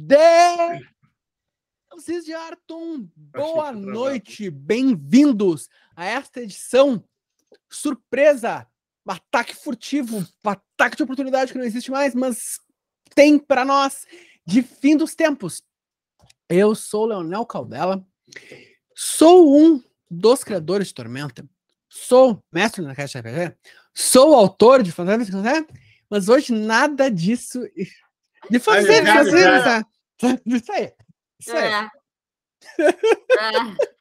Deuses de Arton, boa noite, bem-vindos a esta edição surpresa, ataque furtivo, ataque de oportunidade que não existe mais, mas tem para nós de fim dos tempos. Eu sou Leonel Caldela, sou um dos criadores de Tormenta, sou mestre na Caixa RPG, sou autor de Fantasma, mas hoje nada disso. De fazer, de fazer, é. isso aí. Isso aí. É.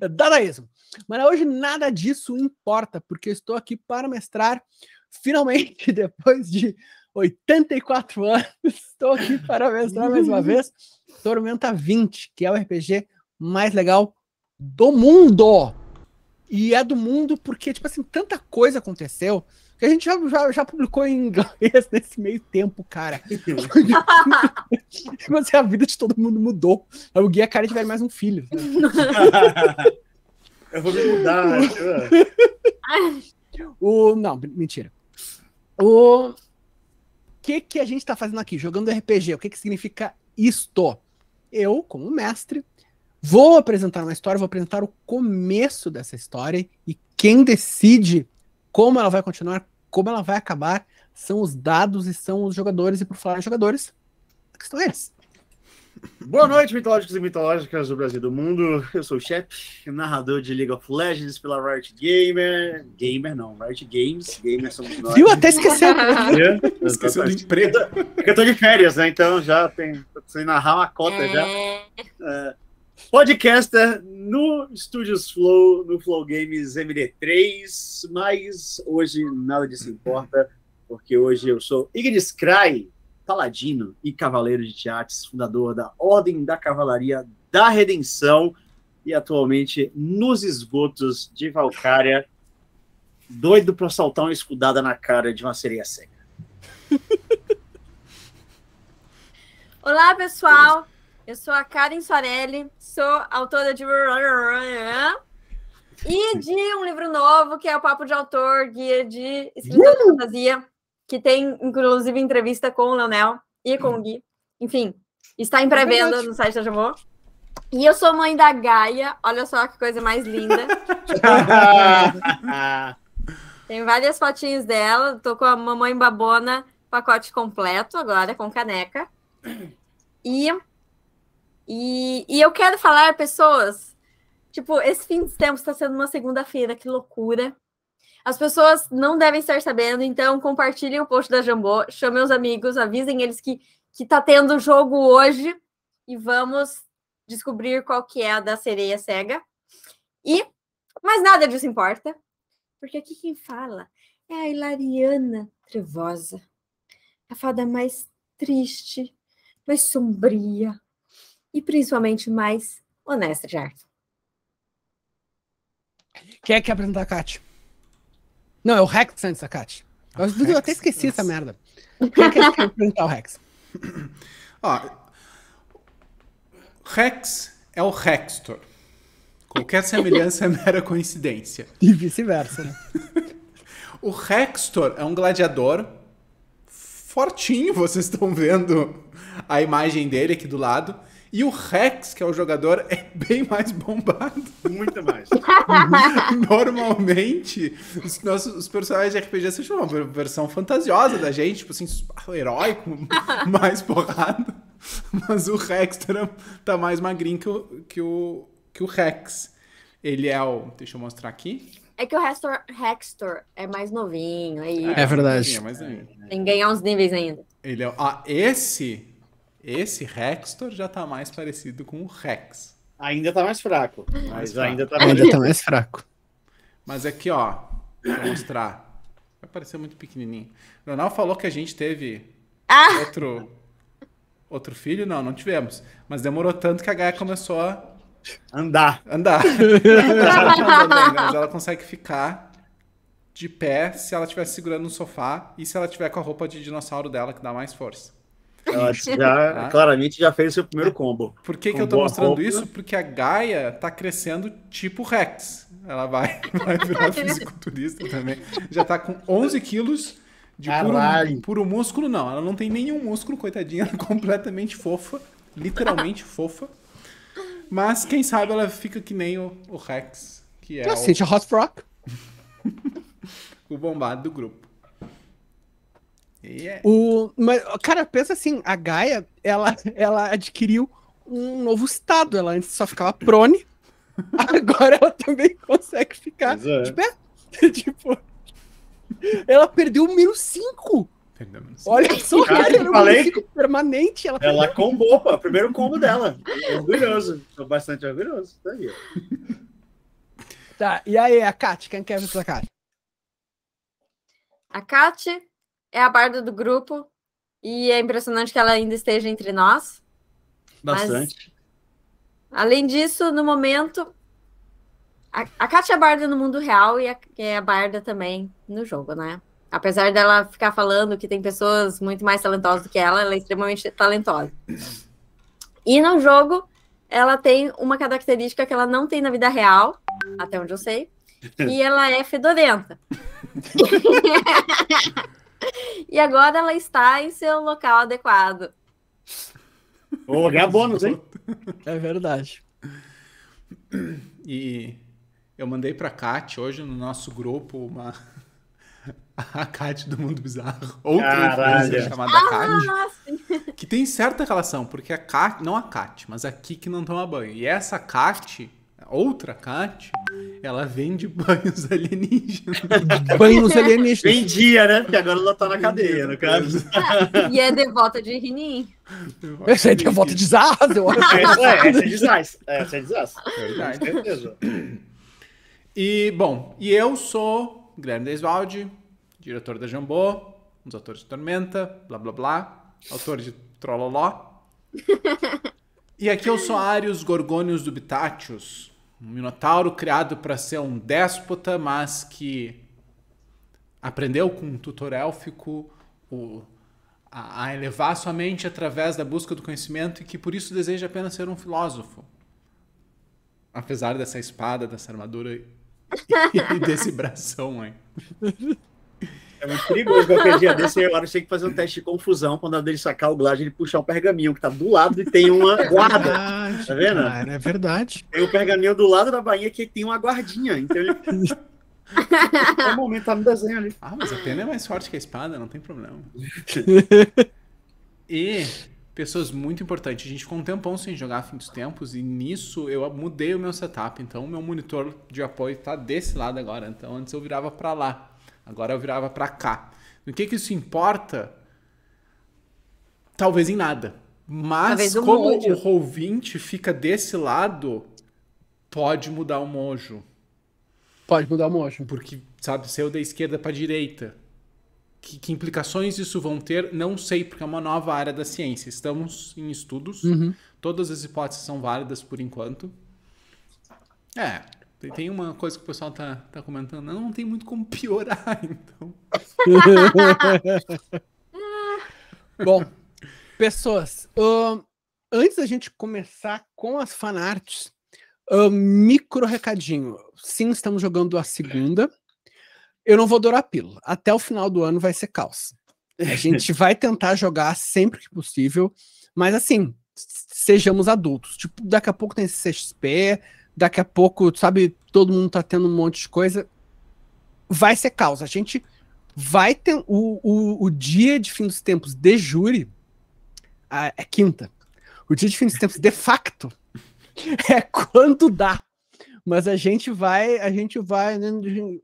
É. Dadaísmo. Mas hoje nada disso importa, porque eu estou aqui para mestrar, finalmente, depois de 84 anos, estou aqui para mestrar mais uma vez Tormenta 20, que é o RPG mais legal do mundo. E é do mundo porque, tipo assim, tanta coisa aconteceu que a gente já, já, já publicou em inglês nesse meio tempo, cara. tipo assim, a vida de todo mundo mudou. O Gui a cara tiver mais um filho. Eu vou me mudar. o, não, mentira. O que que a gente tá fazendo aqui? Jogando RPG. O que que significa isto? Eu, como mestre, vou apresentar uma história, vou apresentar o começo dessa história e quem decide como ela vai continuar, como ela vai acabar, são os dados e são os jogadores. E por falar em jogadores, a questão é essa. Boa noite, mitológicos e mitológicas do Brasil e do mundo. Eu sou o Shep, narrador de League of Legends pela Riot Gamer. Gamer não, Riot Games. Gamer somos nós. Viu? Até esqueceu. é, esqueceu do emprego. Porque eu tô de férias, né? Então já tem. Tô narrar uma cota já. É, podcaster no Studios Flow, no Flow Games MD3. Mas hoje nada disso importa, porque hoje eu sou Ignis Cry paladino e cavaleiro de Tiates, fundador da Ordem da Cavalaria da Redenção e atualmente nos esgotos de Valcária, doido para saltar uma escudada na cara de uma sereia cega. Olá, pessoal. Eu sou a Karen Soarelli, sou autora de e de um livro novo que é o Papo de Autor, Guia de Escritor de Fantasia, que tem, inclusive, entrevista com o Leonel e com o Gui. Enfim, está em pré-venda é no site da Jambô. E eu sou mãe da Gaia. Olha só que coisa mais linda. tem várias fotinhas dela. Tô com a mamãe babona, pacote completo agora, com caneca. E, e, e eu quero falar, pessoas, tipo, esse fim de tempo está sendo uma segunda-feira, que loucura. As pessoas não devem estar sabendo, então compartilhem o post da Jambô, chamem os amigos, avisem eles que, que tá tendo jogo hoje e vamos descobrir qual que é a da sereia cega. E, mas nada disso importa, porque aqui quem fala é a Hilariana Trevosa, a fada mais triste, mais sombria e principalmente mais honesta de arte. Quem é que quer apresentar a Kátia? Não, é o Rex antes da Kat. Eu, Rex, eu até esqueci nossa. essa merda. Quem é que quer apresentar o Rex? Ó, Rex é o Rextor. Qualquer semelhança é mera coincidência. E vice-versa, né? o Rextor é um gladiador fortinho, vocês estão vendo a imagem dele aqui do lado. E o Rex, que é o jogador, é bem mais bombado. Muito mais. Normalmente, os nossos os personagens de RPG são uma versão fantasiosa da gente, tipo assim, heróico, mais porrado. Mas o Rex tá mais magrinho que o, que o, que o Rex. Ele é o. Deixa eu mostrar aqui. É que o Hector, Hector é mais novinho. Aí é, é verdade. É mais Tem que ganhar uns níveis ainda. Ele é, ah, esse esse Rextor já tá mais parecido com o Rex. Ainda tá mais fraco, mas ainda tá mais Ainda tá mais fraco. Mas aqui, ó, vou mostrar. Vai parecer muito pequenininho. O Leonel falou que a gente teve ah! outro outro filho, não, não tivemos. Mas demorou tanto que a Gaia começou a andar. Andar. mas ela consegue ficar de pé se ela estiver segurando no sofá e se ela tiver com a roupa de dinossauro dela, que dá mais força. Ela já, tá? claramente já fez o seu primeiro combo. Por que, que eu tô mostrando roupa. isso? Porque a Gaia tá crescendo tipo Rex. Ela vai, vai virar fisiculturista também. Já tá com 11 quilos De puro, puro, músculo, não. Ela não tem nenhum músculo, coitadinha. Ela é completamente fofa. Literalmente fofa. Mas quem sabe ela fica que nem o, o Rex, que é. Já o... Hot Rock. o bombado do grupo. Yeah. O, mas, cara, pensa assim, a Gaia, ela, ela adquiriu um novo estado. Ela antes só ficava prone, agora ela também consegue ficar é. de pé. tipo, ela perdeu o menos 5. Olha só, cara, eu falei permanente. Ela, ela combou, pô, o primeiro combo dela. Orgulhoso, tô bastante orgulhoso. Tá aí. Tá, e aí, a Kat, quem quer ver a Kat? A Kat é a barda do grupo e é impressionante que ela ainda esteja entre nós. Bastante. Mas, além disso, no momento, a, a Kat é a barda no mundo real e a, é a barda também no jogo, né? Apesar dela ficar falando que tem pessoas muito mais talentosas do que ela, ela é extremamente talentosa. E no jogo, ela tem uma característica que ela não tem na vida real, até onde eu sei, e ela é fedorenta. e agora ela está em seu local adequado. Vou ganhar bônus, hein? É verdade. E eu mandei para Kat hoje no nosso grupo uma a Kat do Mundo Bizarro. Outra influencer chamada ah, Kat. Que tem certa relação, porque a Kat, não a Kat, mas a Kiki não toma banho. E essa Kat outra Kat, ela vende banhos alienígenas. banhos alienígenas. Vendia, né? Porque agora ela tá na cadeia, no caso. e é devota de Rinin. Essa é devota de Zaz, eu acho. Essa é, essa é de Zaz. Essa é de Zaz. Verdade. Certeza. E, bom, e eu sou Guilherme Desvalde, diretor da Jambô, um dos autores de Tormenta, blá blá blá, autor de Trolloló. e aqui eu sou Arius Gorgônios Dubitatius, um minotauro criado para ser um déspota, mas que aprendeu com um tutor élfico o, a, a, elevar sua mente através da busca do conhecimento e que por isso deseja apenas ser um filósofo. Apesar dessa espada, dessa armadura e desse bração, hein? É muito perigoso. Qualquer dia desse, agora tem que fazer um teste de confusão. Quando a dele sacar o glade, ele puxar o pergaminho que tá do lado e tem uma guarda. tá vendo? Cara, é verdade. Tem o pergaminho do lado da bainha que tem uma guardinha. Então ele. É o momento, tá no desenho ali. Ah, mas a pena é mais forte que a espada, não tem problema. e pessoas muito importantes. A gente ficou um tempão sem jogar fim dos tempos e nisso eu mudei o meu setup. Então o meu monitor de apoio tá desse lado agora. Então antes eu virava para lá. Agora eu virava para cá. No que que isso importa? Talvez em nada. Mas um como mojo. o Roll20 fica desse lado, pode mudar o mojo. Pode mudar o mojo. Porque, sabe, se eu da esquerda para direita, que, que, implicações isso vão ter, não sei, porque é uma nova área da ciência. Estamos em estudos, uhum. todas as hipóteses são válidas por enquanto. É, tem uma coisa que o pessoal tá, tá comentando, não tem muito como piorar, então. Bom, pessoas, antes da gente começar com as fanarts, uh, micro recadinho. Sim, estamos jogando a segunda. Eu não vou dourar a pílula. Até o final do ano vai ser caos. A gente vai tentar jogar sempre que possível, mas assim, sejamos adultos. Tipo, daqui a pouco tem esse CXP, daqui a pouco, sabe, todo mundo tá tendo um monte de coisa. Vai ser causa. A gente vai ter o, o, o dia de fim dos tempos de júri a, é quinta. O dia de fim dos tempos de facto é quando dá. Mas a gente vai, a gente vai, né,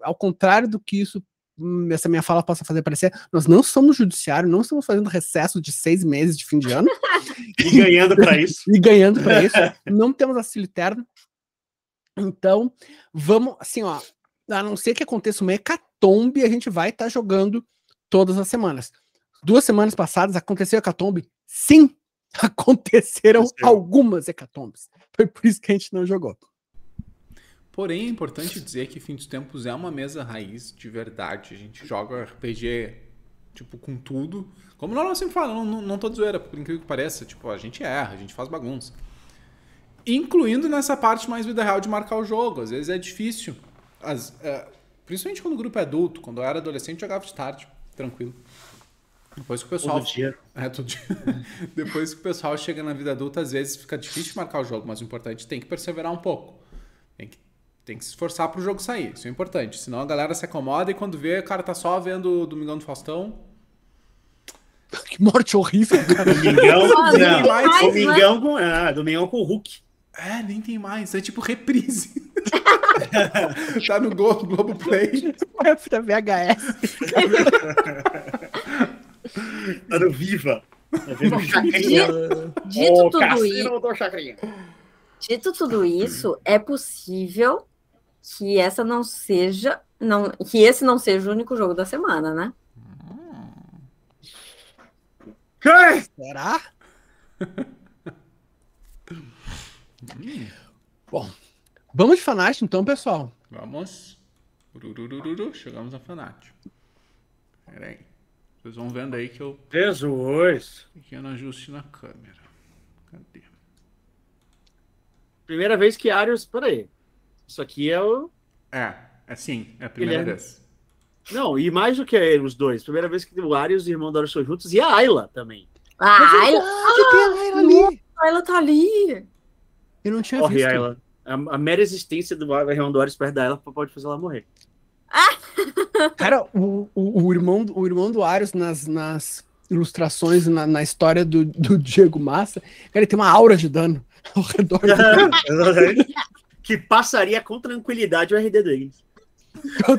ao contrário do que isso hum, essa minha fala possa fazer parecer, nós não somos judiciário, não estamos fazendo recesso de seis meses de fim de ano. e ganhando para isso. e ganhando para isso. Não temos auxílio eterno. Então, vamos, assim, ó, a não ser que aconteça uma hecatombe, a gente vai estar tá jogando todas as semanas. Duas semanas passadas aconteceu hecatombe? Sim, aconteceram Aconteceu. algumas hecatombes. Foi por isso que a gente não jogou. Porém, é importante dizer que Fim dos Tempos é uma mesa raiz de verdade. A gente joga RPG, tipo, com tudo. Como nós sempre falamos, não, não tô de zoeira, por incrível que pareça. Tipo, a gente erra, a gente faz bagunça. Incluindo nessa parte mais vida real de marcar o jogo. Às vezes é difícil. As, é, principalmente quando o grupo é adulto. Quando eu era adolescente, eu jogava de tarde. tranquilo. Depois que o pessoal. Todo dia. É, todo dia. Depois que o pessoal chega na vida adulta, às vezes fica difícil marcar o jogo, mas o importante é tem que perseverar um pouco. Tem que, tem que se esforçar pro jogo sair. Isso é importante. Senão a galera se acomoda e quando vê, o cara tá só vendo o Domingão do Faustão. Que morte horrível, cara. Domingão, não, né? Domingão com, ah, Domingão com o Hulk. É, nem tem mais. É tipo reprise. tá no Globo, Globo Play. É fita VHS. Tá no Viva. Tá. Dito Ô, tudo isso, dito tudo isso, é possível que essa não seja, não, que esse não seja o único jogo da semana, né? Que? Será? Bom, vamos de fanático então, pessoal. Vamos. Ururururu, chegamos a Fanatio. Pera aí. Vocês vão vendo aí que eu Jesus. pequeno ajuste na câmera. Cadê? Primeira vez que Arius. Peraí. Isso aqui é o. É, é sim, é a primeira Ele é- vez. Não, e mais do que os dois. Primeira vez que o Arius e o irmão Dora estão juntos e a Ayla também. Ah, Ayla, que tem a Ayla ali. Ayla tá ali. Eu não tinha Corre, visto. Ayla. A, a mera existência do irmão Dora perto da Ayla pode fazer ela morrer. Cara, o, o, o irmão, o irmão do Arius nas, nas ilustrações, na, na história do, do Diego Massa, cara, ele tem uma aura de dano ao redor dele. que passaria com tranquilidade o RD deles.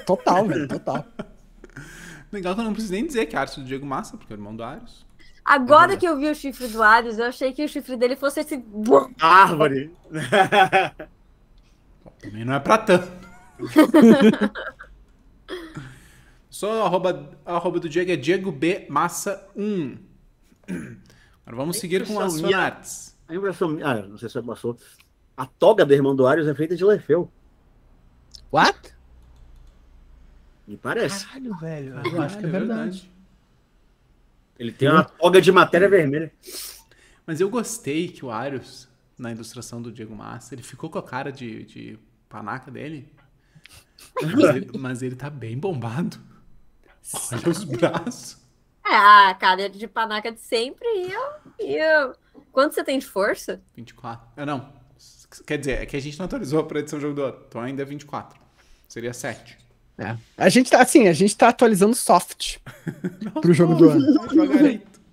Total, velho, total. Legal que eu não preciso nem dizer que é a arte do Diego Massa, porque é o irmão do Arius. Agora que eu vi o chifre do Arius, eu achei que o chifre dele fosse esse. Árvore. Também não é pra tanto. Só arroba, arroba do Diego é Diego B Massa 1. Agora vamos seguir com as fanarts. A impressão. Ah, não sei se você passou. A toga do irmão do Arius é feita de Lefeu. What? Me parece. Caralho, velho. Eu acho que é verdade. Ele tem uma toga de matéria vermelha. Mas eu gostei que o Arius, na ilustração do Diego Massa, ele ficou com a cara de, de panaca dele. Mas ele, mas ele tá bem bombado. Olha os braços. É, a cara de panaca de sempre e eu, e eu. Quanto você tem de força? 24. Ah, não. Quer dizer, é que a gente não atualizou pra edição do jogo do ano. Então ainda é 24. Seria 7. É. A gente tá assim, a gente tá atualizando soft pro jogo do ano.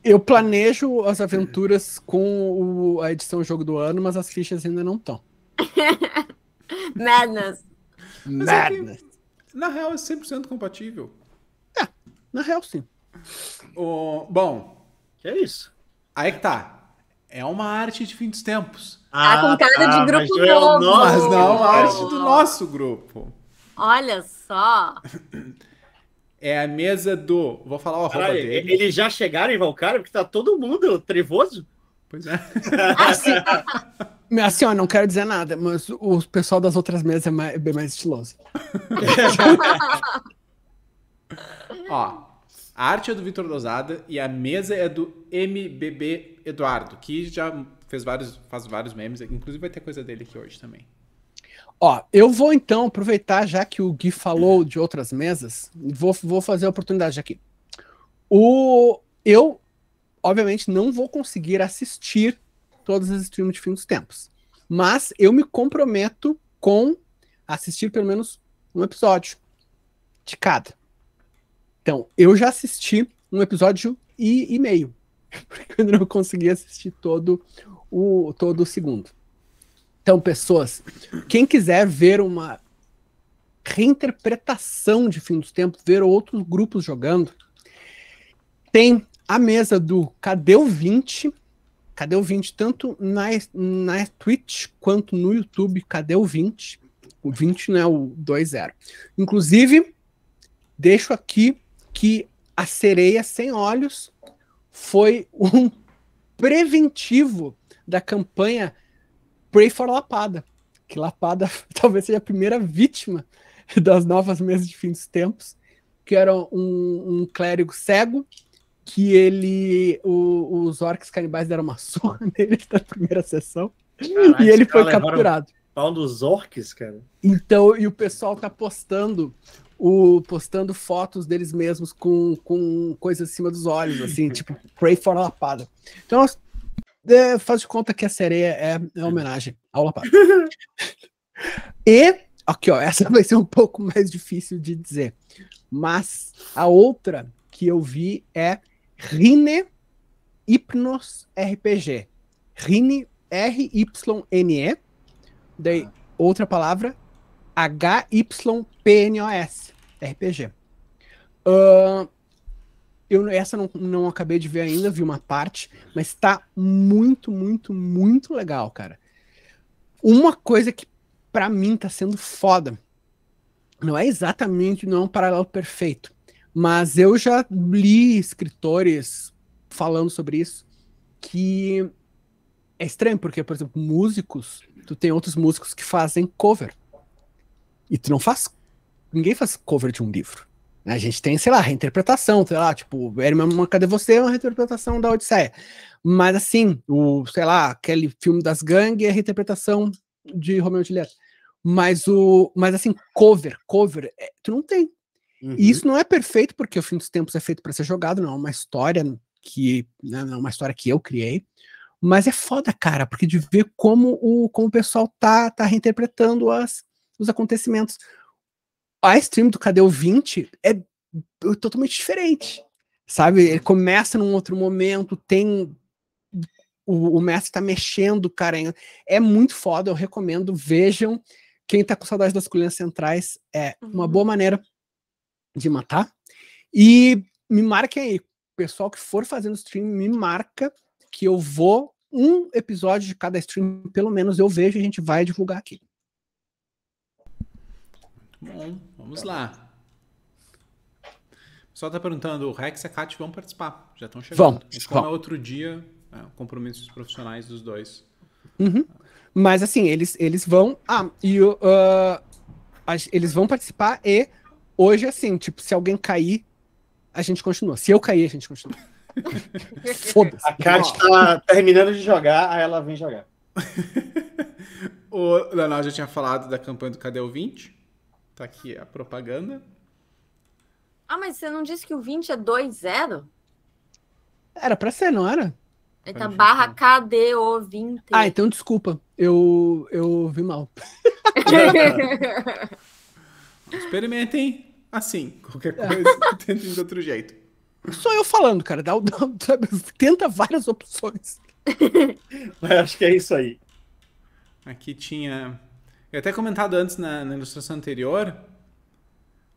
Eu planejo as aventuras com o- a edição jogo do ano, mas as fichas ainda não estão. Madness. é que- Madness. Na real, é 100% compatível. Na real, sim. O, bom, Que é isso? aí que tá. É uma arte de fim dos tempos. Ah, com cara de grupo mas é novo. nosso. Mas não a arte do nosso grupo. Olha só. É a mesa do. Vou falar o arroba Caralho, dele. eles já chegaram em Valkyria porque tá todo mundo trevoso. Pois é. Assim, ó, não quero dizer nada, mas o pessoal das outras mesas é, mais- é bem mais estiloso. Ó, a arte é do Vitor Dosada e a mesa é do MBB Eduardo, que já fez vários, faz vários memes. Inclusive vai ter coisa dele aqui hoje também. Ó, eu vou então aproveitar, já que o Gui falou de outras mesas, vou, vou fazer a oportunidade aqui. O, eu, obviamente, não vou conseguir assistir todas as streams de fim dos tempos, mas eu me comprometo com assistir pelo menos um episódio de cada. Então, eu já assisti um episódio e, e meio, porque eu não consegui assistir todo o, todo o segundo. Então, pessoas, quem quiser ver uma reinterpretação de Fim dos Tempos, ver outros grupos jogando, tem a mesa do Cadê o 20? Cadê o 20? Tanto na, na Twitch quanto no YouTube, Cadê o 20? O 20 não é o 2-0. Inclusive, deixo aqui que a sereia sem olhos foi um preventivo da campanha Pray for Lapada. Que Lapada talvez seja a primeira vítima das novas mesas de fim dos tempos, que era um, um clérigo cego, que ele. o- os orcs canibais deram uma surra nele na primeira sessão. Caralho, e ele foi capturado. Pau dos orcs, cara. Então, e o pessoal tá postando o, postando fotos deles mesmos com, com coisas acima dos olhos, assim, tipo, pray for a lapada. Então, é, faz de conta que a sereia é, é homenagem ao lapada. e, aqui, ó, essa vai ser um pouco mais difícil de dizer. Mas a outra que eu vi é Rine Hypnos RPG. Rine, R-Y-N-E. Daí, ah. outra palavra, H-Y-P-N-O-S. RPG. Uh, eu, essa não, não acabei de ver ainda, vi uma parte, mas tá muito, muito, muito legal, cara. Uma coisa que para mim tá sendo foda, não é exatamente, não é um paralelo perfeito, mas eu já li escritores falando sobre isso, que é estranho, porque, por exemplo, músicos, tu tem outros músicos que fazem cover. E tu não faz. Ninguém faz cover de um livro. Né? A gente tem, sei lá, reinterpretação, sei lá, tipo, uma Cadê Você? É uma reinterpretação da Odisseia. Mas assim, o, sei lá, aquele filme das gangues é a reinterpretação de Romeo e Julieta. Mas o. Mas assim, cover, cover, é, tu não tem. Uhum. E isso não é perfeito, porque o fim dos tempos é feito para ser jogado, não é uma história que né, não é uma história que eu criei, mas é foda, cara, porque de ver como o, como o pessoal tá, tá reinterpretando as, os acontecimentos. A stream do Cadê o 20 é totalmente diferente, sabe? Ele começa num outro momento, tem o, o mestre tá mexendo, cara, é muito foda, eu recomendo, vejam. Quem tá com saudade das colinas centrais é uma boa uhum. maneira de matar. E me marquem aí, pessoal que for fazendo stream, me marca que eu vou um episódio de cada stream, pelo menos eu vejo e a gente vai divulgar aqui. Bom, vamos lá. O pessoal tá perguntando, o Rex e a Kat vão participar, já estão chegando. Vão. Como vão. é outro dia, é, compromissos profissionais dos dois. Uhum. Mas assim, eles, eles vão. Ah, e uh, eles vão participar e hoje, assim, tipo, se alguém cair, a gente continua. Se eu cair, a gente continua. Foda-se. A Kat tá terminando de jogar, aí ela vem jogar. o Leonel já tinha falado da campanha do Cadê o 20? Tá aqui a propaganda. Ah, mas você não disse que o 20 é 2-0? Era pra ser, não era? Ele tá barra cadê o 20? Ah, então desculpa. Eu, eu vi mal. Experimentem assim, qualquer é. coisa, tentem de outro jeito. Sou eu falando, cara. Dá, dá, tenta várias opções. Mas acho que é isso aí. Aqui tinha. Eu até comentado antes na, na ilustração anterior.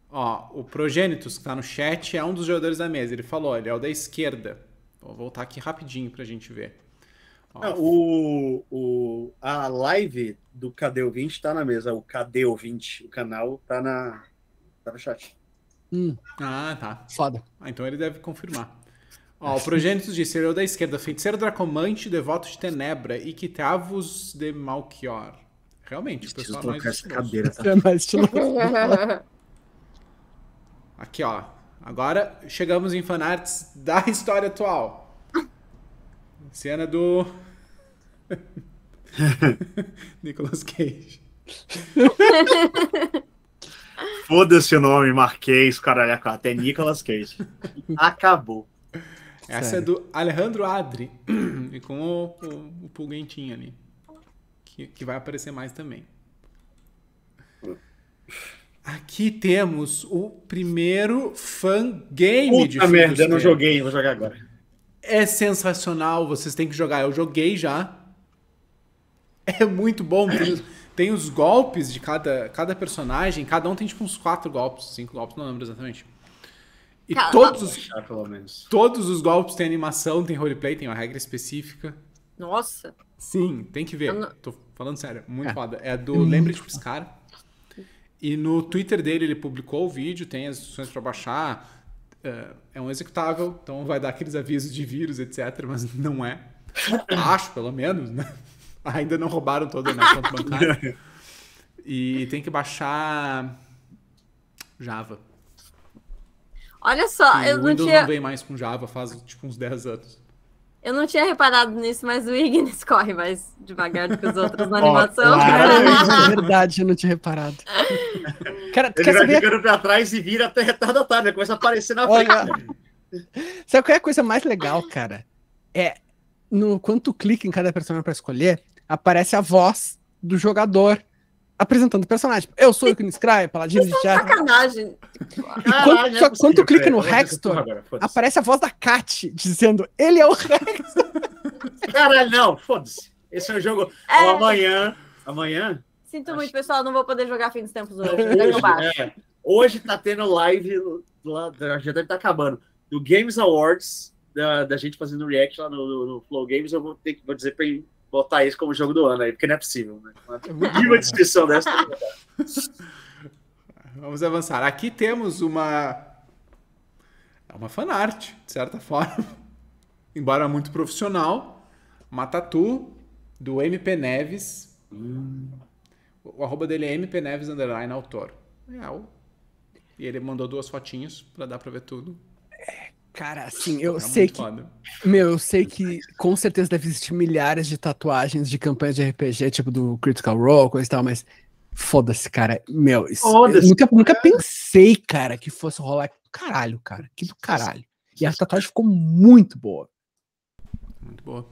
Ó, o Progenitus que tá no chat é um dos jogadores da mesa. Ele falou, ele é o da esquerda. Vou voltar aqui rapidinho pra gente ver. Ó, o, o, a live do Cadê o 20 tá na mesa. O Cadê o 20, o canal tá na, Tá no chat. Hum. Ah, tá. Foda. Ah, então ele deve confirmar. Ó, o Progênitos disse: ele é da esquerda, feiticeiro dracomante, devoto de Tenebra, e Quitavos de Malchior. Realmente, o pessoal mais essa cadeira, tá? É mais Aqui, ó. Agora chegamos em fanarts da história atual. Cena do. Nicolas Cage. Foda-se o nome, Marquês, caralho, até Nicolas Cage. Acabou. Essa Sério. é do Alejandro Adri, e com o, o, o pulguentinho ali, que, que vai aparecer mais também. Aqui temos o primeiro fan game Puta de merda, eu não joguei, vou jogar agora. É sensacional, vocês têm que jogar. Eu joguei já. É muito bom. Tem, tem os golpes de cada, cada personagem, cada um tem tipo uns quatro golpes, cinco golpes, não lembro exatamente. E Calma. todos os, todos os golpes têm animação, tem roleplay, tem uma regra específica. Nossa. Sim, tem que ver. Não... Tô falando sério, muito é. foda. É do Lembre de Piscar. E no Twitter dele ele publicou o vídeo, tem as instruções para baixar. É, é um executável, então vai dar aqueles avisos de vírus, etc. Mas não é. Acho, pelo menos, né? Ainda não roubaram toda a minha conta bancária. e tem que baixar Java. Olha só, e eu não tinha... não vem mais com Java faz tipo uns 10 anos. Eu não tinha reparado nisso, mas o Ignis corre mais devagar do que os outros na animação. É verdade, eu não tinha reparado. Cara, Ele quer vai saber, ficando pra trás e vira até retardatário, né? Começa a aparecer na frente. Olha, sabe qual é a coisa mais legal, cara? É, no, quando tu clica em cada personagem pra escolher, aparece a voz do jogador apresentando o personagem. Eu sou o Ignis Cry, paladino de teatro. Sacanagem. quando- é só que quando tu clica no eu vou Hextor. Aparece a voz da Kat dizendo, ele é o Hextor. Caralho, não, foda-se. Esse é um jogo. É. Ó, amanhã. Amanhã? Sinto muito, pessoal. Não vou poder jogar fim dos tempos hoje. Hoje baixo. É, hoje tá tendo live, lá, já deve estar acabando, do Games Awards, da, da gente fazendo react lá no, no- no Flow Games. Eu vou ter que vou dizer pra ele botar isso como jogo do ano aí, porque não é possível, né? Uma descrição dessa. Vamos avançar. Aqui temos uma. É uma fanart, de certa forma. Embora muito profissional. Uma tatu do MP Neves. O arroba dele é MP Neves underline autor. Real. E ele mandou duas fotinhas pra dar pra ver tudo. Cara, assim, eu É sei que foda. Meu, eu sei que com certeza deve existir milhares de tatuagens de campanhas de RPG, tipo do Critical Role, coisa e tal, mas foda-se, cara. Meu, isso, nunca, nunca pensei, cara, que fosse rolar. Caralho, cara. Que do caralho. E a tatuagem ficou muito boa. Muito boa.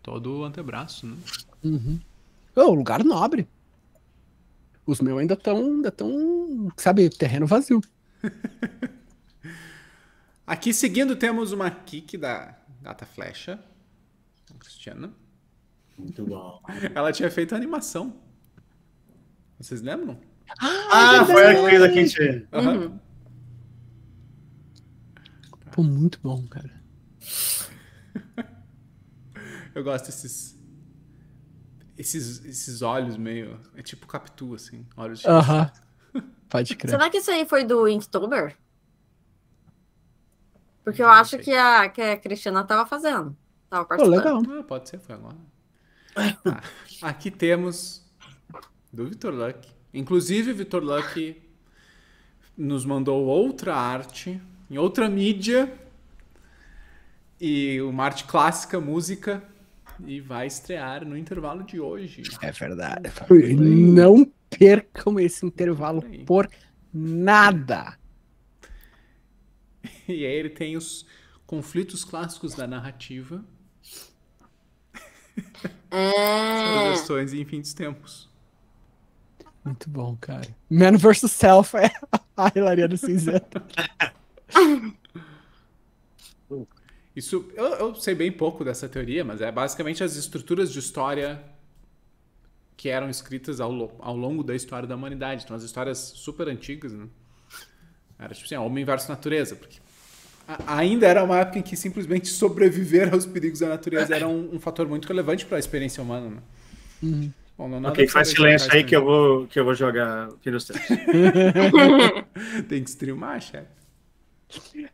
Todo o antebraço, né? Uhum. Ô, lugar nobre. Os meus ainda estão, ainda tão, sabe, terreno vazio. Aqui seguindo temos uma kick da Gata Flecha. a Cristiana. Muito bom. Ela tinha feito a animação. Vocês lembram? Ah, foi a que fez aqui, gente. Uhum. Pô, muito bom, cara. Eu gosto desses. Esses, esses olhos meio. É tipo Capitu, assim. Olhos de Aham. Pode crer. Será que isso aí foi do Inktober? Porque eu acho que a, que a Cristiana tava fazendo. Tava Pô, participando. legal. Ah, pode ser, foi agora. Tá. Aqui temos do Vitor Luck. Inclusive, o Vitor Luck nos mandou outra arte, em outra mídia. E uma arte clássica, música. E vai estrear no intervalo de hoje. É verdade. Não percam esse intervalo por nada. E aí ele tem os conflitos clássicos da narrativa. É. Versões em fim dos tempos. Muito bom, cara. Man vs. Self é a hilaria do cinzento. Isso, eu, eu sei bem pouco dessa teoria, mas é basicamente as estruturas de história que eram escritas ao, ao longo da história da humanidade. Então, as histórias super antigas, né? Era tipo assim, homem versus natureza, porque ainda era uma época em que simplesmente sobreviver aos perigos da natureza era um, um fator muito relevante para a experiência humana, né? Bom, não nada Ok, faz silêncio aí que eu vou, que eu vou jogar tempos. Tem que streamar, chefe.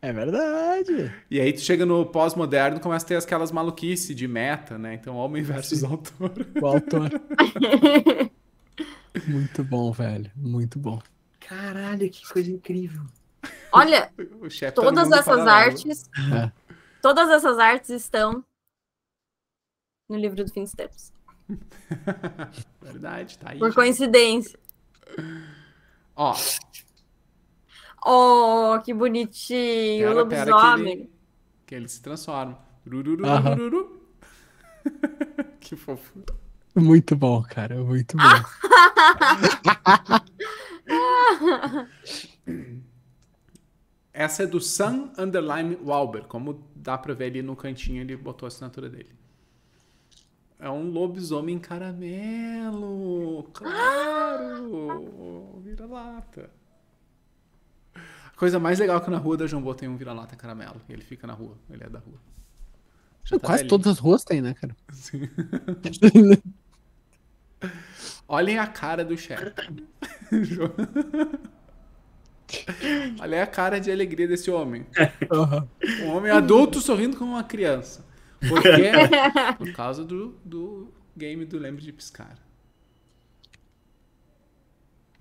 É verdade. E aí tu chega no pós-moderno, começa a ter aquelas maluquices de meta, né? Então, homem versus autor. O autor. Muito bom, velho. Muito bom. Caralho, que coisa incrível. Olha, tá todas mundo essas artes. É. Todas essas artes estão no livro do Fim dos Tempos. Verdade, tá aí. Por já. coincidência. Ó, Oh, que bonitinho. Pera, o pera, lobisomem. que ele se transforma. Aham. tururu. que fofo. Muito bom, cara. Muito bom. Essa é do Sun Underline Walber. Como dá pra ver ali no cantinho, ele botou a assinatura dele. É um lobisomem caramelo. Claro! Vira-lata. A coisa mais legal é que na rua da Jambô tem um vira-lata caramelo. E ele fica na rua. Ele é da rua. Já tá Quase velhinho. todas as ruas tem, né, cara? Sim. Olhem a cara do chefe. Olha a cara de alegria desse homem. Aham. Um homem adulto sorrindo como uma criança. Por quê? Por causa do, do game do Lembre de Piscar.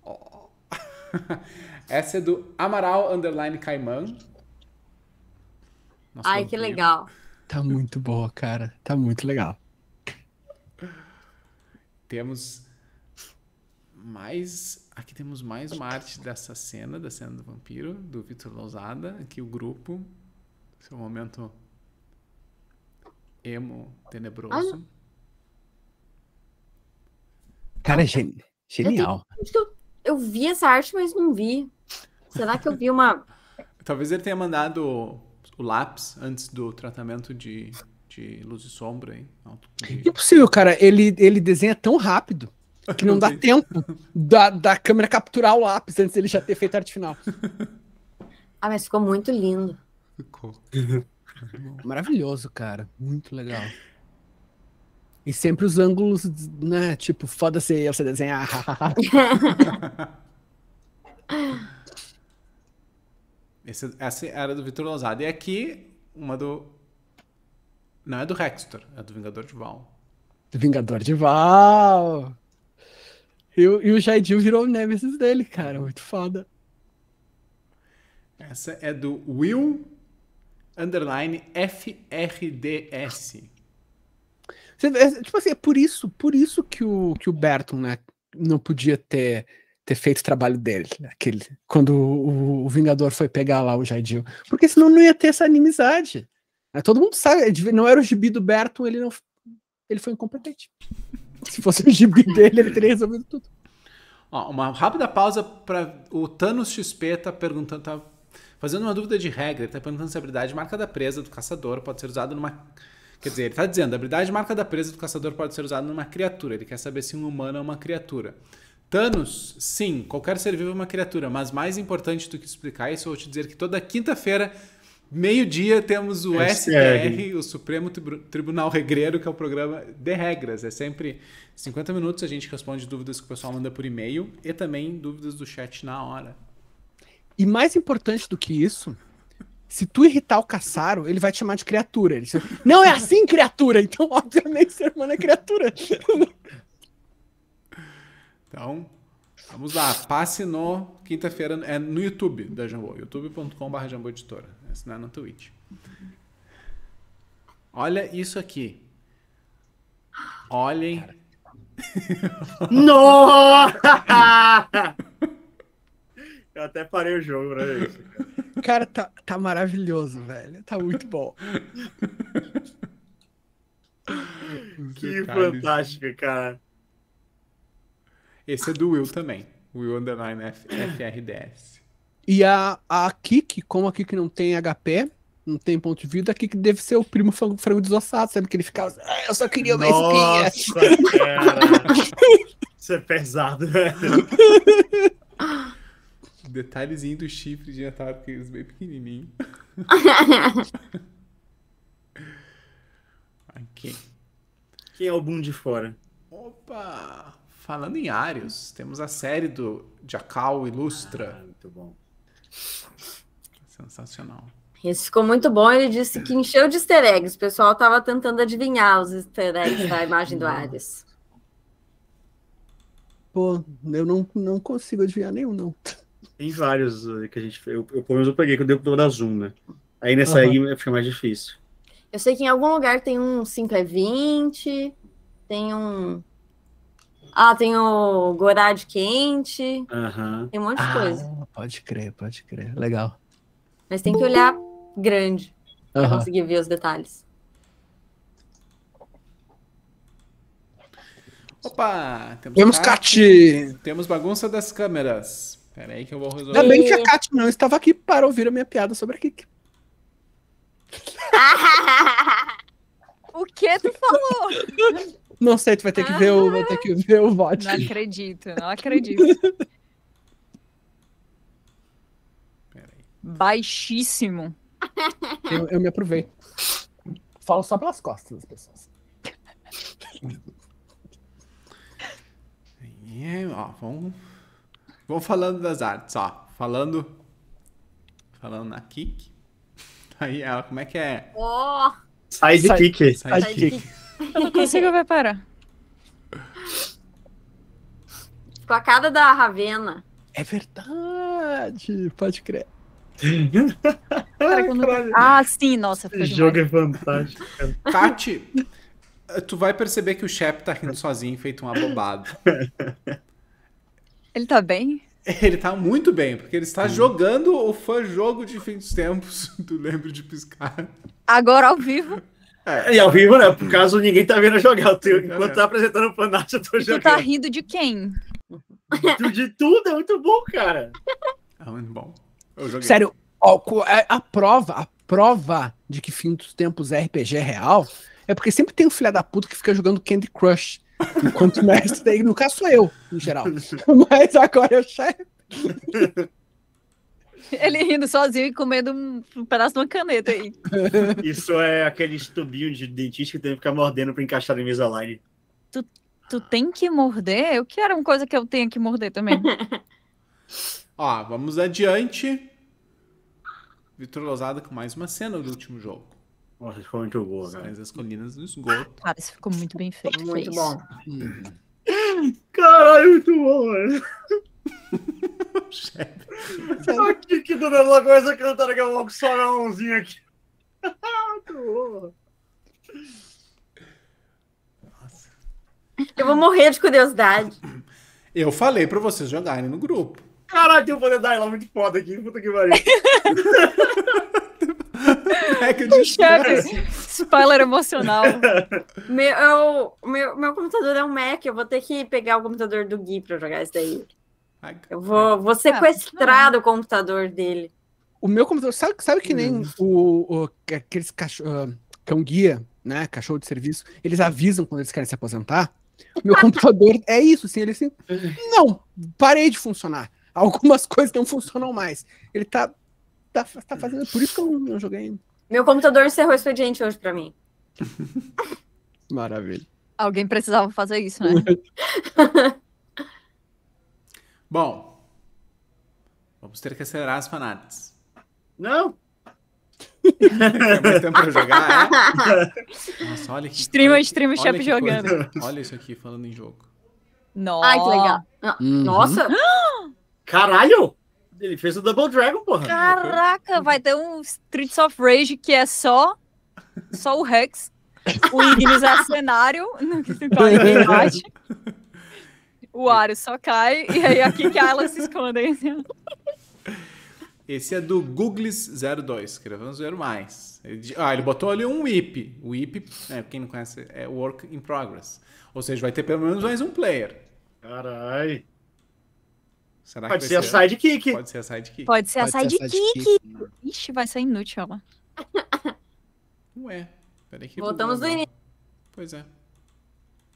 Ó. Essa é do Amaral Underline Caimã. Nosso Ai, que legal. Tá muito boa, cara. Tá muito legal. Temos mais. Aqui temos mais uma arte dessa cena, da cena do vampiro, do Vitor Lousada. Aqui o grupo. Seu momento emo tenebroso. Cara, é gen- genial. Eu, eu vi essa arte, mas não vi. Será que eu vi uma. Talvez ele tenha mandado o lápis antes do tratamento de, de luz e sombra. Hein? De- Impossível, cara. Ele, ele desenha tão rápido que não dá sei. tempo da, da câmera capturar o lápis antes dele já ter feito a arte final. Ah, mas ficou muito lindo. Ficou. Maravilhoso, cara. Muito legal. E sempre os ângulos, né? Tipo, foda-se você desenhar. Esse- essa era do Vitor Lousada. E aqui, uma do. Não é do Hextor, é do Vingador de Val. Vingador de Val. E, o- e o Jaidil virou o Nemesis dele, cara. Muito foda. Essa é do Will Underline FRDS. É, tipo assim, é por isso, por isso que o, que o Berton, né, não podia ter, ter feito o trabalho dele, aquele, quando o, o Vingador foi pegar lá o Jaidil. Porque senão não ia ter essa inimizade. Né, Todo mundo sabe, de- não era o gibi do Berton, ele não. Ele foi incompetente. Se fosse o gibi dele, ele teria resolvido tudo. Ó, uma rápida pausa para o Thanos XP tá perguntando, tá fazendo uma dúvida de regra, ele tá perguntando se a habilidade marca da presa do caçador pode ser usada numa Quer dizer, ele tá dizendo, a habilidade marca da presa do caçador pode ser usada numa criatura. Ele quer saber se um humano é uma criatura. Thanos, sim, qualquer ser vivo é uma criatura, mas mais importante do que explicar isso, eu vou te dizer que toda quinta-feira, meio-dia, temos o STR. STR, o Supremo Tribu- Tribunal Regreiro, que é o programa de regras. É sempre 50 minutos, a gente responde dúvidas que o pessoal manda por e-mail e também dúvidas do chat na hora. E mais importante do que isso, se tu irritar o Caçaro, ele vai te chamar de criatura. Ele diz, não é assim, criatura! Então, obviamente, ser humano é criatura. Então, vamos lá. Passe no quinta-feira, é no YouTube da Jambô, youtube.com.br Jambô Editora. Esse não é no Twitch. Olha isso aqui. Olhem. Nossa! Eu até parei o jogo pra ver isso. Cara, tá, tá maravilhoso, velho. Tá muito bom. Que fantástico, cara. Esse é do Will também. Will Underline FRDS. E a, a Kik, como a Kik não tem HP, não tem ponto de vida, a Kik deve ser o primo frango, desossado, sabe? Que ele ficava, ah, eu só queria uma espinha. Nossa, cara. Isso é pesado, velho. Detalhezinho do chifre de Antarctica bem pequenininho. Aqui. Quem é o boom de fora? Opa! Falando em Arios, temos a série do Jacal Ilustra. Ah, muito bom. Sensacional. Esse ficou muito bom. Ele disse que encheu de easter eggs. O pessoal tava tentando adivinhar os easter eggs da imagem do Ares. Pô, eu não, não consigo adivinhar nenhum, não. Tem vários eh, que a gente. Eu, eu, pelo menos eu peguei quando deu pro da Zoom, né? Aí nessa aí fica mais difícil. Eu sei que em algum lugar tem um 5 é 20, tem um. Ah, tem o Gorad quente, Aham. tem um monte de coisa. Ah, pode crer, pode crer. Legal. Mas tem que olhar grande pra Aham. conseguir ver os detalhes. Opa! Temos, Temos Cat! Temos bagunça das câmeras. Pera aí que eu vou resolver. Ainda bem que a Kat não estava aqui para ouvir a minha piada sobre a Kik. O que tu falou? Não sei, tu vai ter que ver o, vai ter que ver o VOD. Não acredito, não acredito. Baixíssimo. Eu, eu me aproveito. Falo só pelas costas das pessoas. E, ó, vamos, vamos falando das artes, ó. Falando. Falando na Kik. Aí ela, como é que é? Oh, Sidekick. Sidekick. Eu não consigo ver para. com a cara da Ravena. É verdade, pode crer. Cara, não- Ah, sim, nossa. Esse jogo é fantástico. Tati, tu vai perceber que o Shep tá rindo sozinho, feito um abobado. Ele tá bem? Ele tá muito bem, porque ele está jogando o fã jogo de fim dos tempos do Lembro de Piscar. Agora ao vivo. E ao vivo, né? Por caso ninguém tá vendo jogar. Eu tenho- Enquanto tá apresentando o fanart, eu tô E tu tá jogando. rindo de quem? De tudo, é muito bom, cara. É muito bom. Sério, ó, co- a, prova, a prova de que fim dos tempos é RPG real é porque sempre tem um filho da puta que fica jogando Candy Crush. Enquanto o mestre, daí, no caso sou eu, em geral. Mas agora eu chefe. Ele rindo sozinho e comendo um, pedaço de uma caneta aí. Isso é aqueles tubinhos de dentista que tem que ficar mordendo pra encaixar em mesa line. Tu tem que morder? Eu quero uma coisa que eu tenha que morder também. Ó, vamos adiante. Vitor Lozada com mais uma cena do último jogo. Nossa, ficou muito boa, cara. Mas as colinas do esgoto. Cara, isso ficou muito bem feito. Muito fez. bom. Caralho, muito bom, velho. Aqui que do mesma coisa cantando que eu vou com só na mãozinha aqui. bom. Eu vou morrer de curiosidade. Eu falei pra vocês jogarem no grupo. Caralho, tem um poder da ela muito foda aqui. Puta que pariu. É que eu Chefe, spoiler emocional. Meu, eu- meu, meu computador é um Mac, eu vou ter que pegar o computador do Gui pra jogar isso daí. Eu vou, vou sequestrar o computador dele. O meu computador, sabe, sabe que nem o, o- que- aqueles cachorro, cão guia, né? Cachorro de serviço, eles avisam quando eles querem se aposentar. O meu computador é isso, assim, ele assim, não, parei de funcionar. Algumas coisas não funcionam mais. Ele tá, tá, tá fazendo, por isso que eu não joguei ainda. Meu computador encerrou o expediente hoje pra mim. Maravilha. Alguém precisava fazer isso, né? Bom, vamos ter que acelerar as fanarts. Não. Quer mais tempo pra jogar, é? Nossa, olha aqui. Streama, olha streama que jogando. coisa. Olha isso aqui falando em jogo. Nossa. Ai, que legal. Ah, Uhum. Nossa, Caralho! Ele fez o Double Dragon, porra. Caraca, vai ter um Streets of Rage que é só só o Rex. O Ignis é cenário, no que se. O Ario só cai, e aí aqui que a Ayla se esconde. assim. Esse é do Googles02, queremos ver mais. Ele, ah, ele botou ali um WIP. O WIP, é, quem não conhece, é Work in Progress. Ou seja, vai ter pelo menos mais um player. Caralho. Será Pode que ser a vai sidekick. Pode ser a sidekick. Pode ser a ser a sidekick. Ixi, vai ser inútil ela. Ué, peraí que... voltamos do início. Pois é.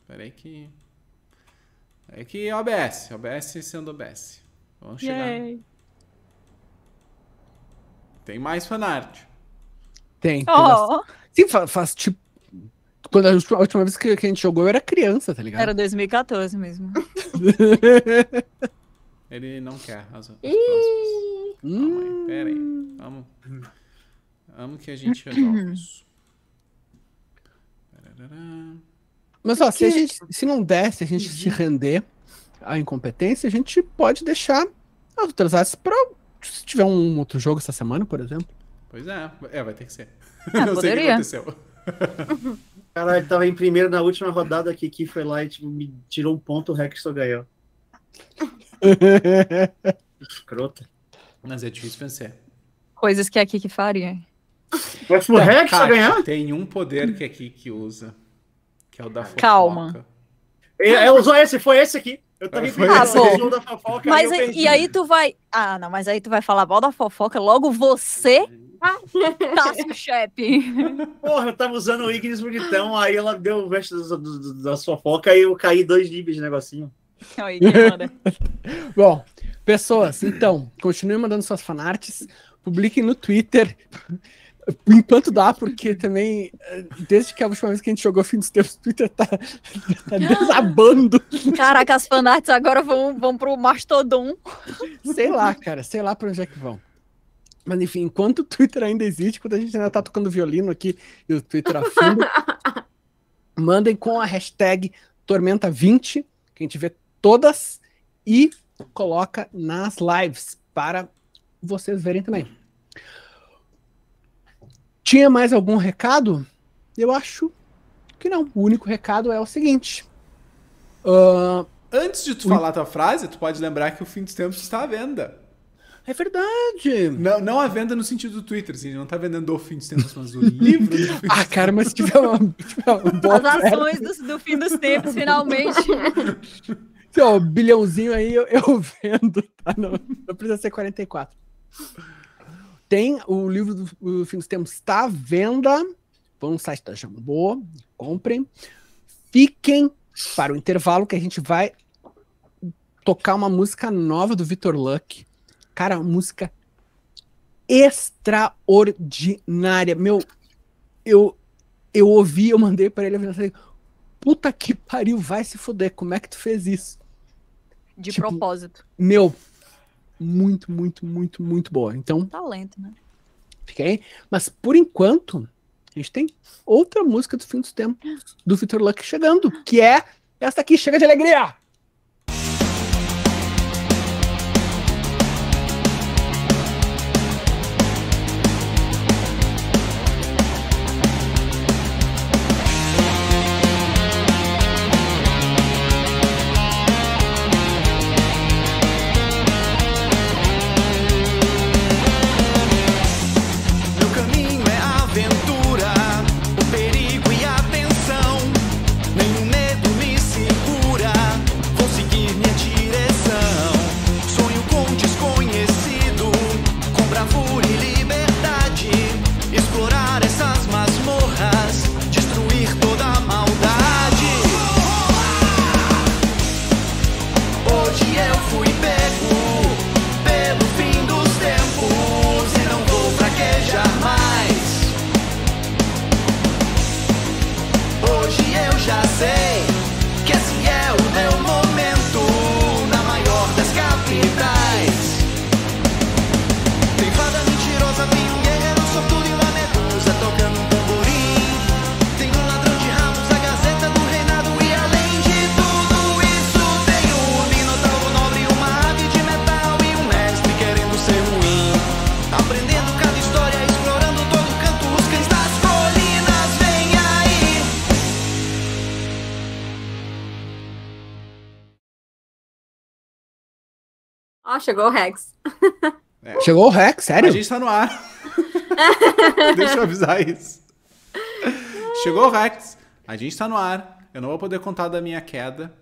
Peraí que... É que OBS, OBS sendo OBS. Vamos chegar. Yay. Tem mais fanart. Tem. tem bastante. Oh, Sim, fa- faz, tipo. Quando a última, a última vez que, que a gente jogou, eu era criança, tá ligado? era 2014 mesmo. Ele não quer as, as próximas. Ih, Calma aí, pera aí. Vamos. Vamos que a gente resolve isso. Parará. Mas ó, se, a gente, se não der, se a gente se render à incompetência, a gente pode deixar as outras artes pra. Se tiver um outro jogo essa semana, por exemplo. Pois é, é, vai ter que ser. Ah, não sei o que poderia. aconteceu. Caralho, tava em primeiro na última rodada aqui, que foi lá e tipo, me tirou um ponto, o Rex ganhou. Escrota. Mas é difícil vencer. Coisas que a Kiki faria. Mas pro Rex ganhar? Tem um poder que aqui que usa. Que é o da fofoca. Calma. Ele usou esse, foi esse aqui. Eu também fui jogo da fofoca. Mas aí eu perdi. e aí tu vai. Ah, não, mas aí tu vai falar mal da fofoca, logo você tá o chefe. Porra, eu tava usando o Ignis bonitão, aí ela deu o veste da, da, da fofoca e eu caí dois níveis de negocinho. Aí? Bom, pessoas, então, continuem mandando suas fanarts, publiquem no Twitter, enquanto dá, porque também, eh, desde que a última vez que a gente jogou Fim dos Tempos, o Twitter tá, tá desabando. Caraca, as fanarts agora vão, vão pro Mastodon. Sei lá, cara, sei lá pra onde é que vão. Mas enfim, enquanto o Twitter ainda existe, quando a gente ainda tá tocando violino aqui e o Twitter afunda, mandem com a hashtag Tormenta20, que a gente vê todas, e coloca nas lives para vocês verem também. Tinha mais algum recado? Eu acho que não. O único recado é o seguinte. Uh, Antes de tu falar a tua frase, tu pode lembrar que o fim dos tempos está à venda. é verdade. Não, não à venda no sentido do Twitter, assim, não tá vendendo o fim dos tempos, mas o livro do fim Ah, cara, mas se tiver uma, tiver uma boa As ações do, do fim dos tempos, finalmente. um bilhãozinho aí, eu, eu vendo, tá? Não, não precisa ser 44. Tem o livro do o Fim dos Tempos está à venda. Vão no site da Jambô, comprem. Fiquem para o intervalo que a gente vai tocar uma música nova do Vitor Luck. Cara, música extraordinária. Meu, eu eu ouvi, eu mandei para ele, eu falei, puta que pariu, vai se foder, como é que tu fez isso? De Tipo, propósito. Meu, muito, muito, muito, muito boa. Então, Talento, né? fica aí. Mas por enquanto, a gente tem outra música do fim dos tempos do Victor Luck chegando, que é essa aqui, Chega de Alegria! Chegou o Rex. Chegou o Rex, sério? A gente tá no ar. Deixa eu avisar isso. Chegou o Rex. A gente tá no ar. Eu não vou poder contar da minha queda.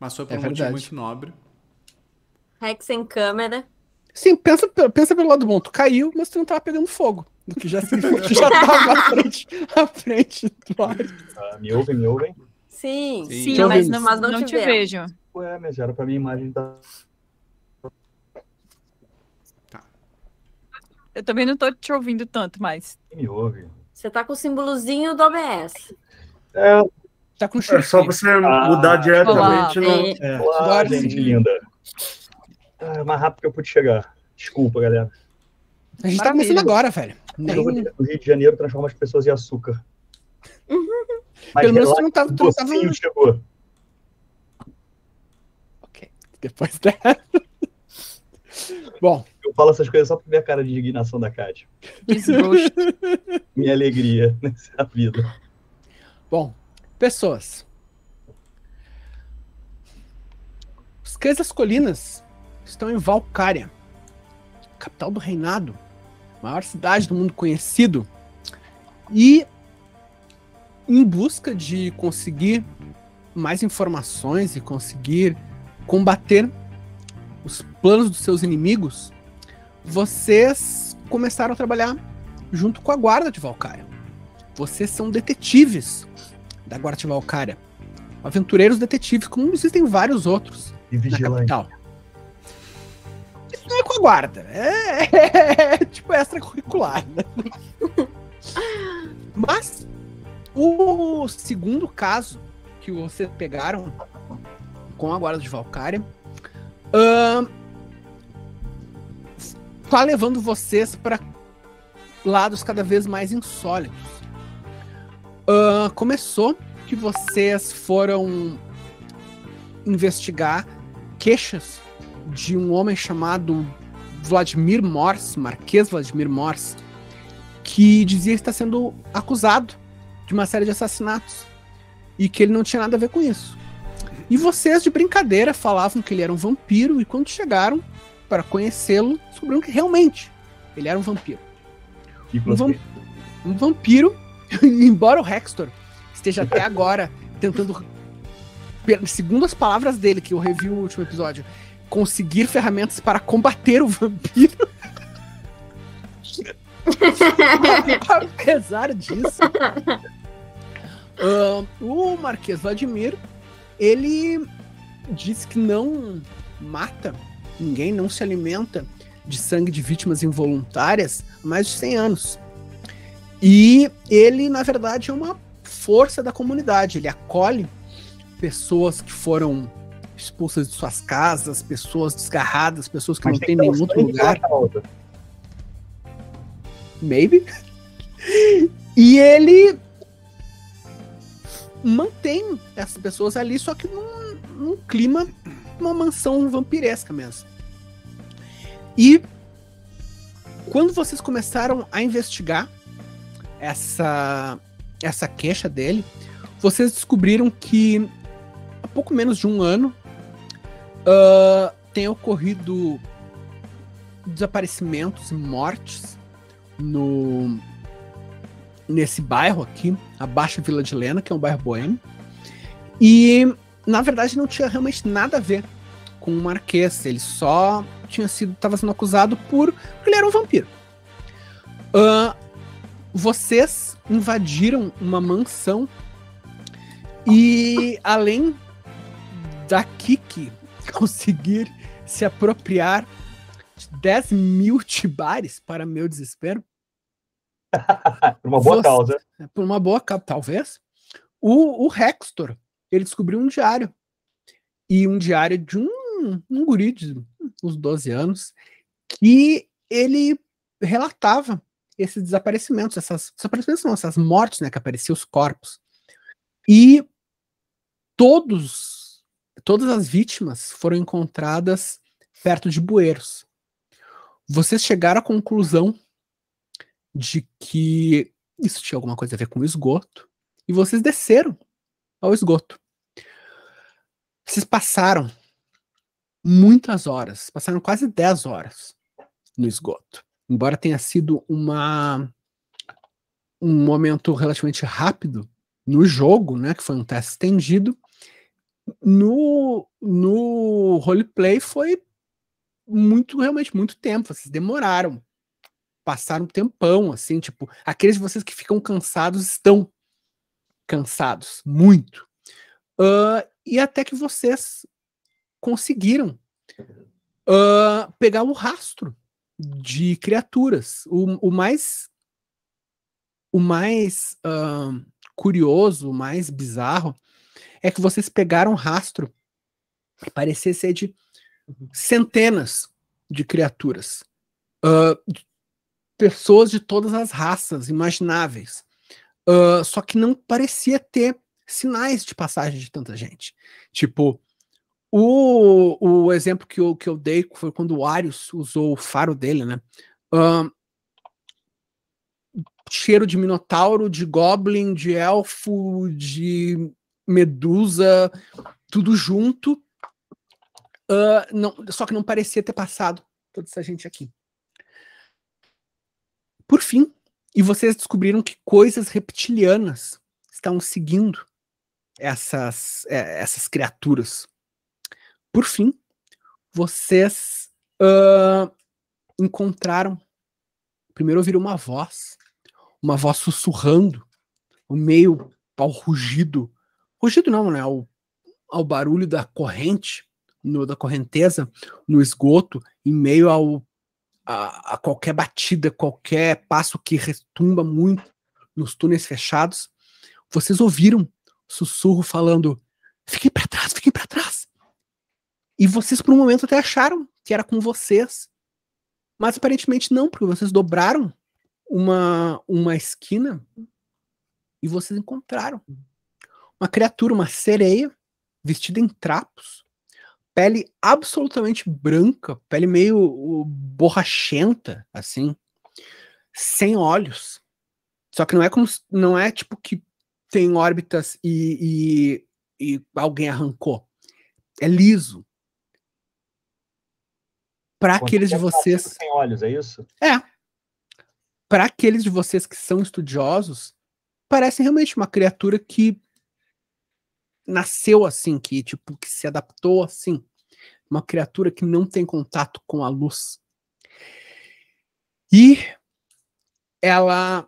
Mas foi por É um motivo verdade. muito nobre. Rex em câmera. Sim, pensa, pensa pelo lado bom. Tu caiu, mas tu não tava pegando fogo. Do que já que já tava à frente, à frente do ar. Ah, me ouvem, me ouvem? Sim, Sim, sim, mas, não, mas não, não te, te vemos. vejo. Ué, mas era pra minha imagem tá. Eu também não tô te ouvindo tanto, mas. Me ouve. Você tá com o símbolozinho do OBS. É, Tá com É só você mudar diretamente no. É. Olá, gente sim. linda. Ah, mais rápido que eu pude chegar. Desculpa, galera. A gente tá Maravilha. começando agora, velho. Nem- O Rio de Janeiro transforma as pessoas em açúcar. Mas Pelo menos tu não tava. o Tu não tava... chegou. Ok. Depois dessa. Bom, Eu falo essas coisas só pra ver a cara de indignação da Kátia. Desgosto. Minha alegria nessa vida. bom. Pessoas. Os cães das colinas estão em Valcária, capital do reinado, maior cidade do mundo conhecido. E em busca de conseguir mais informações e conseguir combater os planos dos seus inimigos, vocês começaram a trabalhar junto com a guarda de Valcária. Vocês são detetives da guarda de Valcária. Aventureiros detetives, como existem vários outros E na vigilante. capital. Isso não é com a guarda. É, é tipo extracurricular. Né? Mas o segundo caso que vocês pegaram com a guarda de Valcária ahn, tá levando vocês para lados cada vez mais insólitos. Ahn, começou que vocês foram investigar queixas de um homem chamado Vladimir Morse, Marquês Vladimir Morse, que dizia estar sendo acusado de uma série de assassinatos e que ele não tinha nada a ver com isso. E vocês, de brincadeira, falavam que ele era um vampiro e quando chegaram para conhecê-lo, descobriram que realmente ele era um vampiro. E Um, um vampiro, embora o Hextor esteja até agora tentando, segundo as palavras dele, que eu revi o último episódio, conseguir ferramentas para combater o vampiro. Apesar disso, ah, o Marquês Vladimir, ele diz que não mata ninguém, não se alimenta de sangue de vítimas involuntárias há mais de 100 anos. E ele, na verdade, é uma força da comunidade. Ele acolhe pessoas que foram expulsas de suas casas, pessoas desgarradas, pessoas que Mas não tem têm nenhum um outro lugar. Maybe. E ele mantém essas pessoas ali, só que num, num clima, uma mansão vampiresca mesmo. E quando vocês começaram a investigar essa, essa queixa dele, vocês descobriram que há pouco menos de um ano ah, tem ocorrido desaparecimentos e mortes no nesse bairro aqui, a Baixa Vila de Lena, que é um bairro boêmio. E na verdade não tinha realmente nada a ver com o Marquês, ele só tinha sido estava sendo acusado por porque ele era um vampiro. Ahn, vocês invadiram uma mansão e além da Kiki conseguir se apropriar de 10 mil tibares para meu desespero, Por uma boa Você- causa. é, por uma boa causa, talvez. O, o Hextor, ele descobriu um diário. E um diário de um, um guri de uns 12 anos, que ele relatava esses desaparecimentos, essas desaparecimentos não, essas mortes, né, que apareciam os corpos. E todos, todas as vítimas foram encontradas perto de bueiros. Vocês chegaram à conclusão de que isso tinha alguma coisa a ver com o esgoto, e vocês desceram ao esgoto. Vocês passaram muitas horas, passaram quase 10 horas no esgoto. Embora tenha sido uma um momento relativamente rápido no jogo, né, que foi um teste estendido, no no roleplay foi muito realmente muito tempo, vocês demoraram passaram um tempão, assim, tipo, aqueles de vocês que ficam cansados estão cansados, muito. Ah, e até que vocês conseguiram ah, pegar o rastro de criaturas. O, o mais o mais ah, curioso, o mais bizarro, é que vocês pegaram rastro que parecia ser de centenas de criaturas. Ah, pessoas de todas as raças imagináveis. Ah, só que não parecia ter sinais de passagem de tanta gente. Tipo, o, o exemplo que eu, que eu dei foi quando o Arius usou o faro dele, né? Ah, cheiro de minotauro, de goblin, de elfo, de medusa, tudo junto. Ah, não, só que não parecia ter passado toda essa gente aqui. Por fim, e vocês descobriram que coisas reptilianas estavam seguindo essas, é, essas criaturas. Por fim, vocês ah, encontraram. Primeiro ouviram uma voz, uma voz sussurrando, o meio ao rugido. Rugido não, né? Ao, ao barulho da corrente, no, da correnteza, no esgoto, em meio ao a, a qualquer batida, qualquer passo que retumba muito nos túneis fechados, vocês ouviram sussurro falando: fiquem para trás, fiquem para trás. E vocês, por um momento, até acharam que era com vocês. Mas aparentemente não, porque vocês dobraram uma, uma esquina e vocês encontraram uma criatura, uma sereia, vestida em trapos, pele absolutamente branca, pele meio borrachenta, assim, sem olhos. Só que não é como não é tipo que tem órbitas e, e, e alguém arrancou. É liso. Para aqueles de vocês, Sem olhos, é isso? é. Para aqueles de vocês que são estudiosos, parece realmente uma criatura que nasceu assim, que tipo que se adaptou assim, uma criatura que não tem contato com a luz. E ela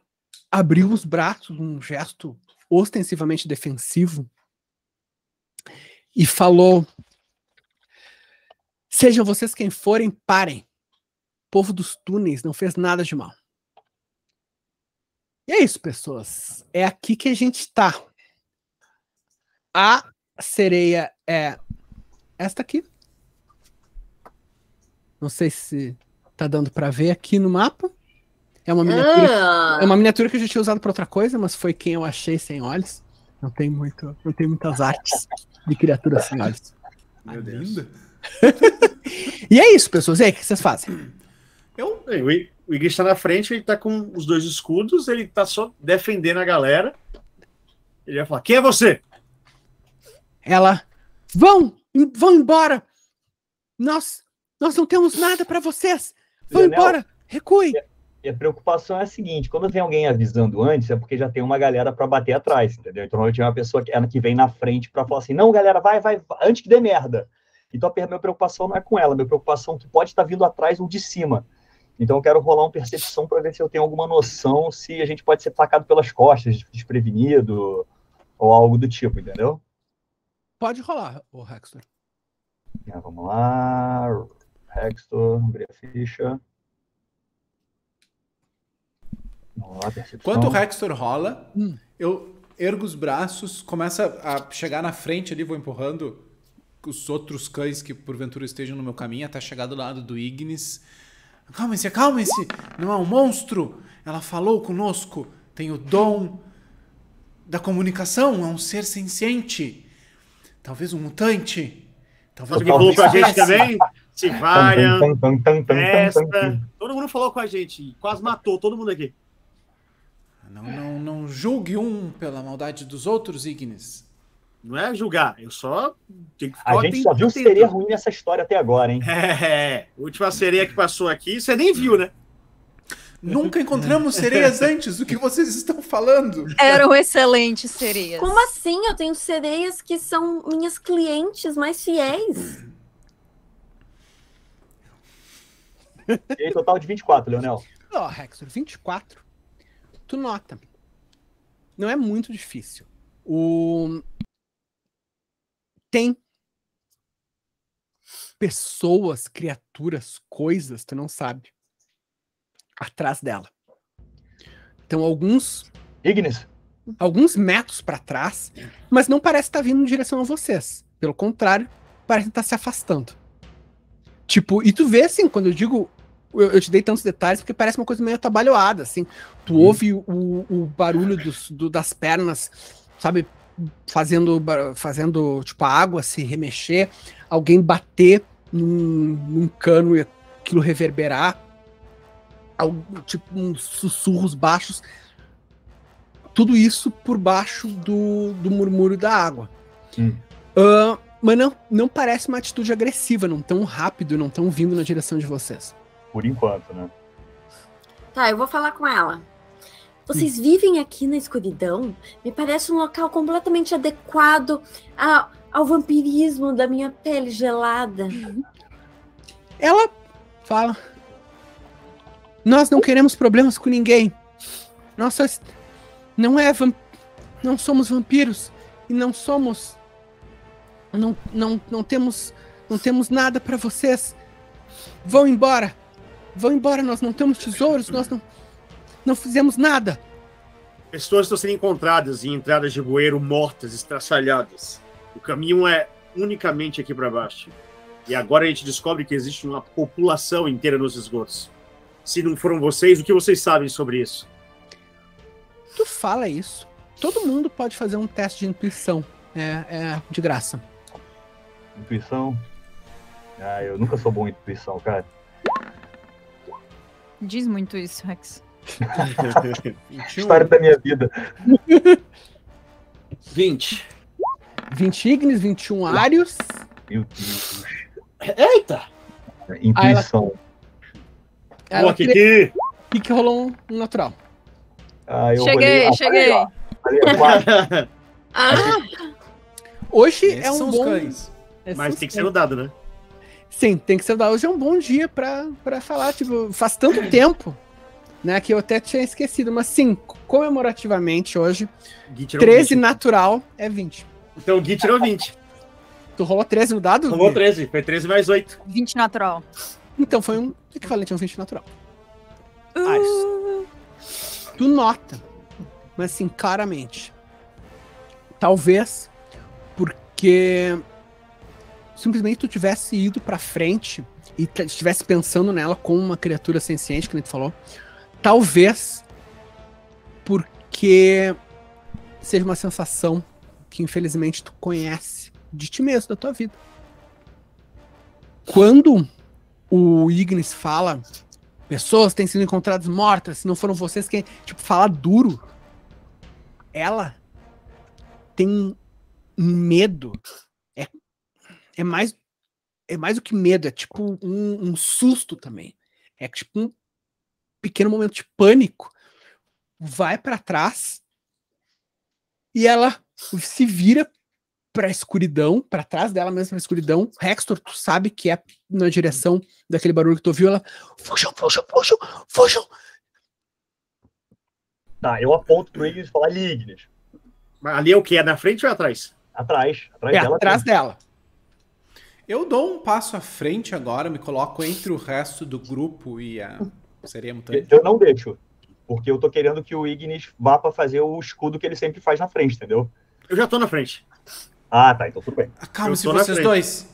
abriu os braços, um gesto ostensivamente defensivo, e falou: Sejam vocês quem forem, parem. O povo dos túneis não fez nada de mal. E é isso, pessoas. É aqui que a gente tá. A sereia é esta aqui. Não sei se tá dando pra ver aqui no mapa. É uma miniatura, Ah, é uma miniatura que eu já tinha usado pra outra coisa, mas foi quem eu achei sem olhos. Não tem muito, não tem muitas artes de criaturas sem olhos. Meu Deus. E é isso, pessoas. E aí, o que vocês fazem? Eu, O I- o Igor está na frente, ele tá com os dois escudos, ele tá só defendendo a galera. Ele vai falar: Quem é você? Ela, vão, vão embora. Nós, nós não temos nada pra vocês. Vão Leonel, embora, recuem. E a preocupação é a seguinte: quando vem alguém avisando antes, é porque já tem uma galera para bater atrás, entendeu? Então eu tinha uma pessoa que, que vem na frente para falar assim: não, galera, vai, vai, vai, antes que dê merda. Então a minha preocupação não é com ela, minha preocupação é que pode estar vindo atrás ou de cima. Então eu quero rolar uma percepção para ver se eu tenho alguma noção se a gente pode ser atacado pelas costas, desprevenido ou algo do tipo, entendeu? Pode rolar, o Hextor. Ah, vamos lá. Hextor, abrir a ficha. Enquanto o Hextor rola, Hum. eu ergo os braços, começa a chegar na frente ali, vou empurrando os outros cães que porventura estejam no meu caminho até chegar do lado do Ignis. Acalmem-se, acalmem-se! Não é um monstro! Ela falou conosco, tem o dom da comunicação, é um ser senciente. Talvez um mutante. Talvez um falou com a gente também? Tan. Esta. Todo mundo falou com a gente. Quase matou todo mundo aqui. Não, não, não julgue um pela maldade dos outros, Ignis. Não é julgar, eu só tenho que ficar A gente só viu atento. seria ruim nessa história até agora, hein? É, última sereia que passou aqui, você nem viu, né? Nunca encontramos sereias antes. O que vocês estão falando? Eram excelentes sereias. Como assim? Eu tenho sereias que são minhas clientes mais fiéis. E aí, total de 24, Leonel. Ó, Hextor, 24. Tu nota. Não é muito difícil. O... Tem pessoas, criaturas, coisas, tu não sabe, atrás dela. Então, alguns Ignis, alguns metros para trás, mas não parece estar vindo em direção a vocês. Pelo contrário, parece estar se afastando. Tipo, e tu vê assim, quando eu digo. Eu, eu te dei tantos detalhes porque parece uma coisa meio atabalhoada, assim. Tu ouve o, o barulho dos, do- das pernas, sabe? Fazendo, fazendo, tipo, a água se remexer, alguém bater num, num cano e aquilo reverberar. Algo, tipo, uns sussurros baixos tudo isso por baixo do, do murmúrio da água. Hum. Ah, mas não, não parece uma atitude agressiva, não tão rápido, não tão vindo na direção de vocês. Por enquanto, né? Tá, eu vou falar com ela. Vocês vivem aqui na escuridão? Me parece um local completamente adequado a- ao vampirismo da minha pele gelada. Ela fala: Nós não queremos problemas com ninguém. Nós não é vam- não somos vampiros e não somos não, não, não temos não temos nada para vocês. Vão embora. Vão embora, nós não temos tesouros, nós não não fizemos nada. Pessoas estão sendo encontradas em entradas de bueiro mortas, estraçalhadas. O caminho é unicamente aqui para baixo. E agora a gente descobre que existe uma população inteira nos esgotos. Se não foram vocês, o que vocês sabem sobre isso? Tu fala isso. Todo mundo pode fazer um teste de intuição. É, é de graça. Intuição. Ah, eu nunca sou bom em intuição, cara. Diz muito isso, Rex. 21. História da minha vida. 20. 20 Ignis, 21 Arius. Meu Deus. Eita! Intuição. Ela Boa, Kiki! que, que rolou um, natural. Ah, eu cheguei, ah, cheguei. ó, quatro. Hoje Esses é um são os bom. cães. Mas tem que ser no dado, né? Sim, tem que ser dado. Hoje é um bom dia pra, pra falar. Tipo, faz tanto tempo, né, que eu até tinha esquecido. Mas sim, comemorativamente hoje, Gui tirou 13 20. natural é 20. Então o Gui tirou 20. Tu rolou 13 no dado? Gui? 13. Foi 13 mais 8. 20 natural. Então foi um equivalente a um 20 natural. Arius. Tu nota, mas assim, claramente. Talvez porque simplesmente tu tivesse ido pra frente e estivesse pensando nela como uma criatura senciente, que nem tu falou. Talvez porque seja uma sensação que infelizmente tu conhece de ti mesmo, da tua vida. Quando o Ignis fala pessoas têm sido encontradas mortas, se não foram vocês quem, tipo, fala duro. Ela tem medo. É, mais é mais do que medo, é tipo um, um susto também. É tipo um pequeno momento de pânico. Vai pra trás e ela se vira pra escuridão, pra trás dela mesma pra escuridão. Rextor, tu sabe que é na direção daquele barulho que tu ouviu, ela Fujam, fujam, fujam, fujam. Tá, eu aponto pro Ignis e falo ali, Ignis. Mas ali é o que? É na frente ou é atrás? Atrás. Atrás É, dela. atrás dela. Eu dou um passo à frente agora, me coloco entre o resto do grupo e a sereia mutante. Eu não deixo. Porque eu tô querendo que o Ignis vá pra fazer o escudo que ele sempre faz na frente, entendeu? Eu já tô na frente. Ah, tá, então tudo bem. Acalme-se vocês dois.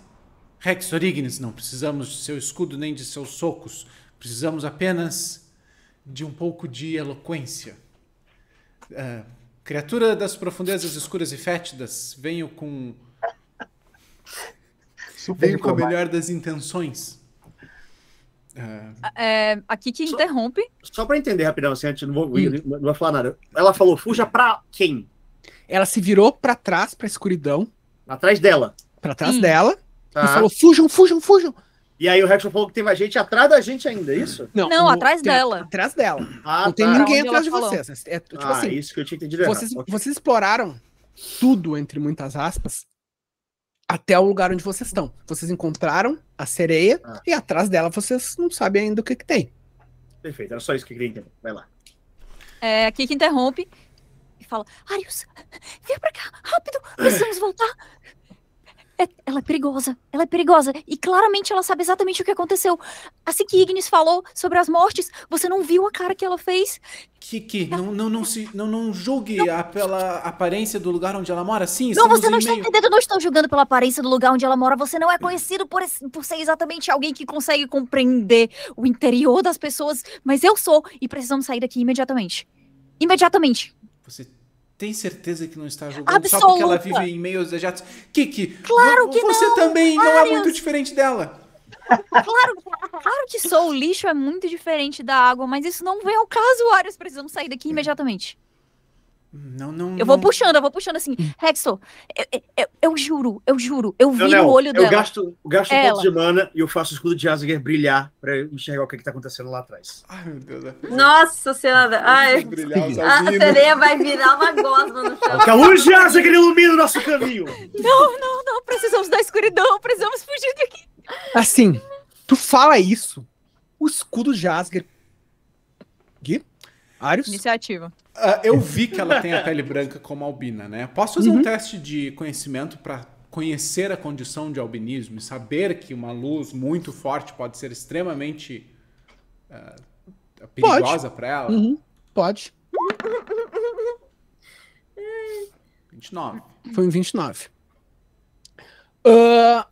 Rex Orignes, não precisamos de seu escudo nem de seus socos. Precisamos apenas de um pouco de eloquência. Ah, criatura das profundezas escuras e fétidas, venho com, Super venho com a melhor das intenções. Ah, É, aqui que Só- interrompe. Só pra entender rapidão, assim, antes, não vou, Hum. não vou falar nada. Ela falou, fuja pra quem? Ela se virou pra trás, pra escuridão, Atrás dela. pra trás Sim. dela, Tá? e falou: fujam, fujam, fujam. E aí o Rexon falou que tem mais gente atrás da gente ainda, é isso? Não, atrás tem- dela. Atrás dela. Ah, não tem tá. ninguém Onde atrás de falou. vocês. É, tipo ah, assim, isso que eu tinha entendido errado. vocês, Ok. vocês exploraram tudo, entre muitas aspas, até o lugar onde vocês estão. Vocês encontraram a sereia Ah. e atrás dela vocês não sabem ainda o que, que tem. Perfeito, era só isso que eu queria entender. Vai lá. É, aqui que interrompe e fala: Arius, vem pra cá, rápido, precisamos voltar. É- ela é perigosa, ela é perigosa. E claramente ela sabe exatamente o que aconteceu. Assim que Ignis falou sobre as mortes, você não viu a cara que ela fez? Kiki, não, não, não, se, não, não julgue a, pela aparência do lugar onde ela mora. Sim, Não, você não está meio... entendendo. Não estou julgando pela aparência do lugar onde ela mora. Você não é conhecido por, por ser exatamente alguém que consegue compreender o interior das pessoas. Mas eu sou e precisamos sair daqui imediatamente. Imediatamente. Você tem certeza que não está julgando só porque ela Absoluta. vive em meio aos desertos? Kiki, Claro que você não, também não é muito diferente dela. Claro, claro que sou. O lixo é muito diferente da água, mas isso não vem ao caso, Arius. Precisamos sair daqui imediatamente. Não, não. Eu vou não- puxando, eu vou puxando assim. Rexo, eu, eu- eu- juro, eu juro. Eu vi Leonel, no olho eu dela. gasto, eu gasto Ela. pontos de mana e eu faço o escudo de Asger brilhar pra eu enxergar o que, que tá acontecendo lá atrás. Ai, meu Deus. é Nossa senhora. Ai, Brilhar os a sereia vai virar uma gosma no chão. Que a luz de Asger ilumina o nosso caminho! Não, não, não. Precisamos da escuridão. Precisamos fugir daqui. Assim, tu fala isso, o escudo de Asger. Gui? Arius? Iniciativa. Ah, eu vi que ela tem a pele branca como albina, né? Posso fazer Uhum. um teste de conhecimento para conhecer a condição de albinismo e saber que uma luz muito forte pode ser extremamente ah, perigosa para ela? Uhum, pode. 29. Foi um 29. Ah,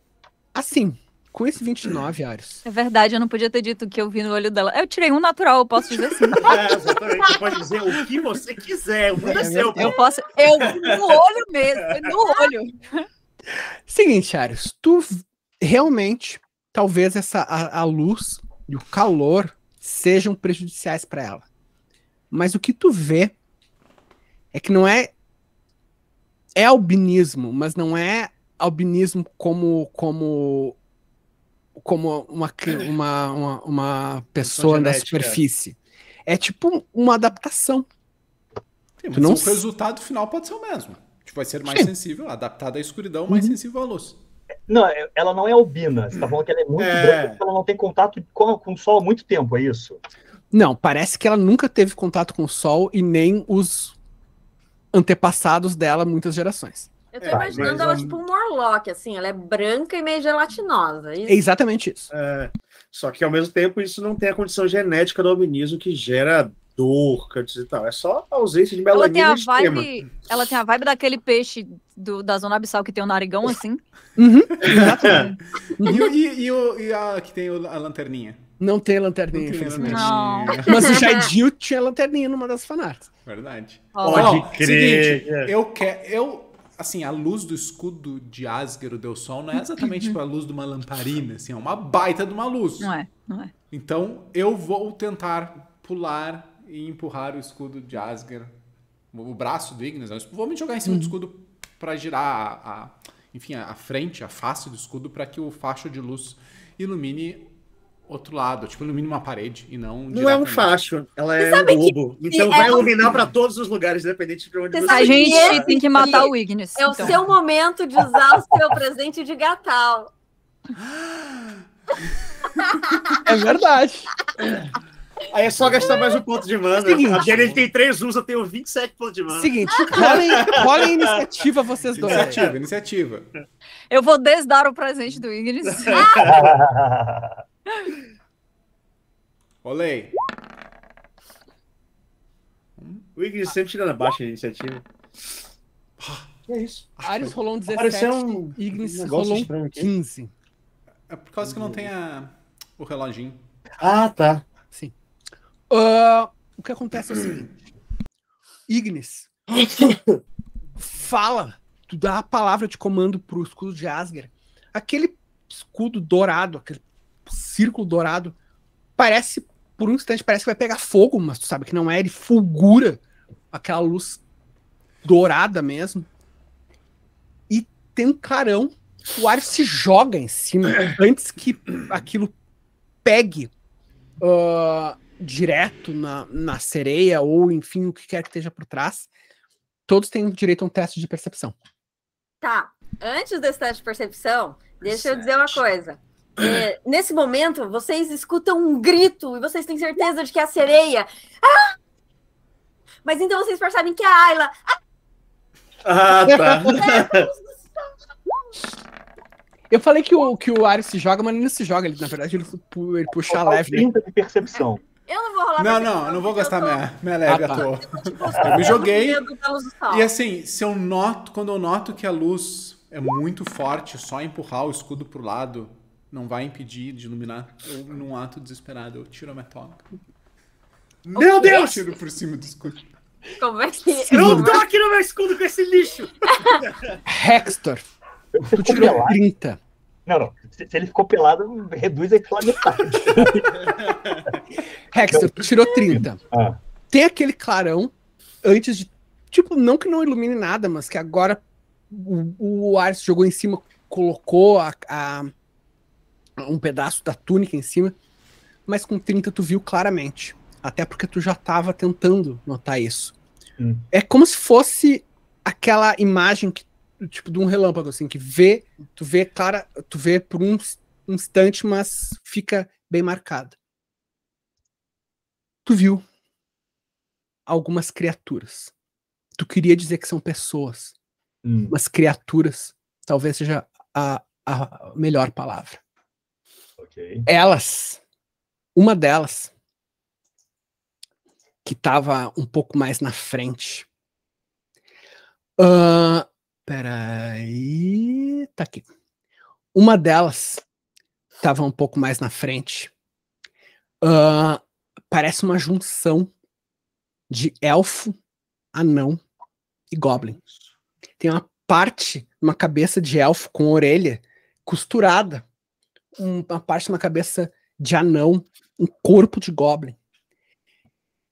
assim, com esse 29, Arius. É verdade, eu não podia ter dito o que eu vi no olho dela. Eu tirei um natural, eu posso dizer assim. É, exatamente. Você pode dizer o que você quiser, o mundo é seu. Eu posso. Eu, no olho mesmo, no olho. Seguinte, Arius, tu realmente talvez essa a, a luz e o calor sejam prejudiciais para ela. Mas o que tu vê é que não é é albinismo, mas não é albinismo como como como uma uma, uma, uma pessoa na superfície. É tipo uma adaptação. Sim, não o resultado final pode ser o mesmo. Tipo, vai ser mais Sim. sensível, adaptado à escuridão, mais Uhum. sensível à luz. Não, é- ela não é albina. Você tá falando que ela é muito É. branca porque ela não tem contato com, com o sol há muito tempo, é isso? Não, parece que ela nunca teve contato com o sol e nem os antepassados dela muitas gerações. Eu tô É, imaginando ela um, tipo um Morlock, assim. Ela é branca e meio gelatinosa. É Isso. exatamente isso. É, só que ao mesmo tempo isso não tem a condição genética do albinismo que gera dor, e tal. É só a ausência de Ela tem melanina a extrema. vibe. Ela tem a vibe daquele peixe do- da zona abissal que tem o narigão assim. Uhum, exatamente. E, o- e, e, o- e a que tem a lanterninha? Não tem lanterninha, Não tem infelizmente. Mas o Jaidil tinha lanterninha numa das fanarts. Verdade. Pode Ó, crer. Seguinte, eu quero. Eu, assim, a luz do escudo de Asger, o Deus Sol, não é exatamente tipo a luz de uma lamparina, assim, é uma baita de uma luz. Não é, não é. Então eu vou tentar pular e empurrar o escudo de Asger, o braço do Ignis. Eu vou me jogar em cima do escudo para girar a, a- enfim, a, a frente, a face do escudo para que o facho de luz ilumine outro lado, tipo ilumine uma parede e não Não é um facho, ela é um que- globo. Então é vai um- iluminar para todos os lugares, independente de onde Você você A gente esse- tem que matar que o Ignis. É o então. seu momento de usar o seu presente de Gatal. É verdade. Aí é só gastar mais um ponto de mana. Seguinte. A Jenny tem três usos, eu tenho 27 pontos de mana. Seguinte, rolem, rolem a iniciativa vocês dois. Iniciativa, iniciativa. Eu vou desdar o presente do Ignis. Olei. O Ignis sempre tirando a iniciativa. Que é isso? Ares rolou um 17, Apareceu um Ignis rolou um estranho aqui. 15. É por causa que não tem a, o reloginho. Ah, tá. Sim. Ah, o que acontece é o seguinte. Ignis fala, tu dá a palavra de comando pro escudo de Asger. Aquele escudo dourado, aquele círculo dourado, parece, por um instante, parece que vai pegar fogo, mas tu sabe que não é, ele fulgura aquela luz dourada mesmo. E tem um clarão, o ar se joga em cima antes que aquilo pegue ah, direto na, na sereia ou enfim o que quer que esteja por trás. Todos têm direito a um teste de percepção. Tá. Antes desse teste de percepção, deixa eu dizer uma coisa. É, nesse momento, vocês escutam um grito e vocês têm certeza de que é a sereia. Ah! Mas então vocês percebem que é a Ayla. Ah, tá. Eu falei que o, que o Ares se joga, mas ele não se joga. Ele, na verdade, ele, pu- ele puxa Faltar leve. 30 de percepção. Eu não vou rolar Não, não, eu não vou gastar tô- minha, minha leve Ah, à tá. toa. tipo, Eu me joguei. E assim, se eu noto, quando eu noto que a luz é muito forte, só empurrar o escudo pro lado não vai impedir de iluminar, eu, num ato desesperado, eu tiro a minha tônica. Meu Eu Deus! tiro por cima do escudo. Como é que. Não toque no meu escudo com esse lixo! Hextor, tu tirou pelado? 30. Não, não. Se, se ele ficou pelado, reduz pela metade. Hextor, tu tirou 30. Ah. Tem aquele clarão antes de. Tipo, não que não ilumine nada, mas que agora o, o Ares jogou em cima, colocou a, a- um pedaço da túnica em cima, mas com 30 tu viu claramente. Até porque tu já tava tentando notar isso. Hum. É como se fosse aquela imagem que, tipo, de um relâmpago, assim, que vê, tu vê clara, tu vê por um ins- instante, mas fica bem marcada. Tu viu algumas criaturas. Tu queria dizer que são pessoas, Hum. mas criaturas talvez seja a, a melhor palavra. Ok. Elas, uma delas, que estava um pouco mais na frente. Ah, peraí. Tá aqui. Uma delas estava um pouco mais na frente. Ah, parece uma junção de elfo, anão e goblin. Tem uma parte, uma cabeça de elfo com orelha costurada uma parte de uma cabeça de anão, um corpo de goblin.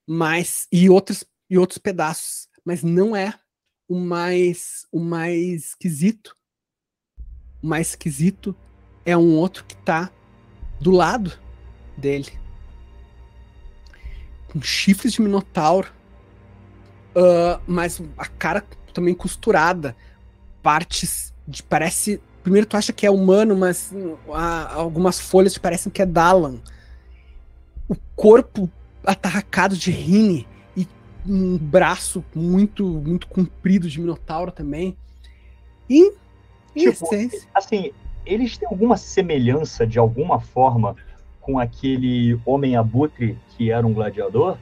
Mas e outros e outros pedaços, mas não é o mais o mais esquisito. O mais esquisito é um outro que tá do lado dele. Com chifres de minotauro. Uh, mas a cara também costurada. Partes de. Parece. Primeiro tu acha que é humano, mas ah, algumas folhas te parecem que é Dalan. O corpo atarracado de rine e um braço muito muito comprido de minotauro também. E, e tipo, assim, eles têm alguma semelhança de alguma forma com aquele homem abutre que era um gladiador?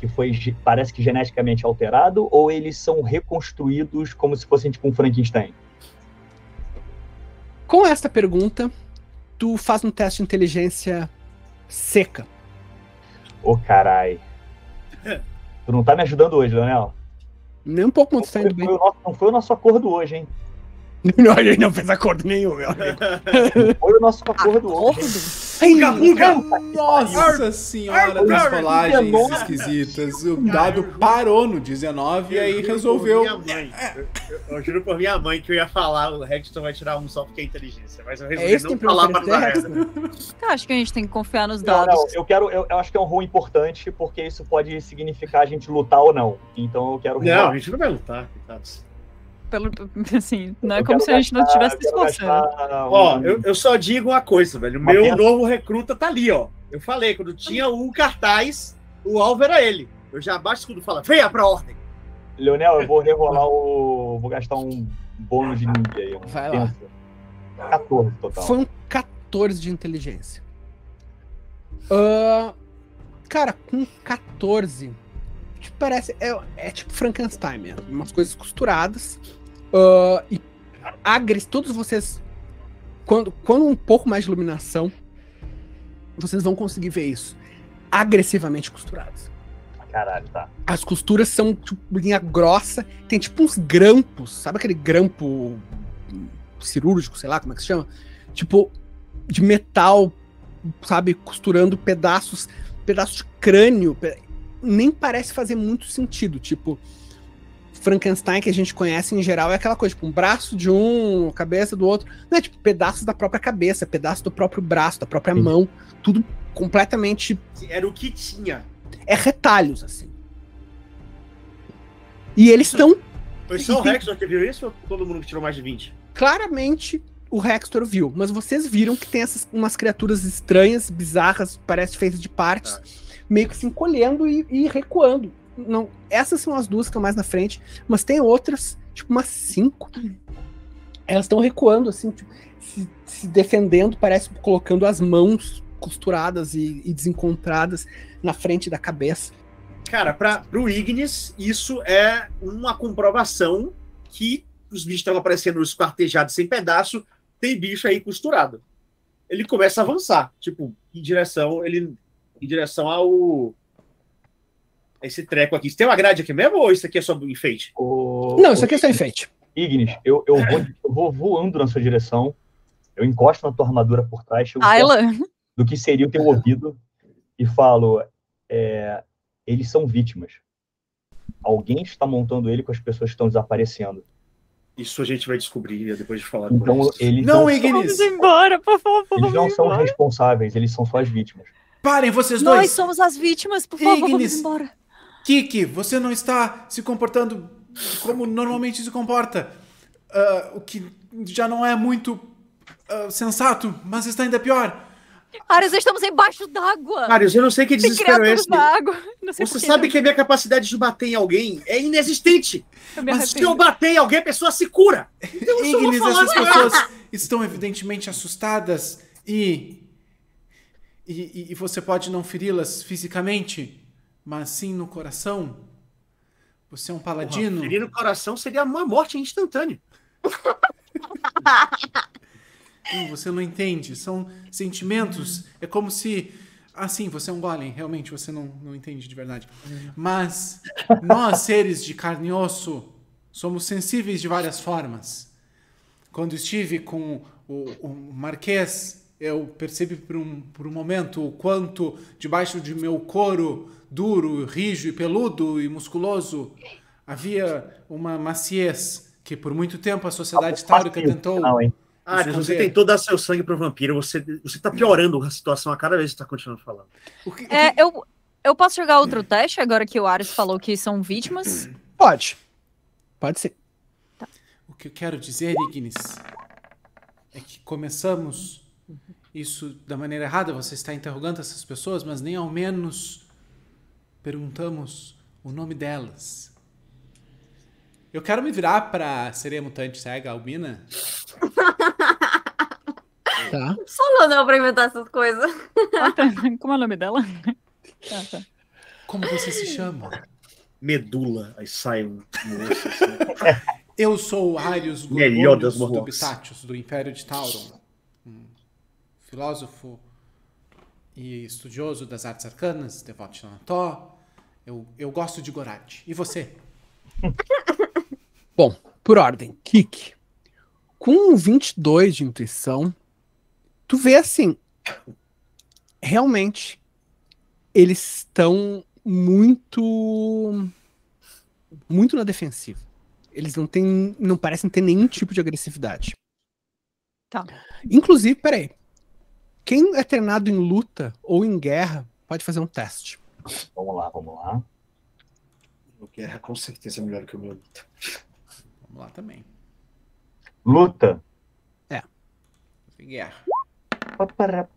Que foi, parece que geneticamente alterado? Ou eles são reconstruídos como se fossem tipo um Frankenstein? Com esta pergunta, tu faz um teste de inteligência seca. Ô, oh, carai. Tu não tá me ajudando hoje, Leonel? Nem um pouco, muito tá indo bem. não foi o nosso acordo hoje, hein? Não, a gente não fez acordo nenhum, meu amigo. Foi o nosso acordo hoje. Nossa senhora das rolagens esquisitas. O dado parou no 19 e aí resolveu. Eu, eu, juro por minha mãe que eu ia falar, o Rexton vai tirar um só porque é inteligência. Mas eu resolvi é não falar pra dar. Eu acho que a gente tem que confiar nos dados. Não, não, eu quero, eu, eu, acho que é um rol importante, porque isso pode significar a gente lutar ou não. Então eu quero. Não, a gente não vai lutar, coitados pelo, assim, não é eu como se a gente não estivesse se esforçando. Ó, eu, eu só digo uma coisa, velho. O meu novo recruta tá ali, ó. Eu falei, quando tinha um cartaz, o alvo era ele. Eu já baixo tudo e falo, venha pra ordem. Leonel, eu vou rerolar o. Vou gastar um bônus de ninja aí. Um Vai lá. 14 total. Foi um 14 de inteligência. Uh, cara, com 14. Tipo, parece. É, é tipo Frankenstein mesmo. Umas coisas costuradas. Uh, e agres, todos vocês. Quando, quando um pouco mais de iluminação, vocês vão conseguir ver isso. Agressivamente costurados. Caralho, tá. As costuras são tipo linha grossa, tem tipo uns grampos, sabe aquele grampo cirúrgico, sei lá como é que se chama? Tipo, de metal, sabe, costurando pedaços, pedaços de crânio. Nem parece fazer muito sentido. Tipo, Frankenstein que a gente conhece em geral é aquela coisa, tipo, um braço de um, cabeça do outro. Não é tipo pedaços da própria cabeça, pedaços do próprio braço, da própria Sim. mão, tudo completamente. Era o que tinha. É retalhos, assim. E eles estão. Foi só o Rexor que viu isso ou todo mundo que tirou mais de 20? Claramente o Rextor viu, mas vocês viram que tem essas umas criaturas estranhas, bizarras, parece feitas de partes, ah. meio que se encolhendo e, e recuando não, essas são as duas que estão mais na frente, mas tem outras, tipo umas cinco. Elas estão recuando, assim, tipo, se, se, defendendo, parece colocando as mãos costuradas e, e, desencontradas na frente da cabeça. Cara, para o Ignis, isso é uma comprovação que os bichos estão aparecendo esquartejados sem pedaço, tem bicho aí costurado. Ele começa a avançar, tipo, em direção, ele em direção ao esse treco aqui. Você tem uma grade aqui mesmo ou isso aqui é só enfeite? O... Não, isso aqui é só enfeite. Ignis, eu, eu, vou, eu vou voando na sua direção, eu encosto na tua armadura por trás, do que seria o teu ouvido e falo: é, eles são vítimas. Alguém está montando ele com as pessoas que estão desaparecendo. Isso a gente vai descobrir depois de falar então, com eles. eles não, não Ignis! Vamos embora, por favor. Eles não são embora. responsáveis, eles são só as vítimas. Parem, vocês dois! Nós somos as vítimas, por favor, Ignis, vamos embora. Kiki, você não está se comportando como normalmente se comporta. Uh, o que já não é muito uh, sensato, mas está ainda pior. Arius, estamos embaixo d'água. Arius, eu não sei que desespero é esse. Você sabe que a minha capacidade de bater em alguém é inexistente. Mas se eu bater em alguém, a pessoa se cura. Então, Ignis, essas pessoas estão evidentemente assustadas e, e, e você pode não feri-las fisicamente mas sim no coração? Você é um paladino? Porra, no coração seria uma morte instantânea. Hum, você não entende. São sentimentos. É como se. Assim, você é um golem, realmente, você não, não entende de verdade. Mas nós, seres de carne e osso, somos sensíveis de várias formas. Quando estive com o, o Marquês eu percebi por um, por um momento o quanto debaixo de meu couro duro, rijo e peludo e musculoso havia uma maciez que por muito tempo a sociedade táurica tentou. Não, hein? Ah, você tentou dar seu sangue pro vampiro, você, você tá piorando a situação a cada vez que você tá continuando falando. O que- É, eu, eu posso jogar outro teste agora que o Ares falou que são vítimas? Pode. Pode ser. O que eu quero dizer, Ignis, é que começamos isso da maneira errada. Você está interrogando essas pessoas, mas nem ao menos perguntamos o nome delas. Eu quero me virar para sereia mutante cega albina. Tá. Só não pra inventar essas coisas. Ah, tá. Como é o nome dela? Ah, tá. Como você se chama? Medula, aí sai um. Eu sou Arius Gorgonius Morlocks. Dubitatius, do Império de Tauron. Um filósofo e estudioso das artes arcanas, devoto de. Eu, eu gosto de Gorad. E você? Bom, por ordem. Kik. Com um 22 de intuição, tu vê assim. Realmente, eles estão muito. Muito na defensiva. Eles não têm. Não parecem ter nenhum tipo de agressividade. Tá. Inclusive, peraí. Quem é treinado em luta ou em guerra pode fazer um teste. Vamos lá, vamos lá. O Guerra com certeza é melhor que o meu. Vamos lá também. Luta. Guerra. Papará.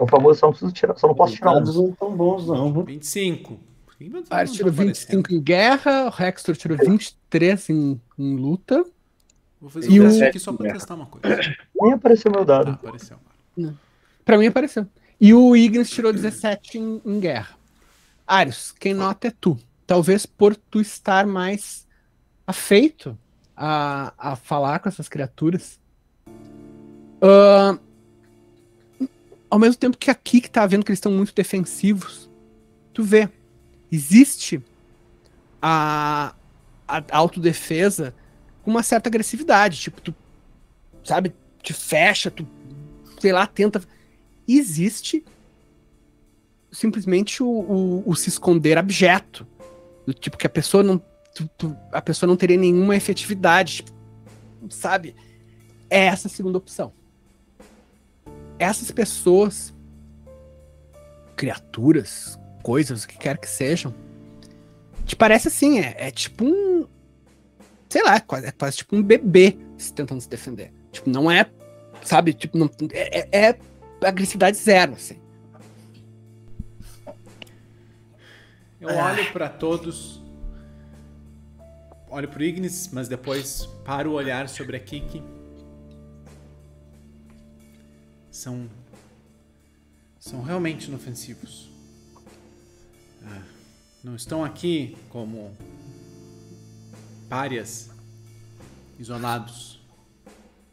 É o famoso só não, preciso tirar, só não posso tirar um. Não tão bons, não. viu? 25. Ih, meu Deus, Ares não tirou tá 25 em guerra, o Hextor tirou 23 em, em luta. Vou fazer E um teste aqui só pra testar uma coisa. Nem apareceu meu dado. apareceu. Pra mim apareceu. E o Ignis tirou 17 em, em guerra. Arius, quem nota é tu. Talvez por tu estar mais afeito a, a falar com essas criaturas. Ahn, ao mesmo tempo que aqui que tá vendo que eles estão muito defensivos, tu vê, existe a, a autodefesa com uma certa agressividade. Tipo, tu, sabe, te fecha, tu, sei lá, tenta. Existe simplesmente o, o, o se esconder abjeto. Do tipo que a pessoa não. tu- tu- a pessoa não teria nenhuma efetividade. tipo, sabe? É essa a segunda opção. Essas pessoas, criaturas, coisas, o que quer que sejam, te parece assim, é, é tipo um. Sei lá, é quase, é quase tipo um bebê se tentando se defender. Tipo, não é. Sabe? Tipo, não, é, é- é agressividade zero, assim. Eu olho pra todos. Olho pro Ignis, mas depois paro o olhar sobre a Kiki. São. São realmente inofensivos. Ah, não estão aqui como. párias isolados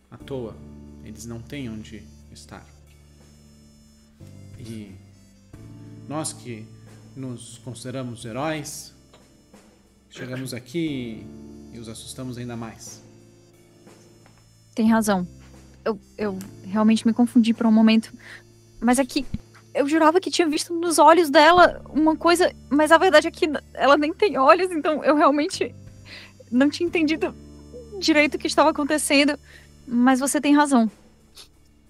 à toa. Eles não têm onde estar. E nós que nos consideramos heróis, chegamos aqui e os assustamos ainda mais. Tem razão. Eu, eu realmente me confundi por um momento. Mas é que eu jurava que tinha visto nos olhos dela uma coisa, mas a verdade é que ela nem tem olhos, então eu realmente não tinha entendido direito o que estava acontecendo. Mas você tem razão.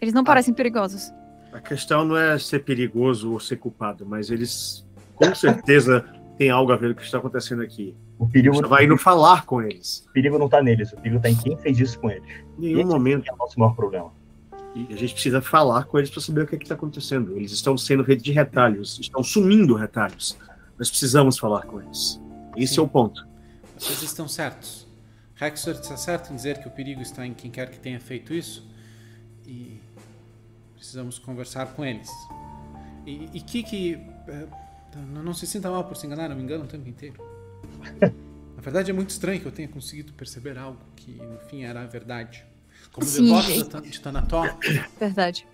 Eles não parecem perigosos. A questão não é ser perigoso ou ser culpado, mas eles com certeza têm algo a ver com o que está acontecendo aqui. O perigo, gente vai indo falar com eles. o perigo não tá neles, o perigo tá em quem fez isso com eles. Em nenhum Esse momento. é o nosso maior problema. E a gente precisa falar com eles para saber o que está acontecendo. Eles estão sendo rede de retalhos, estão sumindo retalhos. Nós precisamos falar com eles. Esse Sim. é o ponto. Vocês estão certos. Rexor está certo em dizer que o perigo está em quem quer que tenha feito isso. E precisamos conversar com eles. E, e Kiki, eh, não, não se sinta mal por se enganar, eu me engano o tempo inteiro. Na verdade, é muito estranho que eu tenha conseguido perceber algo que no fim era a verdade. Como Sim, devoto e- da Ta- de Tanató, Verdade.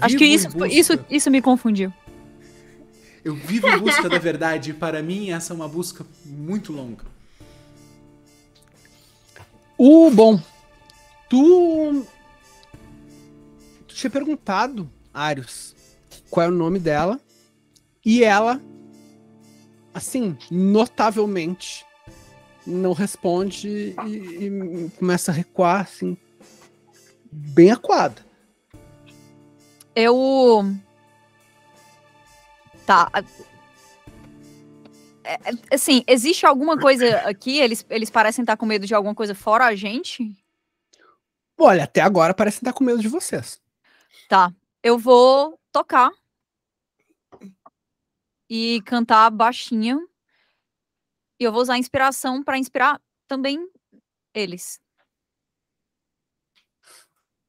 Acho que isso, busca- isso, isso me confundiu. Eu vivo em busca da verdade e para mim essa é uma busca muito longa. O bom, tu, tu tinha perguntado, Arius, qual é o nome dela. E ela, assim, notavelmente, não responde e, e começa a recuar, assim, bem acuada. Eu. Tá. É, é, assim, existe alguma coisa aqui? Eles, eles parecem estar com medo de alguma coisa fora a gente? Olha, até agora parece estar com medo de vocês. Tá. Eu vou tocar. E cantar baixinho. E eu vou usar a inspiração para inspirar também eles.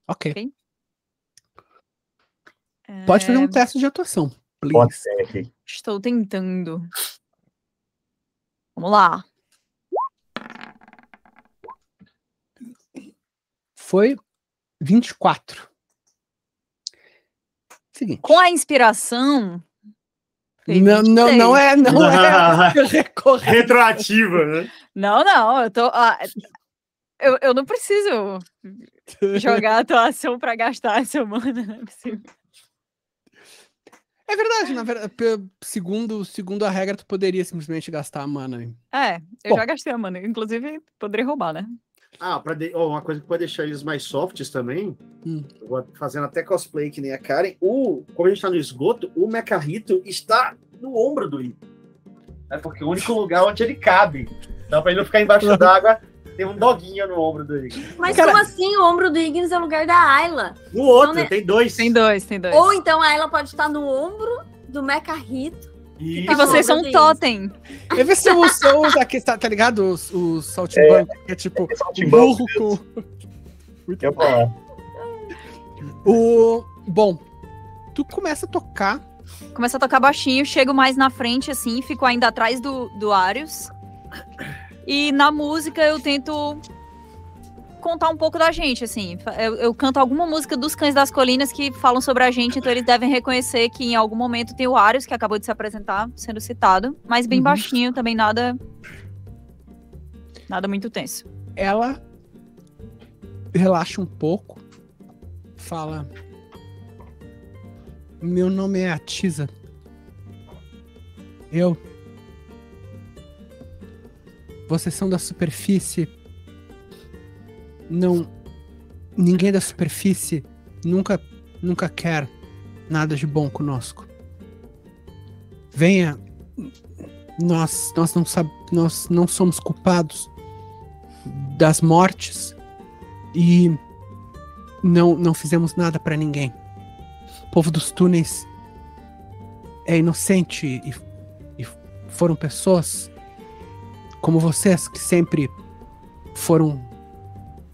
Ok. Ok. Pode fazer É, um teste de atuação, please. aqui. Estou tentando. Vamos lá. Foi 24. Seguinte. Com a inspiração. Não, não, 26. não é, não é. Retroativa, né? Não, não, eu tô. ah, eu, eu não preciso jogar atuação pra gastar essa mana. Não é possível. É verdade, na verdade, segundo, segundo a regra, tu poderia simplesmente gastar a mana. É, eu Bom. já gastei a mana. Inclusive, poderia roubar, né? Ah, pra de... ó, uma coisa que pode deixar eles mais softs também, Hum. fazendo até cosplay que nem a Karen, o... como a gente tá no esgoto, o Mecarrito está no ombro do Ico. É porque o único lugar onde ele cabe. Então, pra ele não ficar embaixo d'água, tem um doguinho no ombro do Ico. Mas Cara- como assim o ombro do Ignis é o lugar da Ayla? No outro, Não, né? tem dois. Tem dois, tem dois. Ou então a Ayla pode estar no ombro do Mecha Isso. E vocês são Ombro um totem. Eu vi se eu sou aqui, tá, tá ligado? Os, os saltimbancos, que é tipo saltimbanco burro com. que eu falar. O. Bom, tu começa a tocar. Começa a tocar baixinho, chego mais na frente, assim, fico ainda atrás do, do Arius. E na música eu tento contar um pouco da gente, assim. Eu, eu canto alguma música dos Cães das Colinas que falam sobre a gente, então eles devem reconhecer que em algum momento tem o Arius, que acabou de se apresentar, sendo citado, mas bem Uhum. baixinho, também nada. Nada muito tenso. Ela relaxa um pouco. Fala. Meu nome é Atiza. Eu. Vocês são da superfície. Não. Ninguém da superfície nunca, nunca quer nada de bom conosco. Venha. Nós, nós não sab, nós não somos culpados das mortes e não não fizemos nada pra ninguém. O povo dos túneis é inocente e, e foram pessoas como vocês que sempre foram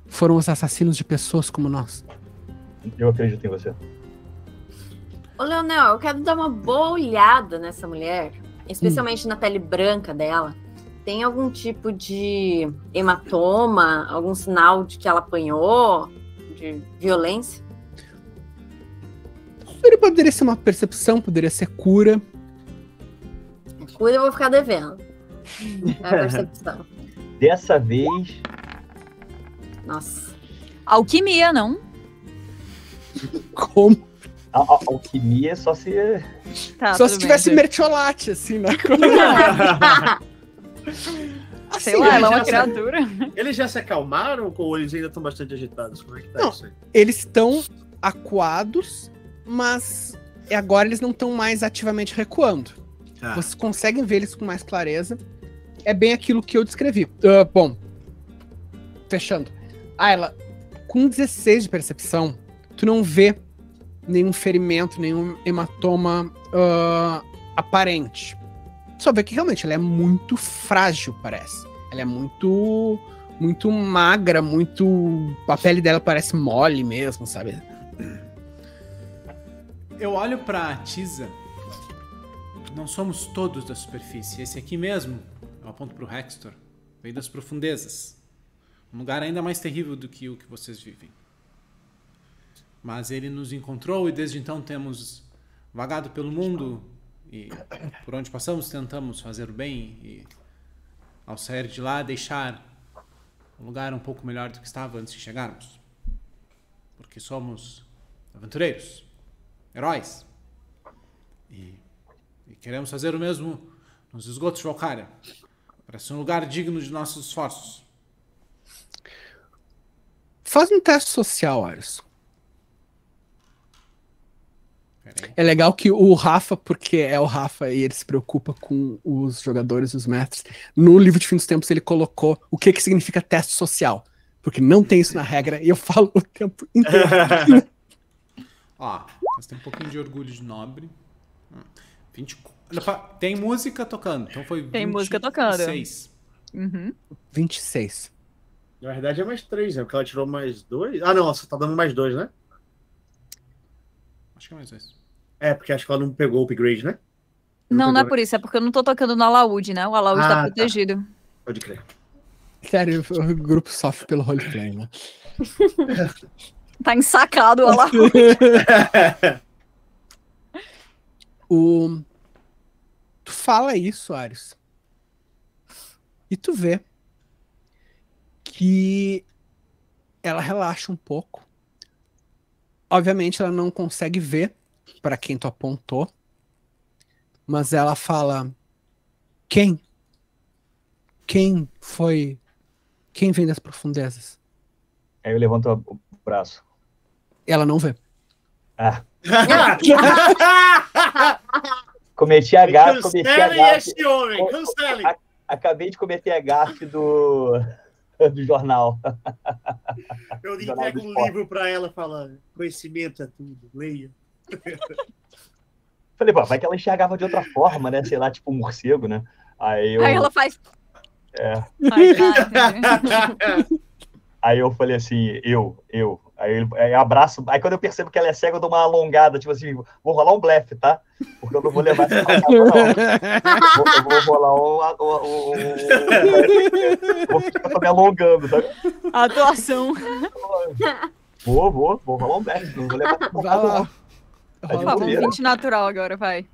foram os assassinos de pessoas como nós. Eu acredito em você. Ô, Leonel, eu quero dar uma boa olhada nessa mulher, especialmente na pele branca dela. Tem algum tipo de hematoma, algum sinal de que ela apanhou, de violência? Ele poderia ser uma percepção, poderia ser cura. Cuida, eu vou ficar devendo. É a percepção. Dessa vez, Nossa. Alquimia, não? Como? a, a- alquimia é só se. Tá, Só se bem, tivesse gente. mertiolate, assim, na coisa. Sei Assim, lá, ela é uma criatura. Eles já se acalmaram ou eles ainda estão bastante agitados? Como é que tá Não. isso aí? eles estão acuados, mas agora eles não estão mais ativamente recuando. Tá. Vocês conseguem ver eles com mais clareza. É bem aquilo que eu descrevi. Ah, bom, fechando. Ah, ela, com 16 de percepção, tu não vê nenhum ferimento, nenhum hematoma ah, aparente. Só vê que realmente ela é muito frágil, parece. Ela é muito muito magra, muito. A pele dela parece mole mesmo, sabe? Eu olho pra Tisa. Não somos todos da superfície. Esse aqui mesmo, eu aponto pro Hextor, veio das profundezas. Um lugar ainda mais terrível do que o que vocês vivem. Mas ele nos encontrou e desde então temos vagado pelo mundo e por onde passamos tentamos fazer o bem e ao sair de lá deixar o lugar um pouco melhor do que estava antes de chegarmos. Porque somos aventureiros, heróis. E, e queremos fazer o mesmo nos esgotos de Valkyria. Parece um lugar digno de nossos esforços. Faz um teste social. Peraí. É legal que o Rafa, porque é o Rafa e ele se preocupa com os jogadores e os mestres, no livro de Fim dos Tempos ele colocou o que, que significa teste social. Porque não tem isso na regra e eu falo o tempo inteiro. Ó, mas tem um pouquinho de orgulho de nobre. Hum, 20, olha pra- tem música tocando, então foi Tem música tocando. 26. Uhum. 26. Na verdade é mais três, né? Porque ela tirou mais dois. Ah, não, você tá dando mais dois, né? Acho que é mais dois. É, porque acho que ela não pegou o upgrade, né? Não, não é pegou, por isso, é porque eu não tô tocando no alaúde, né? O alaúde Ah, tá tá. protegido. Pode crer. Sério, o grupo sofre pelo roleplay, né? Tá ensacado o alaúde. O... Tu fala isso, Arius. E tu vê que ela relaxa um pouco. Obviamente ela não consegue ver para quem tu apontou, mas ela fala: Quem? Quem foi? Quem vem das profundezas? Aí eu levanto o braço. Ela não vê. Ah, cometi a gafe, cometi a gafe. esse homem, cancelem. Acabei de cometer a gafe do, do jornal. Eu Jornal entrego do um Esporte. livro pra ela falando: conhecimento é tudo, leia. Falei, pô, vai que ela enxergava de outra forma, né? Sei lá, tipo um morcego, né? Aí eu, Aí ela faz. É. Ai, entendi. aí eu falei assim, eu, eu. Aí, ele, aí abraço. Aí quando eu percebo que ela é cega, eu dou uma alongada, tipo assim, vou rolar um blefe, tá? Porque eu não vou levar essa. Vou, eu vou rolar um. um, um, um, um vou ficar só me alongando, tá? A atuação. Vou, vou, vou rolar um blefe. Não vou levar essa lá. não. Um bobeira. 20 natural agora, vai.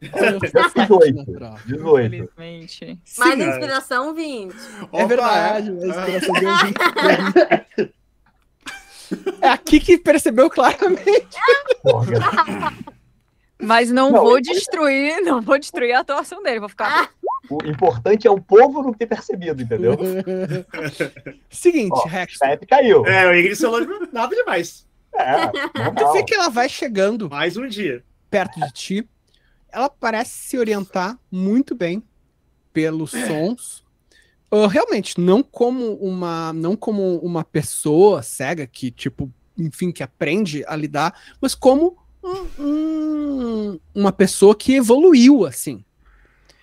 Dezoito. natural. 18. Infelizmente. Mais é. inspiração, 20. É Opa, verdade, mas a inspiração deu um vinte. É aqui que percebeu claramente. Mas não, Não, vou eu- destruir, não vou destruir a atuação dele. Vou ficar. O importante é o povo não ter percebido, entendeu? Seguinte, Ó, Rex. Pepe caiu. É, o Ingrid falou nada demais. É, Tu normal. vê que ela vai chegando Mais um dia. perto de ti. Ela parece se orientar muito bem pelos sons. Realmente, não como uma, não como uma pessoa cega que, tipo, enfim, que aprende a lidar, mas como um- um- uma pessoa que evoluiu, assim.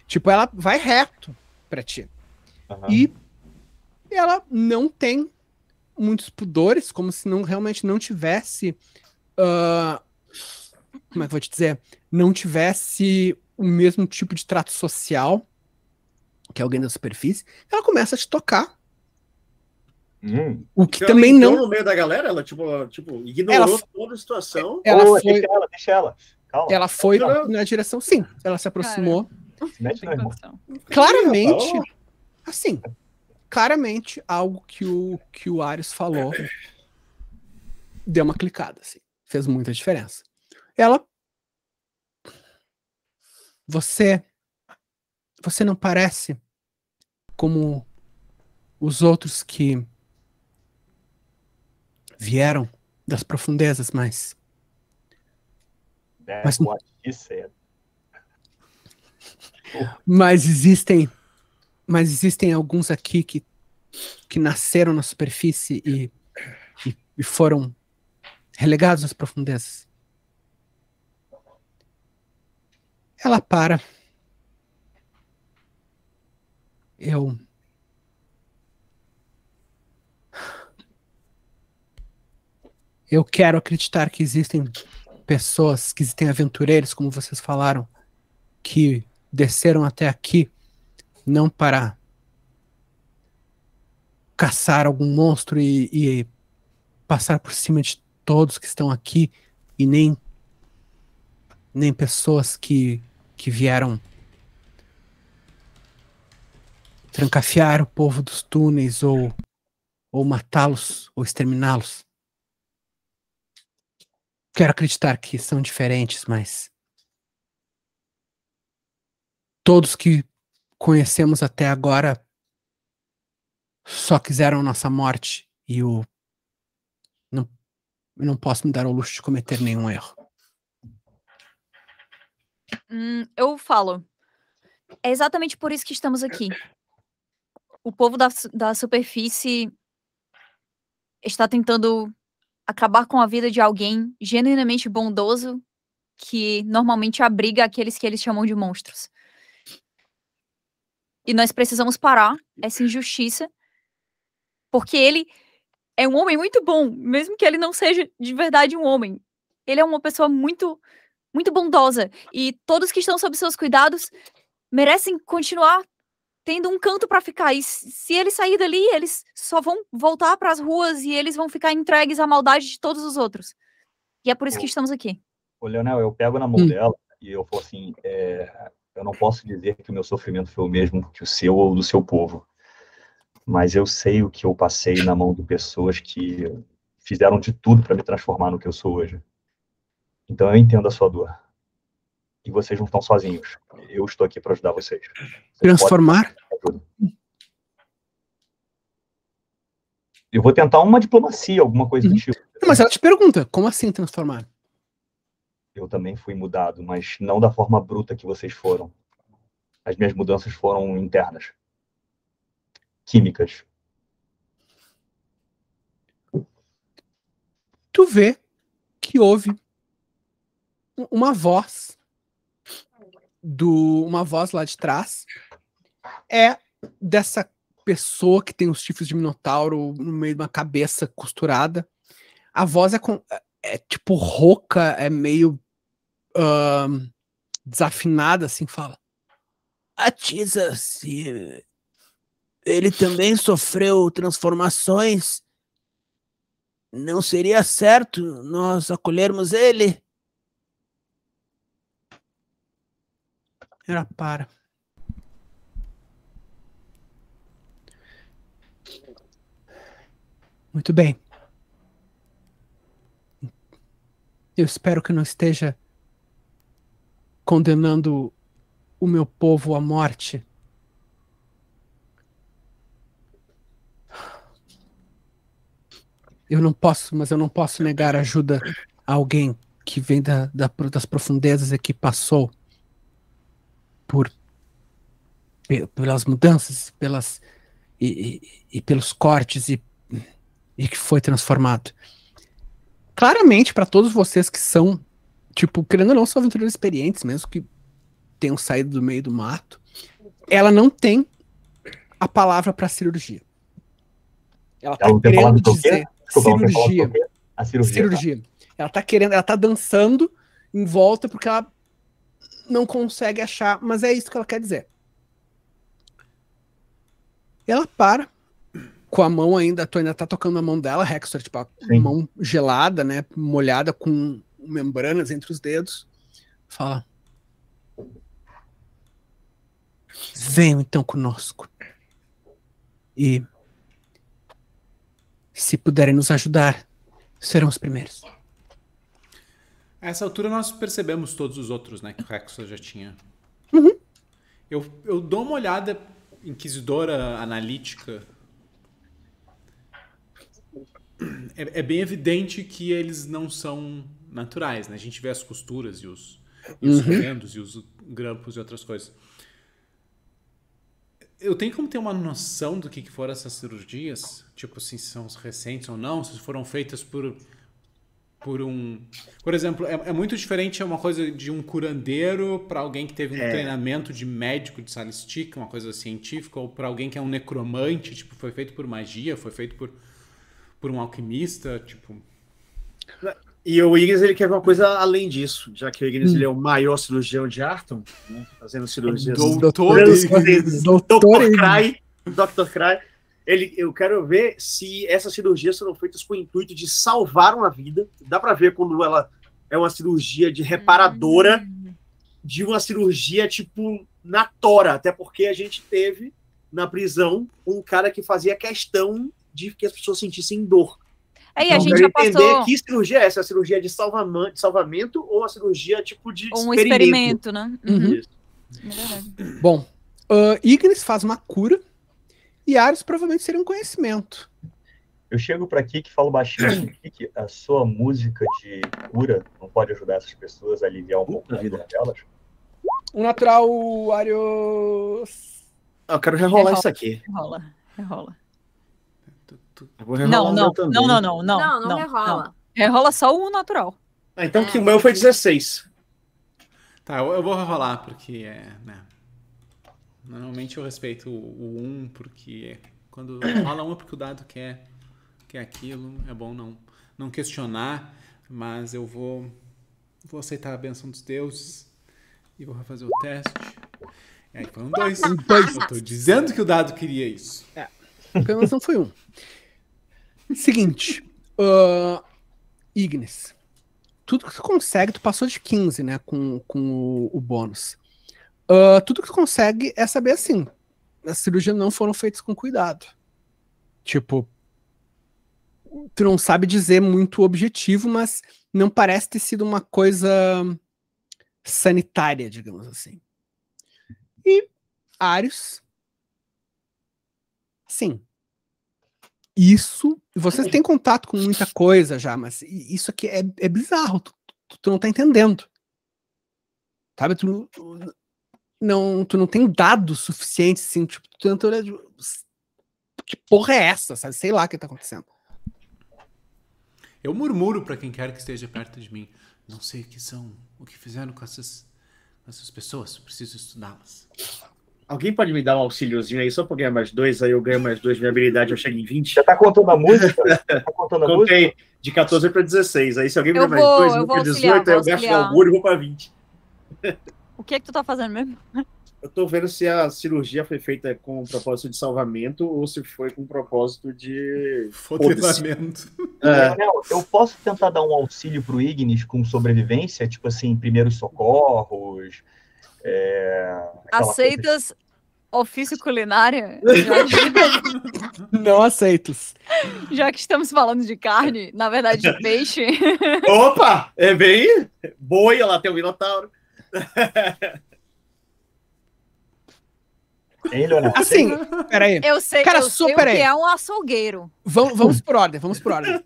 Tipo, ela vai reto pra ti. Aham. E ela não tem muitos pudores, como se não realmente não tivesse. ah, como é que eu vou te dizer? Não tivesse o mesmo tipo de trato social que alguém da superfície. Ela começa a te tocar. Hum. O que Então, também ela não. entrou no meio da galera, ela, tipo, tipo ignorou Ela- toda a situação. Ela Ô, foi, Deixa ela, deixa ela. Calma. ela foi Não. na direção. Sim, ela se aproximou. Condição. Claramente, assim, claramente algo que o que o Arius falou deu uma clicada, assim, fez muita diferença. Ela, você, você não parece como os outros que vieram das profundezas, mas É, Mas- what she said. Mas existem, mas existem alguns aqui que, que nasceram na superfície e, e, e foram relegados às profundezas. Ela para. Eu. Eu quero acreditar que existem pessoas, que existem aventureiros, como vocês falaram, que desceram até aqui não para caçar algum monstro e, e passar por cima de todos que estão aqui e nem nem pessoas que que vieram trancafiar o povo dos túneis ou ou matá-los ou exterminá-los. Quero acreditar que são diferentes, mas. Todos que conhecemos até agora só quiseram nossa morte e o. Não, não posso me dar o luxo de cometer nenhum erro. Hum, eu falo. É exatamente por isso que estamos aqui. O povo da, da superfície está tentando acabar com a vida de alguém genuinamente bondoso que normalmente abriga aqueles que eles chamam de monstros. E nós precisamos parar essa injustiça, porque ele é um homem muito bom, mesmo que ele não seja de verdade um homem. Ele é uma pessoa muito, muito bondosa e todos que estão sob seus cuidados merecem continuar tendo um canto para ficar. E se se ele sair dali, eles só vão voltar para as ruas e eles vão ficar entregues à maldade de todos os outros. E é por isso que estamos aqui. Ô, Leonel, eu pego na mão Hum. dela e eu falo assim, é, eu não posso dizer que o meu sofrimento foi o mesmo que o seu ou do seu povo, mas eu sei o que eu passei na mão de pessoas que fizeram de tudo para me transformar no que eu sou hoje. Então eu entendo a sua dor. E vocês não estão sozinhos. Eu estou aqui para ajudar vocês. Vocês podem Transformar? ajudar. Eu vou tentar uma diplomacia, alguma coisa do Uhum. tipo. Não, Mas ela te pergunta, como assim transformar? eu também fui mudado, mas não da forma bruta que vocês foram. As minhas mudanças foram internas, químicas. Tu vê que houve uma voz do uma voz lá de trás é dessa pessoa que tem os chifres de minotauro no meio de uma cabeça costurada. A voz é, com, é, é tipo rouca, é meio ahn, desafinada, assim, fala. Atiza-se. Ele também sofreu transformações. Não seria certo nós acolhermos ele? Ela para. Muito bem. Eu espero que não esteja condenando o meu povo à morte. Eu não posso, mas eu não posso negar ajuda a alguém que vem da, da- das profundezas e que passou por pe- pelas mudanças, pelas e, e- e pelos cortes e, e que foi transformado. Claramente, para todos vocês que são, tipo, querendo ou não, são aventureiros experientes, mesmo que tenham saído do meio do mato, ela não tem a palavra para cirurgia. Ela tá Ela tem querendo dizer cirurgia. quê? A cirurgia. Cirurgia. Ela tá querendo, ela tá dançando em volta porque ela não consegue achar, mas é isso que ela quer dizer. Ela para com a mão ainda, tu ainda tá tocando a mão dela, Hexor, tipo, a Sim. mão gelada, né, molhada com membranas entre os dedos. Fala: Venham então conosco. E se puderem nos ajudar, serão os primeiros. A essa altura nós percebemos todos os outros, né? Que o Rexo já tinha. Eu, eu dou uma olhada inquisidora, analítica. É, é bem evidente que eles não são naturais, né? A gente vê as costuras e os, e os Uhum. rendos e os grampos e outras coisas. Eu tenho como ter uma noção do que, que foram essas cirurgias? Tipo assim, se são recentes ou não, se foram feitas por por um. Por exemplo, é, é muito diferente uma coisa de um curandeiro para alguém que teve um É. treinamento de médico de salistica, uma coisa científica, ou para alguém que é um necromante, tipo, foi feito por magia, foi feito por, por um alquimista, tipo. E o Ignis ele quer uma coisa além disso, já que o Ignis ele é o maior cirurgião de Arton, né, fazendo cirurgias. Doutor Ignis. Doutor Dr. Ignis. Cry, Dr. Cry. Ele, eu quero ver se essas cirurgias foram feitas com o intuito de salvar uma vida. Dá pra ver quando ela é uma cirurgia de reparadora de uma cirurgia tipo na tora, até porque a gente teve na prisão um cara que fazia questão de que as pessoas sentissem dor. E a Então, gente quero já entender passou que cirurgia é essa? A cirurgia de, salvamento, de salvamento ou a cirurgia tipo de um experimento? experimento, né? Uhum. Isso. Verdade. Bom, uh, Ignis faz uma cura e Ares provavelmente seria um conhecimento. Eu chego pra Kiki e falo baixinho assim, Kiki, a sua música de cura não pode ajudar essas pessoas a aliviar um pouco Puta da vida. dor delas? Um natural, Arios. Ah, eu quero rerolar Rerola. isso aqui. Rola, rola. Tu- tu- Eu vou rerolar Não, não, não, não, não, não. Não, não, rerola. Rerola só o natural. Ah, então que o meu foi 16. Tá, eu, eu vou rolar, porque é. Né, normalmente eu respeito o 1, um, porque quando rola 1 um é porque o dado quer, quer aquilo, é bom não, não questionar, mas eu vou, vou aceitar a benção dos deuses e vou fazer o teste. E aí foi um 2. Eu tô dizendo que o dado queria isso. Pelo menos não foi um. Seguinte. Uh, Ignis. Tudo que tu consegue, tu passou de 15, né? Com, com o, o bônus. Uh, tudo que tu consegue é saber assim. As cirurgias não foram feitas com cuidado. Tipo. Tu não sabe dizer muito objetivo, mas não parece ter sido uma coisa sanitária, digamos assim. E Arius. Sim. Isso. Vocês têm contato com muita coisa já, mas isso aqui é, é bizarro. Tu, tu- tu não tá entendendo. Sabe? Tu, não- tu não, tem dados suficientes, assim. Tipo, tu tenta olhar. de- Que porra é essa? Sabe? Sei lá o que tá acontecendo. Eu murmuro pra quem quer que esteja perto de mim. Não sei o que são, o que fizeram com essas, essas pessoas, preciso estudá-las. Alguém pode me dar um auxíliozinho aí só pra ganhar mais dois? Aí eu ganho mais dois, minha habilidade eu chego em 20. Você tá contando a música? tá contando a música? Contei de 14 para 16. Aí se alguém me mais dois, eu vou pra auxiliar, 18, aí eu gasto auxiliar. orgulho e vou pra 20. O que é que tu tá fazendo mesmo? Eu tô vendo se a cirurgia foi feita com propósito de salvamento ou se foi com propósito de. Fodelamento. É, eu posso tentar dar um auxílio pro Ignis com sobrevivência? Tipo assim, primeiros socorros. é, aquela coisa Aceitas ofício que, Não aceitos. já que estamos falando de carne, na verdade de peixe. Opa! É bem. Boia lá, tem o Minotauro. Hein, Leonel? Assim, peraí. Eu sei, Cara, eu só- sei que é um açougueiro. Vamos, vamos por ordem, vamos por ordem.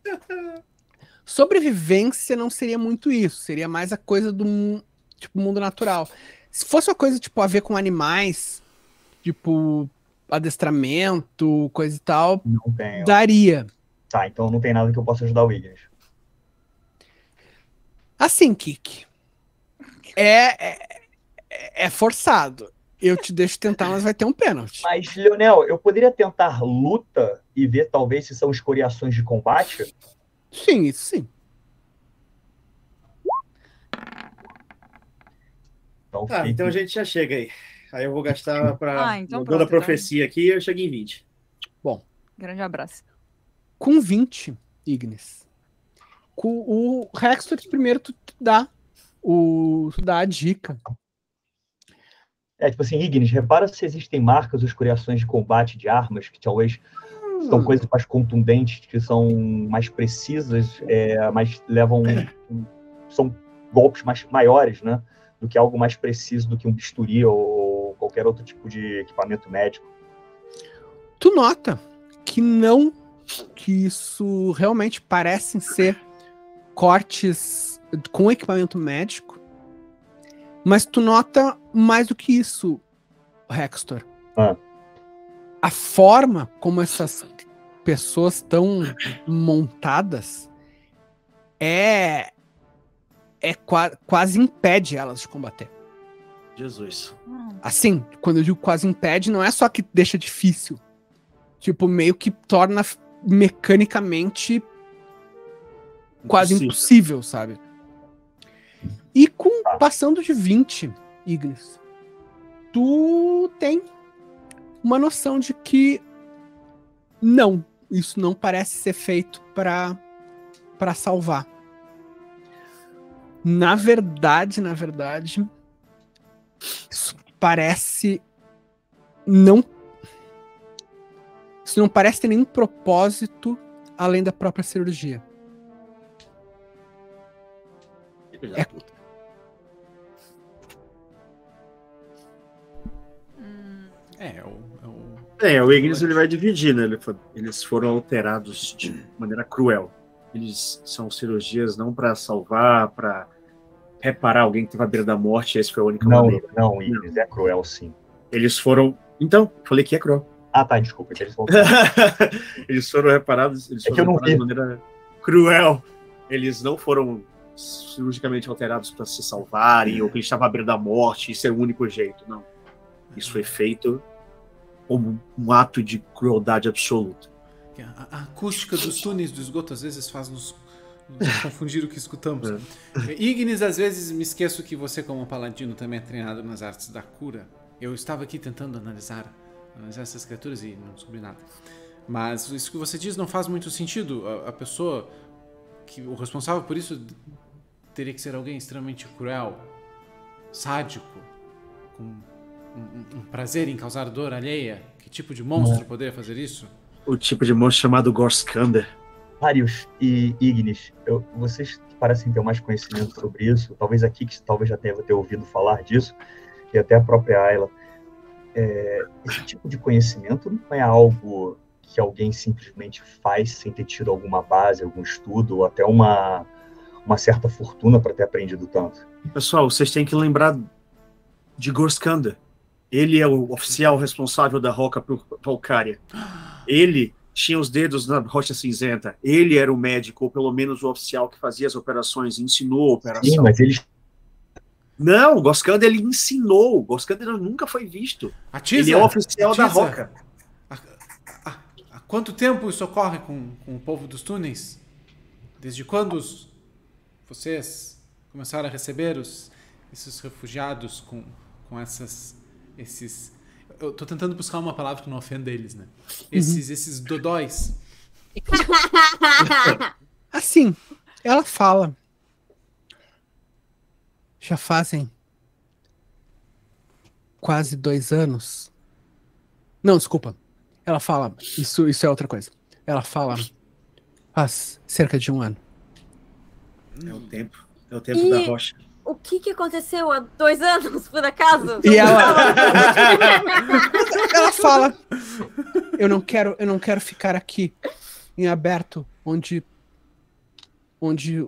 Sobrevivência não seria muito isso, seria mais a coisa do tipo, mundo natural. Se fosse uma coisa tipo a ver com animais, tipo adestramento, coisa e tal, Não ó. daria. Tá, então não tem nada que eu possa ajudar o Ignis. Assim, Kik. É, é, é forçado. Eu te deixo tentar, mas vai ter um pênalti. Mas, Leonel, eu poderia tentar luta e ver talvez se são escoriações de combate? Sim, isso sim. Então, Tá, então a gente já chega aí. Aí eu vou gastar pra. Ah, então no pronto, da então. profecia aqui eu chego em 20. Grande abraço. Com 20, Ignis. Com o Rextor, primeiro tu dá o tu dá a dica. É, tipo assim, Ignis, repara se existem marcas ou escoriações de combate de armas, que talvez são Hum. coisas mais contundentes, que são mais precisas, é, mas levam. são golpes mais maiores, né? Do que algo mais preciso do que um bisturi ou qualquer outro tipo de equipamento médico. Tu nota que não que isso realmente parecem ser cortes com equipamento médico, mas tu nota mais do que isso, Rextor. Ah. A forma como essas pessoas estão montadas é é qua- quase impede elas de combater. Jesus. Assim, quando eu digo quase impede, não é só que deixa difícil. Tipo, meio que torna mecanicamente quase Impossível. impossível, sabe? E com passando de 20, Ignis, tu tem uma noção de que não, isso não parece ser feito para para salvar. Na verdade, na verdade, isso parece não isso não parece ter nenhum propósito além da própria cirurgia. É- É, é o, é o- É, o Ignis ele vai dividir, né? Ele foi- Eles foram alterados de maneira cruel. Eles são cirurgias não para salvar, para reparar alguém que estava à beira da morte, essa foi a única Não, maneira. não, Ignis, é cruel sim. Eles foram. Então, falei que é cruel. Ah, tá, desculpa. Eles vão... eles foram reparados, eles É foram reparados de maneira cruel. Eles não foram cirurgicamente alterados para se salvarem, ou que eles estavam à beira da morte, isso é o único jeito. Não. Isso foi feito como um ato de crueldade absoluta. a, a acústica dos túneis do esgoto às vezes faz nos, nos confundir o que escutamos. Ignis, às vezes me esqueço que você, como paladino, também é treinado nas artes da cura. Eu estava aqui tentando analisar, analisar essas criaturas e não descobri nada. Mas isso que você diz não faz muito sentido. A, a pessoa que o responsável por isso teria que ser alguém extremamente cruel, sádico, com um, um- prazer em causar dor alheia. Que tipo de monstro poderia fazer isso? O tipo de monstro chamado Gorskander. Marius e Ignis, eu- vocês parecem ter mais conhecimento sobre isso, talvez aqui que talvez já tenha ter ouvido falar disso, e até a própria Ayla. É, esse tipo de conhecimento não é algo que alguém simplesmente faz sem ter tido alguma base, algum estudo, ou até uma, uma certa fortuna para ter aprendido tanto. Pessoal, vocês têm que lembrar de Gorskander. Ele é o oficial responsável da Roca Valkyria. Ele tinha os dedos na rocha cinzenta. Ele era o médico, ou pelo menos o oficial que fazia as operações, ensinou a operação. Sim, mas eles Não, o Gorskander ele ensinou. O Gorskander nunca foi visto. Atiza, Ele é o oficial da atiza. Roca. Há, há- há quanto tempo isso ocorre com, com o povo dos túneis? Desde quando os- vocês começaram a receber os, esses refugiados com, com essas, esses... Eu tô tentando buscar uma palavra que não ofenda eles, né? Esses, esses dodóis. Assim, ela fala. Já fazem quase dois anos. Não, desculpa. Ela fala. Isso, isso é outra coisa. Ela fala. Faz cerca de um ano. É o tempo. É o tempo E- da rocha. O que, que aconteceu há dois anos, por acaso? E ela. ela fala. Eu não quero, eu não quero ficar aqui em aberto, onde, onde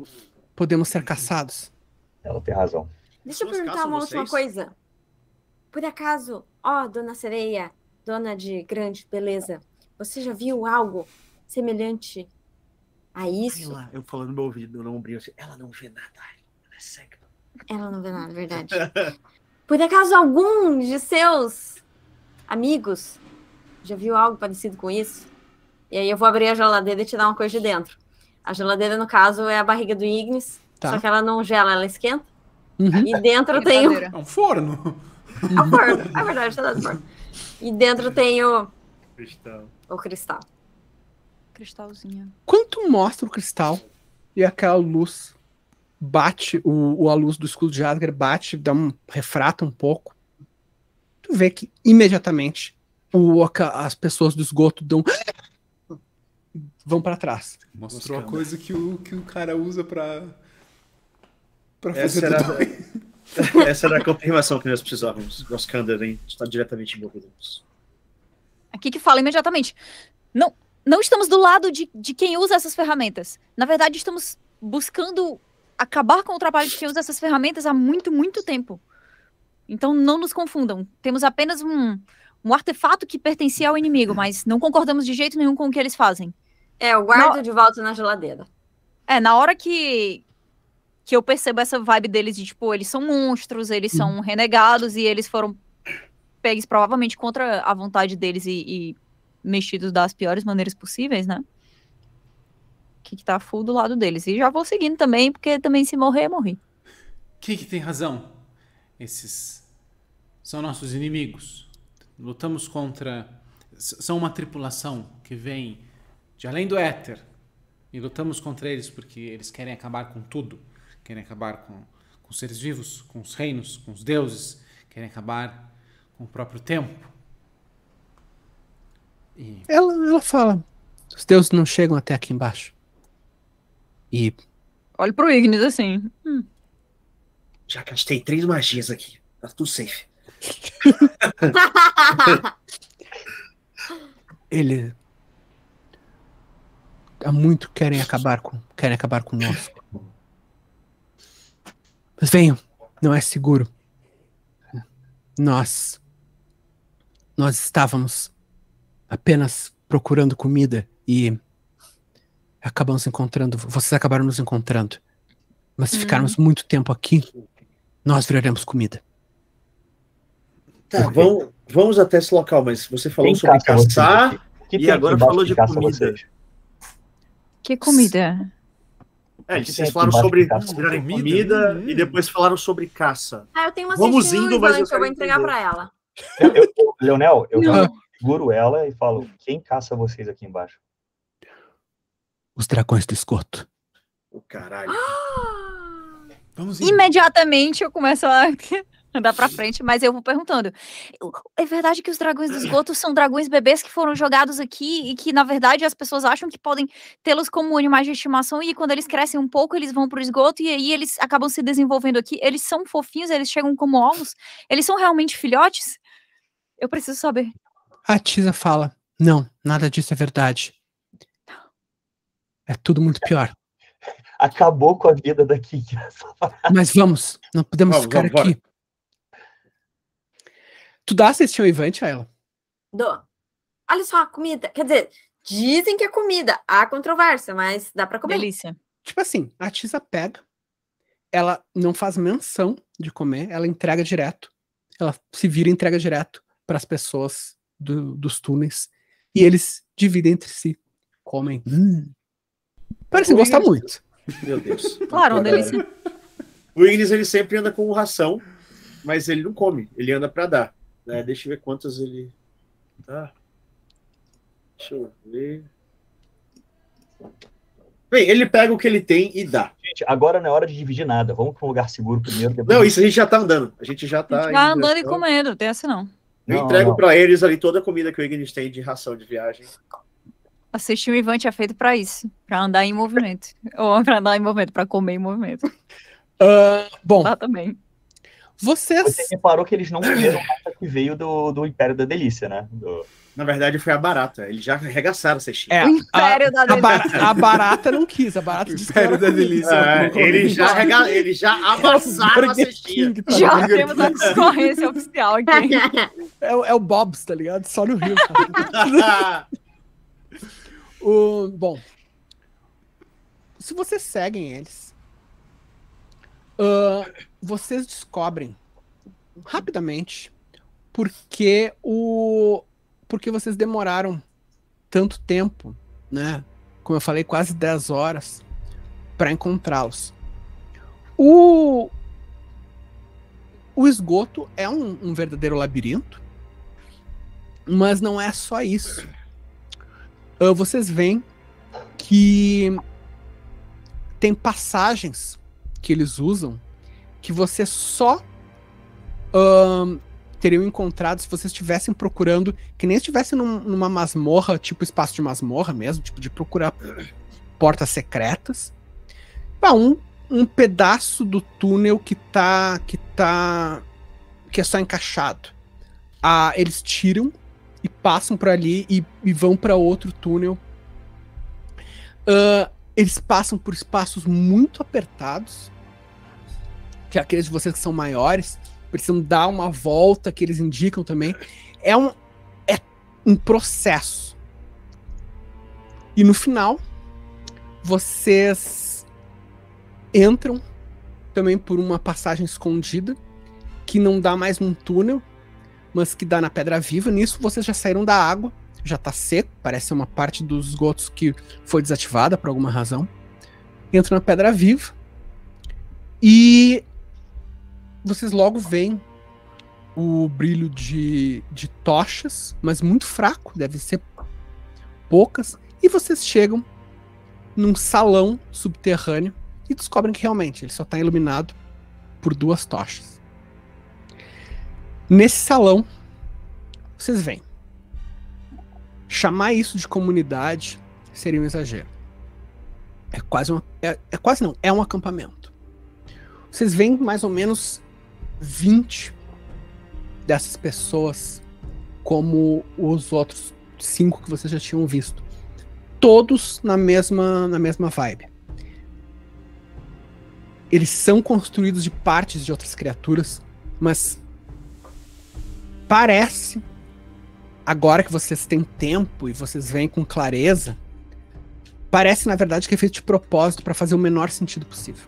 podemos ser caçados. Ela tem razão. Deixa eu perguntar uma última coisa. Por acaso, ó, dona Sereia, dona de grande beleza, você já viu algo semelhante a Sei isso? lá, eu falando no meu ouvido, no ombrinho assim, ela não vê nada. Ela é cega. Ela não vê nada, verdade. Por acaso algum de seus amigos já viu algo parecido com isso? E aí eu vou abrir a geladeira e te dar uma coisa de dentro. A geladeira, no caso, é a barriga do Ignis, Tá. só que ela não gela, ela esquenta. Uhum. E dentro tem o. É um forno. a forno. É verdade, tá dando forno. E dentro tem o, Cristão. o cristal. Cristalzinho. Quando tu mostra o cristal e aquela luz bate, o, o- a luz do escudo de Asgard bate, dá um, refrata um pouco, tu vê que imediatamente o, as pessoas do esgoto dão. vão pra trás. Mostrou a coisa que o, que o cara usa pra, pra Essa fazer era, essa era a confirmação que nós precisávamos. Gorskander hein, está diretamente envolvido nisso. Aqui que fala imediatamente. Não, não estamos do lado de, de quem usa essas ferramentas. Na verdade, estamos buscando acabar com o trabalho de quem usa essas ferramentas há muito, muito tempo. Então não nos confundam. Temos apenas um, um artefato que pertencia ao inimigo, mas não concordamos de jeito nenhum com o que eles fazem. É, eu guardo de volta na geladeira. É, na hora que que eu percebo essa vibe deles de tipo, eles são monstros, eles são renegados e eles foram pegues provavelmente contra a vontade deles e, e mexidos das piores maneiras possíveis, né? Que, que tá full do lado deles. E já vou seguindo também, porque também se morrer, morri. Kiki tem razão. Esses são nossos inimigos. Lutamos contra. São uma tripulação que vem de além do éter. E lutamos contra eles porque eles querem acabar com tudo. Querem acabar com, com os seres vivos, com os reinos, com os deuses. Querem acabar com o próprio tempo. E Ela, ela fala. Os deuses não chegam até aqui embaixo. E Olha pro Ignis assim. Hum. Já gastei três magias aqui. Tá tudo safe. ele há muito querem acabar com querem acabar conosco. Mas venham, não é seguro. Nós nós estávamos apenas procurando comida e acabamos encontrando, vocês acabaram nos encontrando. Mas se Hum. ficarmos muito tempo aqui, nós viraremos comida. Tá, vamos, vamos até esse local, mas você falou Quem sobre caçar. e aqui agora falou de comida. Que comida? É, que vocês aqui falaram sobre virarem Comida? comida, Hum. e depois falaram sobre caça. Ah, eu tenho uma Vamos indo, mas eu eu vou entregar pra ela. Eu, eu- Leonel, eu Não. Seguro ela e falo, quem caça vocês aqui embaixo? Os dragões do esgoto. O caralho. Vamos ir. Imediatamente eu começo a andar pra frente, mas eu vou perguntando. "Eu- É verdade que os dragões do esgoto são dragões bebês que foram jogados aqui e que, na verdade, as pessoas acham que podem tê-los como animais de estimação e quando eles crescem um pouco, eles vão pro esgoto e aí eles acabam se desenvolvendo aqui. Eles são fofinhos, eles chegam como ovos? Eles são realmente filhotes? Eu preciso saber. A Tisa fala: Não, nada disso é verdade. É tudo muito pior. Acabou com a vida daqui. Mas vamos, não podemos Vamos, ficar vamos, aqui. Tu dá assistir ao Ivante a ela? Dou. Olha só, comida. Quer dizer, dizem que é comida. Há controvérsia, mas dá pra comer. Delícia. Tipo assim, a Tisa pega, ela não faz menção de comer, ela entrega direto. Ela se vira e entrega direto para as pessoas do- dos túneis. E eles dividem entre si. Comem. Hum. Parecem O gostar Ignis- muito. Meu Deus. Claro, uma delícia. O Ignis ele sempre anda com ração, mas ele não come, ele anda pra dar. né? Deixa eu ver quantas ele. Tá. Deixa eu ver. Bem, ele pega o que ele tem e dá. Gente, agora não é hora de dividir nada. Vamos para um lugar seguro primeiro. Depois Não, isso a gente já tá andando. A gente já A tá. gente em vai andando e direção. comendo, tem essa não. Eu Não, entrego pra eles ali toda a comida que o Ignis tem de ração de viagem. Assistir o Ivante é feito pra isso, pra andar em movimento. Ou pra andar em movimento, pra comer em movimento. Ah, bom, Lá também. Você vocês. reparou que eles não comeram nada que veio do, do Império da Delícia, né? Do- Na verdade, foi a barata. Eles já arregaçaram a cestinha. É, O Império da a, Delícia. barata, a barata não quis, a barata disse que Império era da. Delícia. É, eles já, arrega... eles já amassaram a cestinha. King, tá Já ligado? temos a concorrência oficial aqui. É, o- é o Bob's, tá ligado? Só no Rio. cara. O, bom, se vocês seguem eles, ah, vocês descobrem rapidamente porque o porque vocês demoraram tanto tempo, né? Como eu falei, quase 10 horas para encontrá-los. O o esgoto é um, um verdadeiro labirinto, mas não é só isso. Ah, vocês veem que tem passagens que eles usam que vocês só ahn, teriam encontrado se vocês estivessem procurando, que nem estivessem num- numa masmorra, tipo espaço de masmorra mesmo, tipo de procurar portas secretas. Ah, um, um pedaço do túnel que tá que tá que é só encaixado. Ah, eles tiram e passam por ali e, e vão para outro túnel. Ah, eles passam por espaços muito apertados, que aqueles de vocês que são maiores precisam dar uma volta que eles indicam também. É um é um processo. E no final vocês entram também por uma passagem escondida que não dá mais num túnel, mas que dá na Pedra Viva. Nisso vocês já saíram da água, já tá seco, parece uma parte dos esgotos que foi desativada por alguma razão. Entram na Pedra Viva e vocês logo veem o brilho de, de tochas, mas muito fraco, deve ser poucas, e vocês chegam num salão subterrâneo e descobrem que realmente ele só está iluminado por duas tochas. Nesse salão, vocês veem. Chamar isso de comunidade seria um exagero. É quase um. É, é quase não, é um acampamento. Vocês veem mais ou menos 20 dessas pessoas como os outros cinco que vocês já tinham visto. Todos na mesma, na mesma vibe. Eles são construídos de partes de outras criaturas, mas parece, agora que vocês têm tempo e vocês veem com clareza, parece na verdade que é feito de propósito para fazer o menor sentido possível.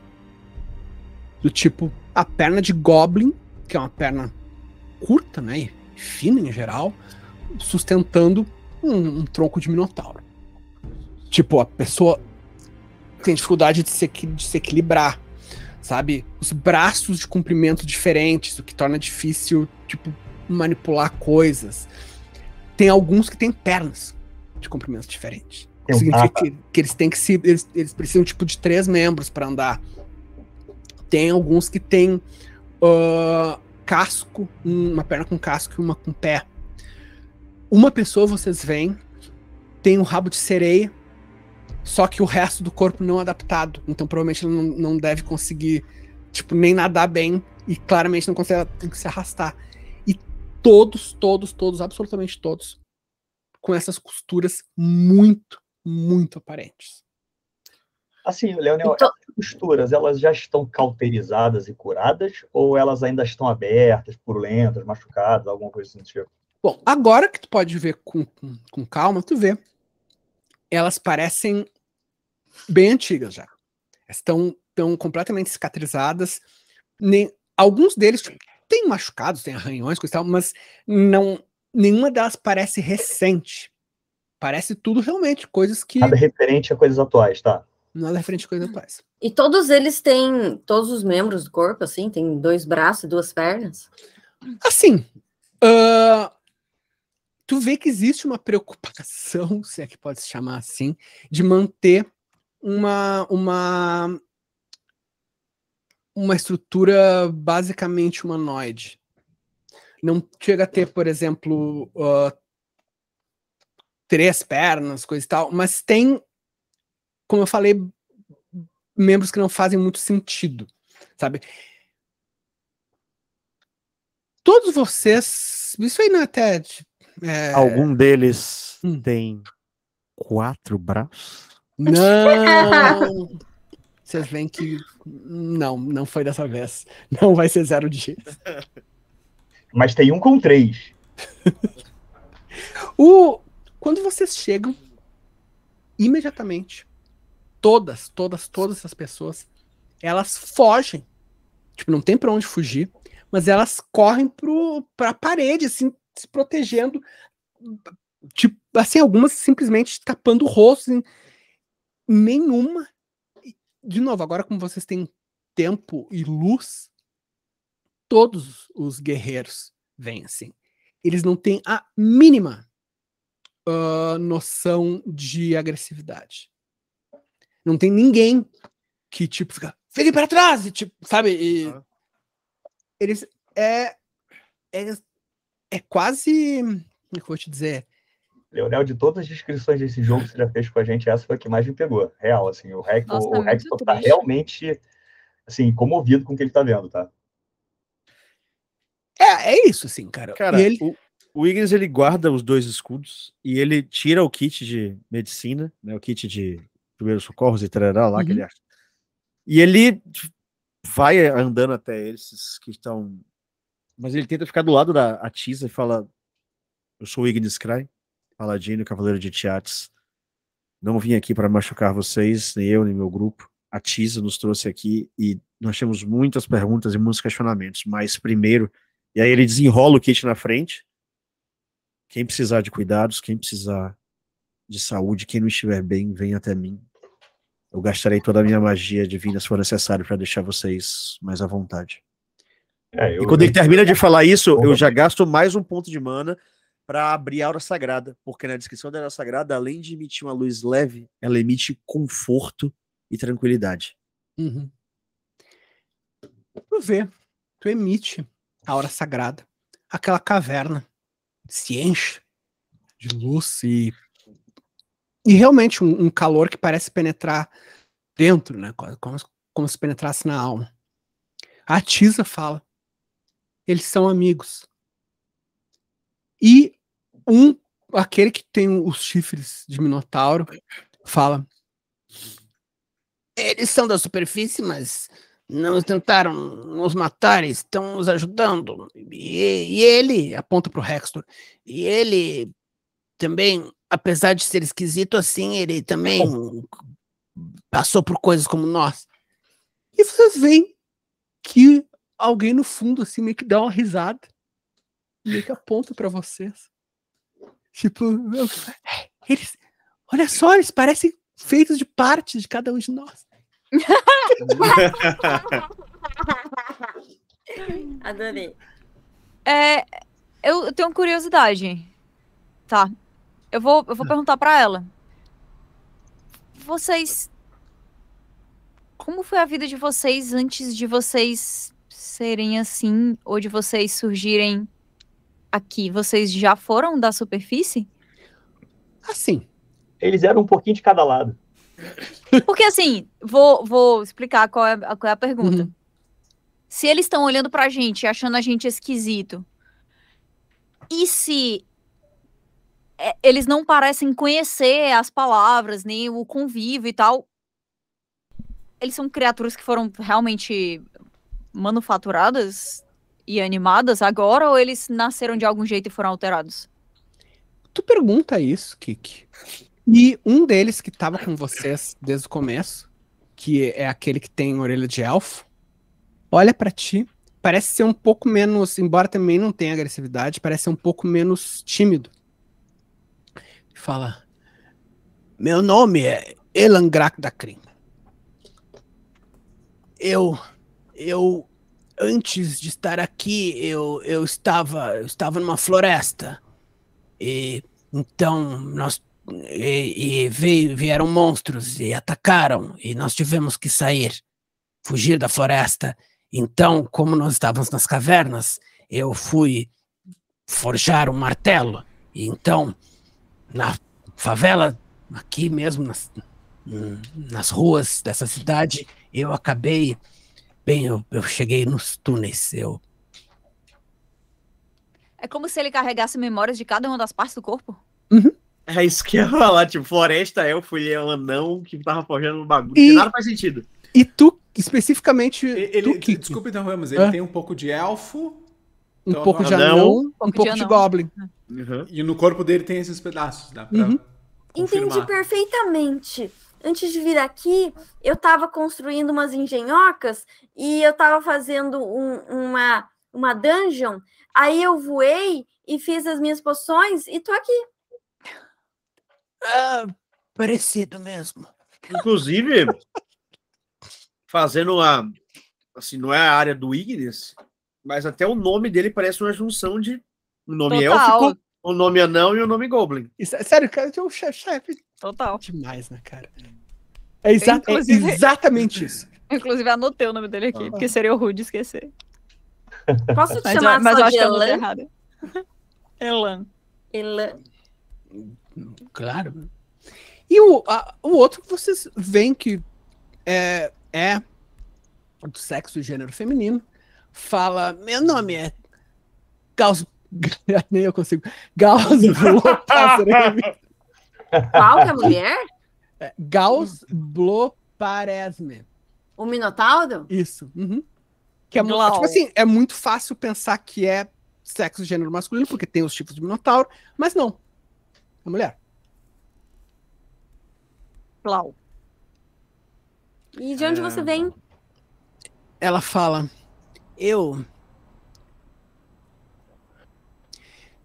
Do tipo, a perna de Goblin, que é uma perna curta, né? E fina em geral, sustentando um, um tronco de minotauro. Tipo, a pessoa tem dificuldade de se, de se equilibrar, sabe? Os braços de comprimento diferentes, o que torna difícil, tipo, manipular coisas. Tem alguns que têm pernas de comprimentos diferentes. Significa que, que, eles têm que se. Eles, eles precisam, tipo, de três membros para andar. Tem alguns que têm uh, casco, uma perna com casco e uma com pé. Uma pessoa vocês veem tem um rabo de sereia, só que o resto do corpo não adaptado. Então provavelmente ele não, não deve conseguir, tipo, nem nadar bem e claramente não consegue tem que se arrastar. E todos, todos, todos, absolutamente todos, com essas costuras muito, muito aparentes. Assim, Leonel, então... as costuras, elas já estão cauterizadas e curadas ou elas ainda estão abertas, purulentas, machucadas, alguma coisa assim do tipo? Bom, agora que tu pode ver com, com, com calma, tu vê. Elas parecem bem antigas já. Estão, estão completamente cicatrizadas. Nem, alguns deles tipo, têm machucados, têm arranhões, coisa e tal, mas não, nenhuma delas parece recente. Parece tudo realmente coisas que. Nada referente a coisas atuais, tá? Nada referente a coisas atuais. E todos eles têm todos os membros do corpo, assim? Tem dois braços e duas pernas? Assim. Uh, tu vê que existe uma preocupação, se é que pode se chamar assim, de manter uma uma uma estrutura basicamente humanoide. Não chega a ter, por exemplo, uh, três pernas, coisa e tal, mas tem, como eu falei, membros que não fazem muito sentido, sabe? Todos vocês, isso aí não é até é... Algum deles hum. tem quatro braços? Não! Vocês veem que não, não foi dessa vez. Não vai ser zero dias. Mas tem um com três. o... Quando vocês chegam, imediatamente, todas, todas, todas essas pessoas, elas fogem. Tipo, não tem para onde fugir, mas elas correm pro, pra parede, assim, se protegendo, tipo, assim, algumas simplesmente tapando o rosto, assim, nenhuma. De novo, agora como vocês têm tempo e luz, todos os guerreiros vêm assim. Eles não têm a mínima uh, noção de agressividade. Não tem ninguém que, tipo, fica, fique para trás, e, tipo, sabe? E, Eles. É, é é quase. Como é que eu vou te dizer? Leonel, de todas as descrições desse jogo que você já fez com a gente, essa foi a que mais me pegou. Real, assim, o, Rex, Nossa, o, o Hector tá realmente, assim, comovido com o que ele tá vendo, tá? É, é isso, assim, cara. Cara, ele... o, o Higgins, ele guarda os dois escudos e ele tira o kit de medicina, né, o kit de primeiros socorros e trará lá uhum. que ele acha. E ele vai andando até esses que estão mas ele tenta ficar do lado da Atisa e fala: Eu sou o Ignis Cry, paladino, cavaleiro de Tiates. Não vim aqui para machucar vocês, nem eu, nem meu grupo. A Tisa nos trouxe aqui e nós temos muitas perguntas e muitos questionamentos. Mas primeiro, e aí ele desenrola o kit na frente. Quem precisar de cuidados, quem precisar de saúde, quem não estiver bem, vem até mim. Eu gastarei toda a minha magia divina se for necessário para deixar vocês mais à vontade. É, eu, e quando ele termina de falar isso, eu já gasto mais um ponto de mana para abrir a aura sagrada, porque na descrição da aura sagrada, além de emitir uma luz leve, ela emite conforto e tranquilidade. Uhum. Tu vê, tu emite a aura sagrada, aquela caverna se enche de luz e e realmente um, um calor que parece penetrar dentro, né? Como, como se penetrasse na alma. A Tisa fala: eles são amigos. E um, aquele que tem os chifres de Minotauro, fala: eles são da superfície, mas não tentaram nos matar, estão nos ajudando. E, e ele, aponta para o Hextor, e ele também, apesar de ser esquisito assim, ele também passou por coisas como nós. E vocês veem que alguém no fundo, assim, meio que dá uma risada, meio que aponta para vocês. Tipo, eles, olha só, eles parecem feitos de parte de cada um de nós. Adorei. É, eu, eu tenho curiosidade. Tá. Eu vou, eu vou perguntar para ela. Vocês. Como foi a vida de vocês antes de vocês serem assim? Ou de vocês surgirem aqui? Vocês já foram da superfície? Assim. Eles eram um pouquinho de cada lado. Porque assim, vou, vou explicar qual é, qual é a pergunta. Uhum. Se eles estão olhando pra gente, achando a gente esquisito, e se é, eles não parecem conhecer as palavras, nem o convívio e tal, eles são criaturas que foram realmente manufaturadas e animadas agora, ou eles nasceram de algum jeito e foram alterados? Tu pergunta isso, Kiki. E um deles que tava com vocês desde o começo, que é aquele que tem orelha de elfo, olha para ti, parece ser um pouco menos, embora também não tenha agressividade, parece ser um pouco menos tímido. Fala: Meu nome é Elangrak Dakrin. Eu eu antes de estar aqui, eu, eu estava eu estava numa floresta. E então nós e, e veio, vieram monstros e atacaram e nós tivemos que sair, fugir da floresta. Então, como nós estávamos nas cavernas, eu fui forjar um martelo. E então, na favela, aqui mesmo nas, nas ruas dessa cidade, eu acabei. Bem, eu, eu cheguei nos túneis. Eu É como se ele carregasse memórias de cada uma das partes do corpo? É isso que eu ia falar, tipo, floresta, elfo e anão que tava forjando um bagulho. E- que Nada faz sentido. E tu, especificamente, Ele, tu, Kiki, desculpa interromper, mas ele tem um pouco de elfo um então, pouco de anão, anão, um um pouco pouco de de anão. goblin. Uhum. e no corpo dele tem esses pedaços. Dá pra Uhum. Entendi perfeitamente. Antes de vir aqui, eu tava construindo umas engenhocas e eu tava fazendo um- uma, uma dungeon. Aí eu voei e fiz as minhas poções e tô aqui. Ah, parecido mesmo. Inclusive, fazendo a. Assim, não é a área do Ignis, mas até o nome dele parece uma junção de um nome Total. élfico, um nome anão e um nome goblin. Isso, é- sério, cara, é um chefe, chefe Total. demais, né, cara? É, exa é exatamente isso. Inclusive, anotei o nome dele aqui, Ah. porque seria rude esquecer. Posso te Mas, chamar eu, mas só eu acho de que eu anotei Elan? errado. Elan. Elan. Claro. E o, a- o outro que vocês veem que é, é do sexo e gênero feminino, fala: Meu nome é Gauss. Nem eu consigo. Gauss Bloparasme. Qual que é a mulher? Gauss Bloparesme. O Minotauro? Isso. uhum. Que é, Glau. tipo assim, é muito fácil pensar que é sexo e gênero masculino, porque tem os tipos de minotauro, mas não. É mulher. Plau. E de onde você vem? ela fala: Eu.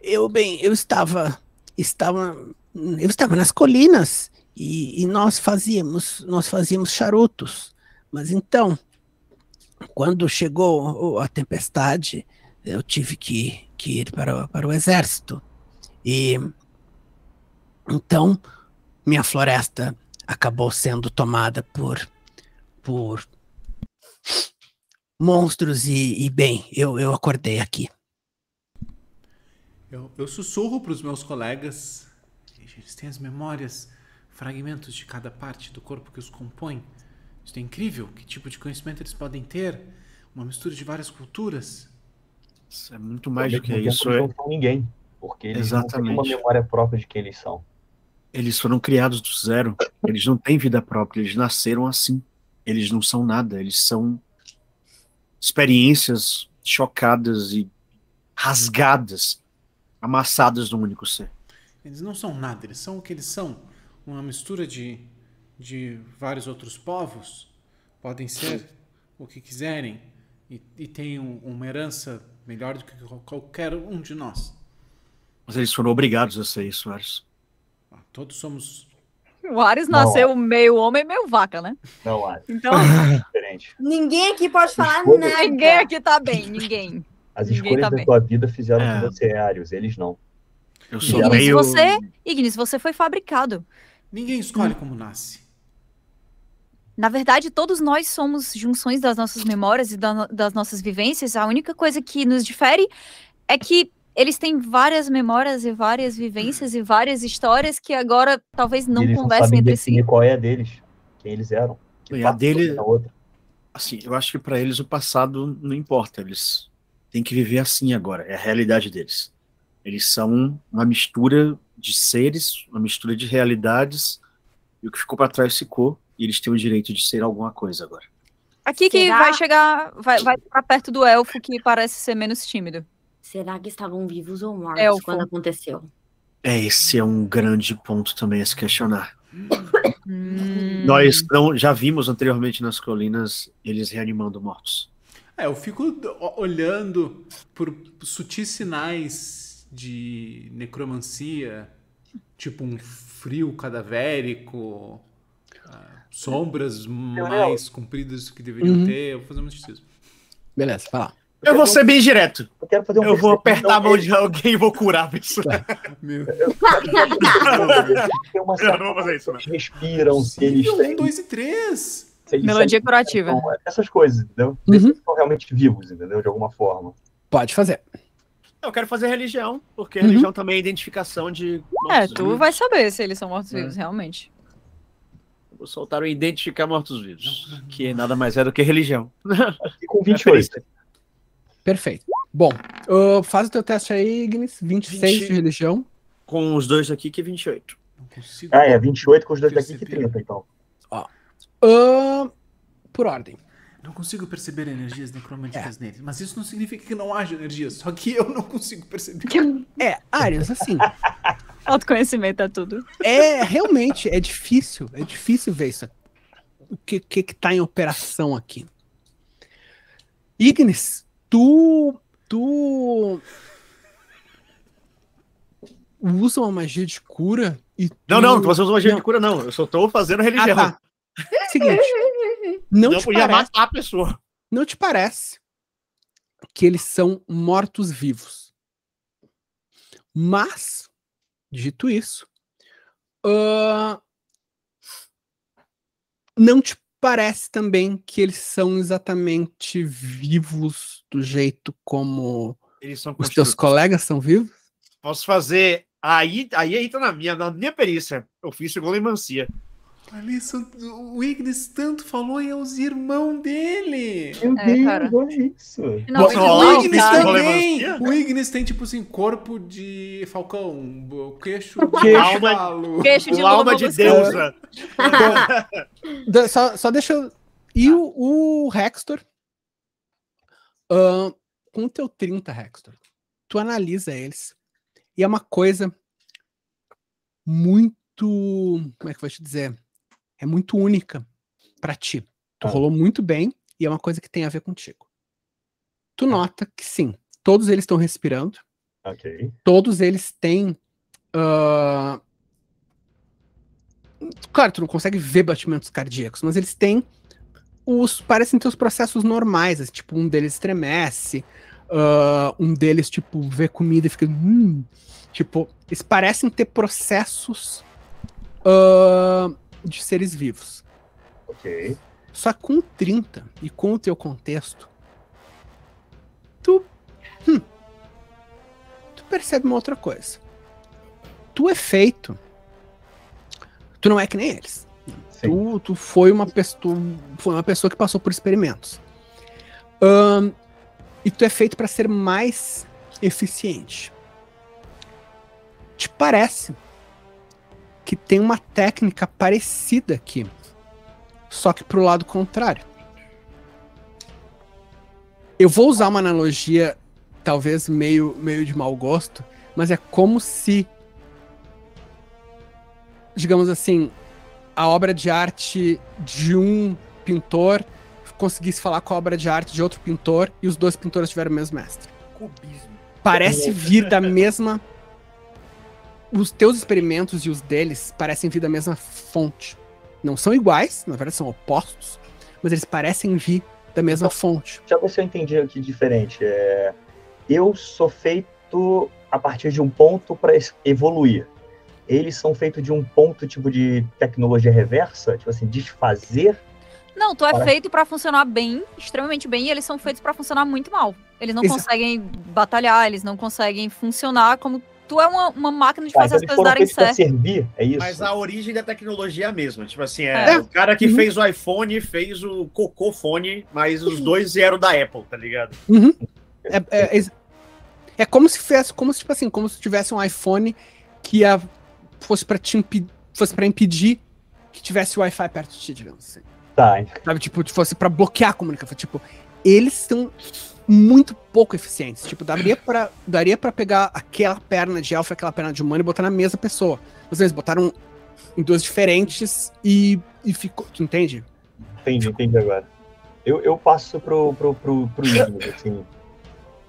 Eu, bem, eu estava. Estava. Eu estava nas colinas e, e nós fazíamos. Nós fazíamos charutos. Mas então, quando chegou a tempestade, eu tive que, que ir para, para o exército. E. Então, minha floresta acabou sendo tomada por. por monstros e, e bem, eu, eu acordei aqui. Eu, eu sussurro para os meus colegas. Eles têm as memórias fragmentos de cada parte do corpo que os compõe. Isso é incrível. Que tipo de conhecimento eles podem ter? Uma mistura de várias culturas. Isso é muito mais do que isso. eles É, não são ninguém. Porque eles não têm uma Exatamente. memória própria de quem eles são. eles foram criados do zero. Eles não têm vida própria. Eles nasceram assim. Eles não são nada. Eles são experiências chocadas e rasgadas, amassadas num único ser. Eles não são nada, eles são o que eles são. Uma mistura de, de vários outros povos. Podem ser o que quiserem. E, e têm um- uma herança melhor do que qual- qualquer um de nós. Mas eles foram obrigados a ser isso, Ares. Ah, Todos somos. O Ares Não, nasceu meio homem, meio vaca, né? Não há. Então, É diferente. Ninguém aqui pode falar nada. ninguém aqui tá bem, ninguém. As Ninguém escolhas tá da bem. tua vida fizeram É. com você, Arius. Eles não. Eu sou Ignis, meio. você- Ignis, você foi fabricado. Ninguém escolhe como nasce. Na verdade, todos nós somos junções das nossas memórias e da- das nossas vivências. A única coisa que nos difere é que eles têm várias memórias e várias vivências e várias histórias que agora talvez não eles conversem sabem entre definir si. qual é a deles. Quem eles eram. Que E a dele- da outra. Assim, eu acho que pra eles o passado não importa. Eles têm que viver assim agora. É a realidade deles. Eles são uma mistura de seres, uma mistura de realidades. E o que ficou pra trás ficou. E eles têm o direito de ser alguma coisa agora. Aqui que Será? vai chegar, vai, vai pra perto do elfo que parece ser menos tímido. Será que estavam vivos ou mortos Elfo. quando aconteceu? É, esse é um grande ponto também a se questionar. Hum. Nós não, já vimos anteriormente nas colinas eles reanimando mortos. É, eu fico olhando por sutis sinais de necromancia, tipo um frio cadavérico, ah, sombras mais compridas do que deveriam Uhum. ter. Eu vou fazer um exercício. Beleza, vai lá. Eu vou ser bem direto. Eu quero fazer um Eu vou apertar a mão de alguém e vou curar a pessoa. Meu, Tem uma Eu não vou fazer isso, eles respiram, se eles um, têm. dois e três. Melodia sentem- curativa. então, Essas coisas, entendeu? Eles estão realmente vivos, entendeu? De alguma forma. Pode fazer. Eu quero fazer religião, porque Uhum. religião também é identificação de. É, tu vivos. vai saber se eles são mortos-vivos, realmente. Vou soltar o identificar mortos-vivos, que nada mais é do que religião. E com 28. Perfeito. Bom, uh, faz o teu teste aí, Ignis. 26 20. de religião. Com os dois aqui, que é 28. Não consigo. Ah, é 28 com os dois daqui que Perceber. 30, então. Uh, por ordem. Não consigo perceber energias necromânticas neles, mas isso não significa que não haja energias, só que eu não consigo perceber. É, Arias, assim, Autoconhecimento é tudo. é realmente é difícil, é difícil ver isso. O que, que que tá em operação aqui? Ignis, tu tu usa uma magia de cura e tu... Não, não, não tô fazendo magia Não. de cura, não. Eu só tô fazendo religião. Ah, tá. Seguinte, não, Não te podia parece, matar a pessoa. não te parece que eles são mortos-vivos. Mas, dito isso, ahn, não te parece também que eles são exatamente vivos do jeito como Eles são os teus colegas são vivos? Posso fazer. Aí, aí entra na minha, na minha perícia. Eu fiz golemancia. Alisson, o Ignis tanto falou em aos irmãos dele. Meu É, Deus, cara. olha isso. Não, O Ignis tá. também! O Ignis tem, tipo assim, corpo de falcão, queixo Queixo. de cavalo. Queixo de alma de deusa. Da- Só, só deixa eu. E o, o Hextor? ahn, com o teu 30, Hextor, tu analisa eles. E é uma coisa muito. Como é que eu vou te dizer? É muito única pra ti. Tu Ah. rolou muito bem e é uma coisa que tem a ver contigo. Tu nota que sim, todos eles estão respirando, Ok. todos eles têm. ah, Claro, tu não consegue ver batimentos cardíacos, mas eles têm os. parecem ter os processos normais. assim, tipo, um deles estremece, ah, um deles, tipo, vê comida e fica. "Hum", tipo, eles parecem ter processos ah, de seres vivos. Ok. Só com 30 e com o teu contexto, tu. hum, tu percebe uma outra coisa. Tu é feito. tu não é que nem eles. Tu, tu, foi uma pessoa, foi uma pessoa que passou por experimentos. Um, e tu é feito para ser mais eficiente. Te parece que tem uma técnica parecida aqui, só que pro lado contrário. Eu vou usar uma analogia, talvez meio, meio de mau gosto, mas é como se, digamos assim, a obra de arte de um pintor conseguisse falar com a obra de arte de outro pintor e os dois pintores tiveram o mesmo mestre. Cubismo. Parece vir da mesma. Os teus experimentos e os deles parecem vir da mesma fonte. Não são iguais, na verdade são opostos, mas eles parecem vir da mesma então, fonte. Já você eu entendi aqui diferente. É... Eu sou feito a partir de um ponto para evoluir eles são feitos de um ponto tipo de tecnologia reversa, tipo assim, desfazer. Não, tu é para... feito para funcionar bem, extremamente bem, e eles são feitos para funcionar muito mal. Eles não conseguem batalhar, eles não conseguem funcionar como tu é uma, uma máquina de tá, fazer então as coisas darem certo. Servir, é isso. Mas a origem da tecnologia é a mesma. Tipo assim, é, é. o cara que uhum. fez o iPhone fez o cocôfone, mas os dois vieram da Apple, tá ligado? Uhum. É, é, é, é, como se fosse, como se, tipo assim, como se tivesse um iPhone que ia fosse para te impedir, fosse para impedir que tivesse Wi-Fi perto de ti, digamos assim. Tá. Sabe, tipo, fosse para bloquear a comunicação, tipo, eles são muito pouco eficientes. Tipo, daria para daria para pegar aquela perna de elfo e aquela perna de humano e botar na mesma pessoa. Mas eles botaram em duas diferentes e, e ficou, tu entende? Entendi, entendi agora. Eu, eu passo pro pro pro, pro assim.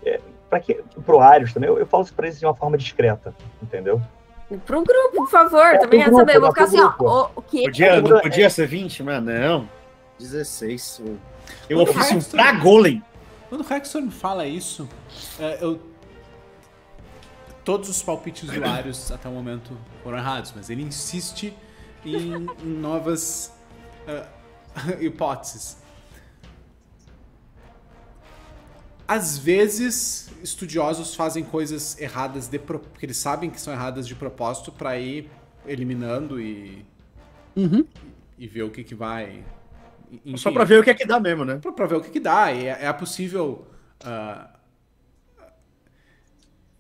É, para que pro Arius também, eu, eu falo isso para eles de uma forma discreta, entendeu? Pro grupo, por favor. É, também quero saber. Eu vou ficar assim, ó. O, o que podia, não podia ser 20, mas não. 16. Eu oficio pra Golem. Quando o Hexor fala isso, é, eu... todos os palpites do Arius até o momento foram errados, mas ele insiste em, em novas uh, hipóteses. Às vezes, estudiosos fazem coisas erradas de pro... porque eles sabem que são erradas de propósito para ir eliminando e uhum. e ver o que que vai. Enfim, Só para ver o que é que dá mesmo, né? Para ver o que que dá. E é, é possível. Uh...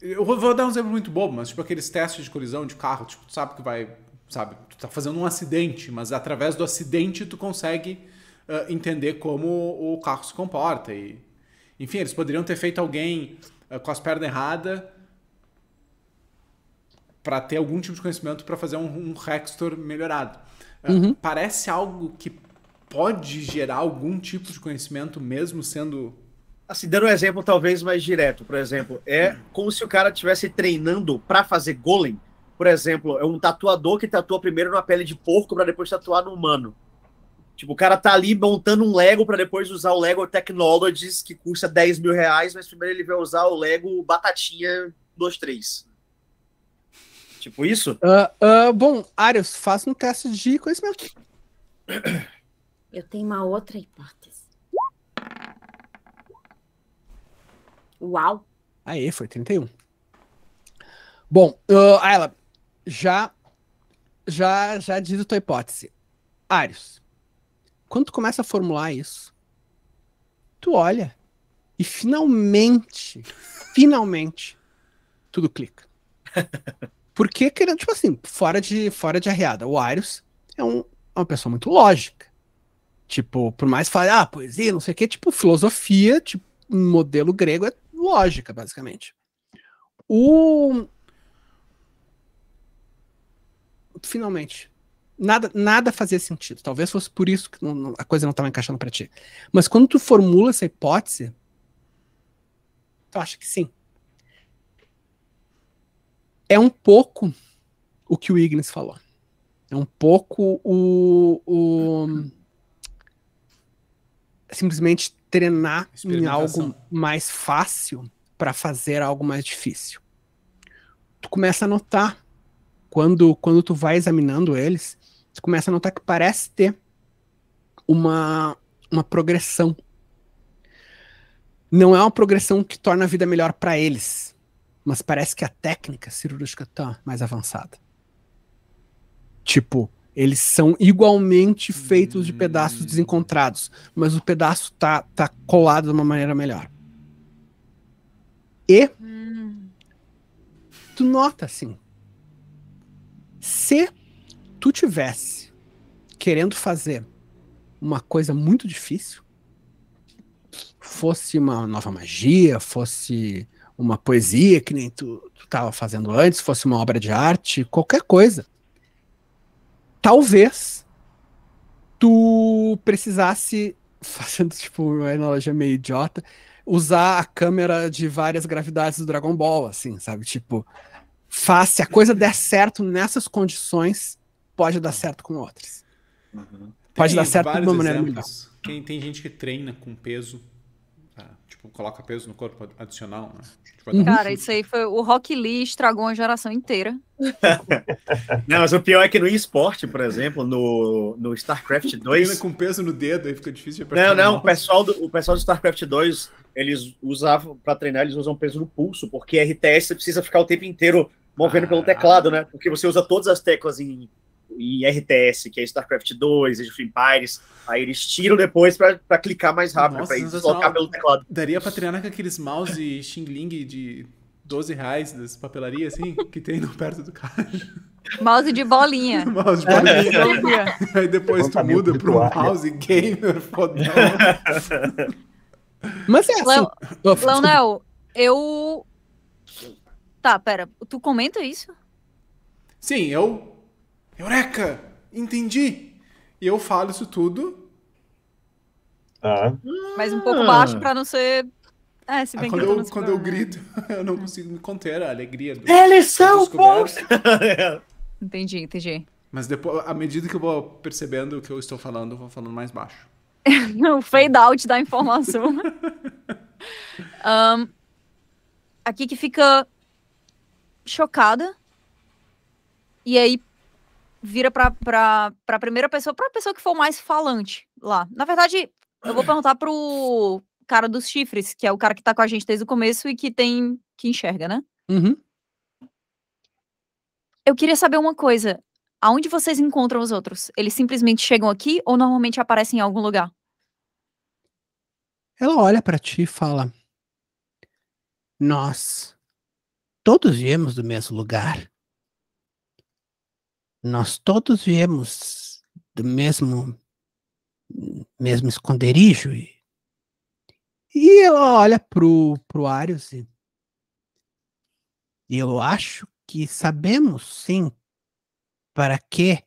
Eu vou dar um exemplo muito bobo, mas tipo aqueles testes de colisão de carro, tipo, tu sabe que vai, sabe, tu tá fazendo um acidente, mas através do acidente tu consegue uh, entender como o carro se comporta e enfim, eles poderiam ter feito alguém uh, com as pernas erradas para ter algum tipo de conhecimento para fazer um, um Hextor melhorado. Uh, uhum. Parece algo que pode gerar algum tipo de conhecimento mesmo sendo assim, dando um exemplo talvez mais direto, por exemplo, é como se o cara estivesse treinando para fazer golem. Por exemplo, é um tatuador que tatua primeiro na pele de porco para depois tatuar no humano. Tipo, o cara tá ali montando um Lego para depois usar o Lego Technologies, que custa 10 mil reais, mas primeiro ele vai usar o Lego Batatinha 23. Tipo isso? Uh, uh, bom, Arius, faça um teste de conhecimento. Eu tenho uma outra hipótese. Uau! Aí, foi 31. Bom, uh, ela já, já, já diz a tua hipótese. Arius, quando tu começa a formular isso, tu olha e finalmente, finalmente, tudo clica. Porque, querendo, tipo assim, fora de, fora de arreada, o Arius é, um, é uma pessoa muito lógica. Tipo, por mais falar, ah, poesia, não sei o quê, tipo, filosofia, tipo, um modelo grego é lógica, basicamente. O. Finalmente, nada, nada fazia sentido. Talvez fosse por isso que não, a coisa não estava encaixando para ti. Mas quando tu formula essa hipótese, tu acha que sim. É um pouco o que o Ignis falou. É um pouco o, o simplesmente treinar em algo mais fácil para fazer algo mais difícil. Tu começa a notar quando quando tu vai examinando eles você começa a notar que parece ter uma, uma progressão. Não é uma progressão que torna a vida melhor para eles, mas parece que a técnica cirúrgica tá mais avançada. Tipo, Eles são igualmente feitos de pedaços desencontrados, mas o pedaço tá, tá colado de uma maneira melhor. E Hum. tu nota assim. Se tu tivesse querendo fazer uma coisa muito difícil, fosse uma nova magia, fosse uma poesia que nem tu, tu tava fazendo antes, fosse uma obra de arte, qualquer coisa, talvez tu precisasse, fazendo tipo uma analogia meio idiota, usar a câmera de várias gravidades do Dragon Ball, assim, sabe? Tipo, faz, se a coisa der certo nessas condições, pode dar certo com outras. Pode Tem dar certo de uma maneira melhor. exemplos. Quem tem gente que treina com peso? Tipo, coloca peso no corpo adicional, né? Tipo, Uhum. Cara, isso aí foi. O Rock Lee estragou uma geração inteira. Não, mas o pior é que no esporte, por exemplo, no, no StarCraft treina 2. com peso no dedo, aí fica difícil de Não, não, o pessoal, do, o pessoal do StarCraft 2, eles usavam, pra treinar, eles usam peso no pulso, porque RTS você precisa ficar o tempo inteiro movendo pelo Ah. teclado, né? Porque você usa todas as teclas em, em RTS, que é StarCraft 2, Age of Empires, aí eles tiram depois pra, pra clicar mais rápido, Nossa, pra ir sensacional. deslocar pelo teclado. Daria pra treinar com aqueles mouse Xing Ling de 12 reais das papelarias, assim, que tem no perto do cara. Mouse de bolinha. mouse de É. bolinha. Aí depois tu muda pra um mouse gamer fodão. Mas é assim. Léo- Oh. Leonel, eu. Tá, pera. Tu comenta isso? Sim, eu. Eureka! Entendi! E eu falo isso tudo. Ah, Mas um pouco Ah. baixo pra não ser. É, se Aí bem quando que eu, no quando eu né? grito, eu não consigo me conter a alegria do. Eles são bons! Entendi, entendi. Mas depois, à medida que eu vou percebendo o que eu estou falando, eu vou falando mais baixo. o fade out da informação. Ahn, aqui que fica chocada. E aí vira pra, pra, pra primeira pessoa, pra pessoa que for mais falante lá. Na verdade, eu vou perguntar pro cara dos chifres, que é o cara que tá com a gente desde o começo e que tem. que enxerga, né? Uhum. Eu queria saber uma coisa. Aonde vocês encontram os outros? Eles simplesmente chegam aqui ou normalmente aparecem em algum lugar? Ela olha pra ti e fala: Nós todos viemos do mesmo lugar. Nós todos viemos do mesmo mesmo esconderijo. E, e ela olha pro, pro Arius e, e eu acho que sabemos sim para que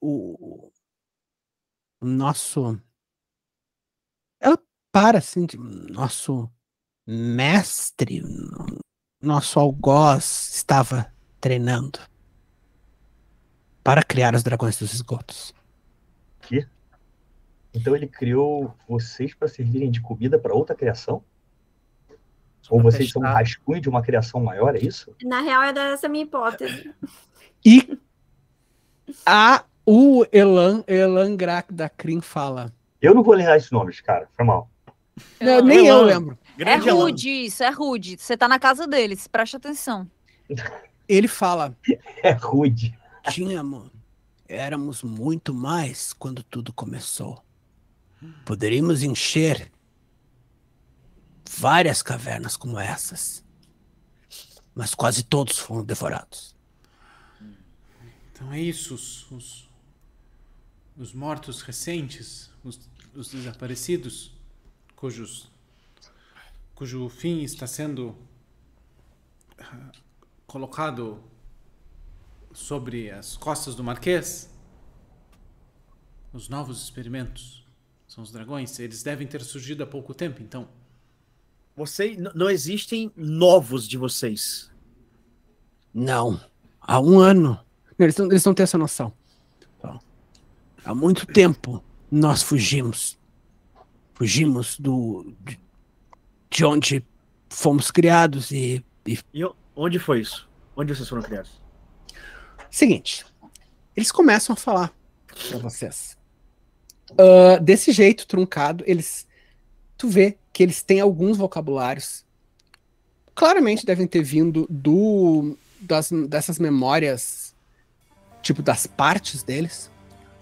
o, o nosso ela para assim, de- nosso mestre, nosso algoz estava treinando para criar os dragões dos esgotos. então ele criou vocês para servirem de comida para outra criação? Só Ou vocês são um testar. rascunho de uma criação maior, é isso? Na real, era essa a minha hipótese. E a o Elan, Elan Grak da Krim fala. Eu não vou lembrar esses nomes, cara. Foi mal. Não, nem eu Elan. lembro. É Grande Elan. rude isso, é rude. Você tá na casa deles, preste atenção. Ele fala: É rude. Tínhamos, éramos muito mais quando tudo começou. Poderíamos encher várias cavernas como essas. Mas quase todos foram devorados. Então é isso, os, os, os mortos recentes, os, os desaparecidos, cujos, cujo fim está sendo ah, colocado sobre as costas do Marquês. Os novos experimentos são os dragões. Eles devem ter surgido há pouco tempo, então. Vocês, não existem novos de vocês. Não. Há um ano. Eles não, eles não têm essa noção. Então, há muito tempo nós fugimos. Fugimos do. de, de onde fomos criados e, e E onde foi isso? Onde vocês foram criados? Seguinte, eles começam a falar pra vocês. Ah, desse jeito truncado, eles. Tu vê que eles têm alguns vocabulários. Claramente devem ter vindo do das, dessas memórias tipo das partes deles,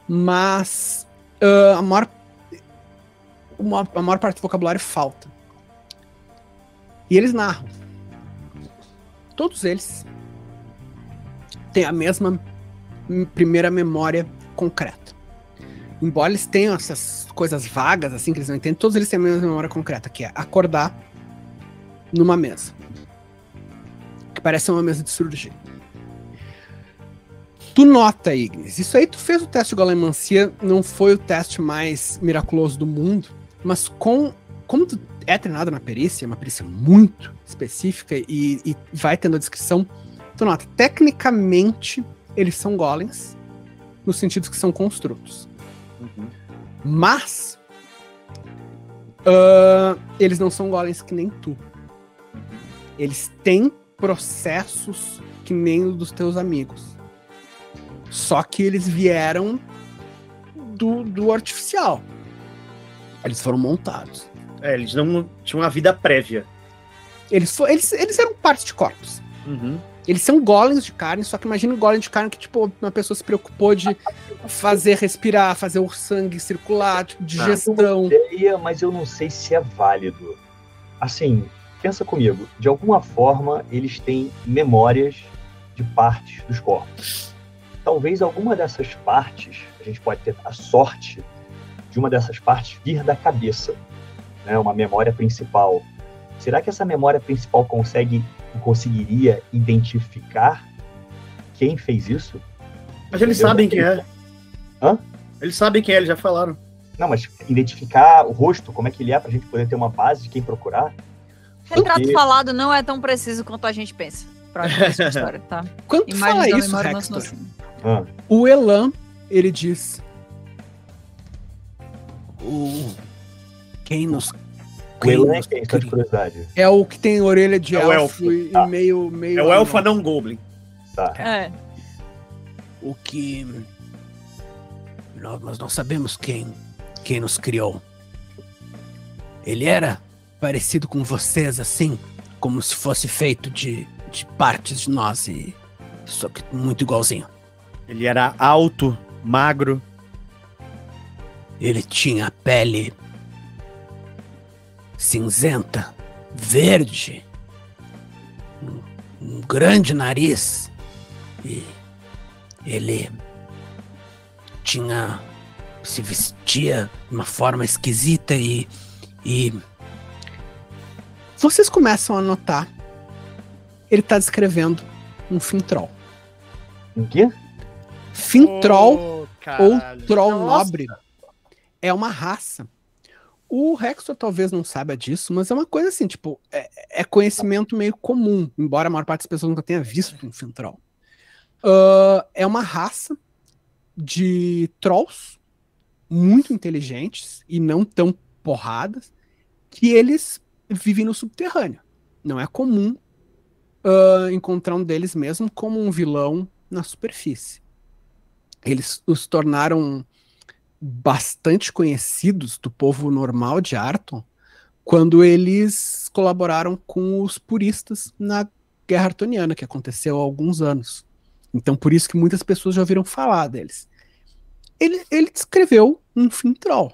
mas ah, a, maior, uma- a maior parte do vocabulário falta. E eles narram. Todos eles têm a mesma primeira memória concreta. Embora eles tenham essas coisas vagas, assim, que eles não entendem, todos eles têm a mesma memória concreta, que é acordar numa mesa. Que parece uma mesa de cirurgia. Tu nota, Ignis, isso aí tu fez o teste de golemancia, não foi o teste mais miraculoso do mundo, mas com como tu é treinado na perícia, é uma perícia muito específica e, e vai tendo a descrição, tu nota, tecnicamente eles são golems, no sentido que são construtos. Mas ah, eles não são golems que nem tu. Eles têm processos que nem os dos teus amigos. Só que eles vieram do, do artificial. Eles foram montados. É, eles não tinham uma vida prévia. Eles, eles, eles eram parte de corpos. Eles são golems de carne, só que imagina um golem de carne que, tipo, uma pessoa se preocupou de fazer respirar, fazer o sangue circular, tipo, digestão. ideia, mas eu não sei se é válido. Assim, pensa comigo. De alguma forma, eles têm memórias de partes dos corpos. Talvez alguma dessas partes, a gente pode ter a sorte de uma dessas partes vir da cabeça, né? Uma memória principal. Será que essa memória principal consegue conseguiria identificar quem fez isso? Mas eles Entendeu? sabem quem é. Hã? Eles sabem quem é, eles já falaram. Não, mas identificar o rosto, como é que ele é, pra gente poder ter uma base de quem procurar? Retrato Porque- falado não é tão preciso quanto a gente pensa. Pra história, tá? Quando tu fala isso, Hector. Ah, o Elan, ele diz... O... Quem nos... é nos quem, só de cri- curiosidade. É o que tem orelha de É elfo, elfo. e, e Tá. meio, meio... É o. Elfa não Goblin. Tá. É. O que... Nós, nós não sabemos quem, quem nos criou. Ele era parecido com vocês, assim, como se fosse feito de, de partes de nós e... Só que muito igualzinho. Ele era alto, magro. Ele tinha a pele cinzenta, verde, um, um grande nariz e ele tinha se vestia de uma forma esquisita e e vocês começam a notar ele está descrevendo um fintroll. O quê? Fintroll Oh, ou troll Nossa. nobre é uma raça. O Rexor talvez não saiba disso, mas é uma coisa assim, tipo, é, é conhecimento meio comum, embora a maior parte das pessoas nunca tenha visto um Fintroll. Ah, é uma raça de trolls muito inteligentes e não tão porradas, que eles vivem no subterrâneo. Não é comum ah, encontrar um deles mesmo como um vilão na superfície eles os tornaram bastante conhecidos do povo normal de Arton quando eles colaboraram com os puristas na Guerra Artoniana, que aconteceu há alguns anos. Então, por isso que muitas pessoas já ouviram falar deles. Ele, ele descreveu um Fintroll.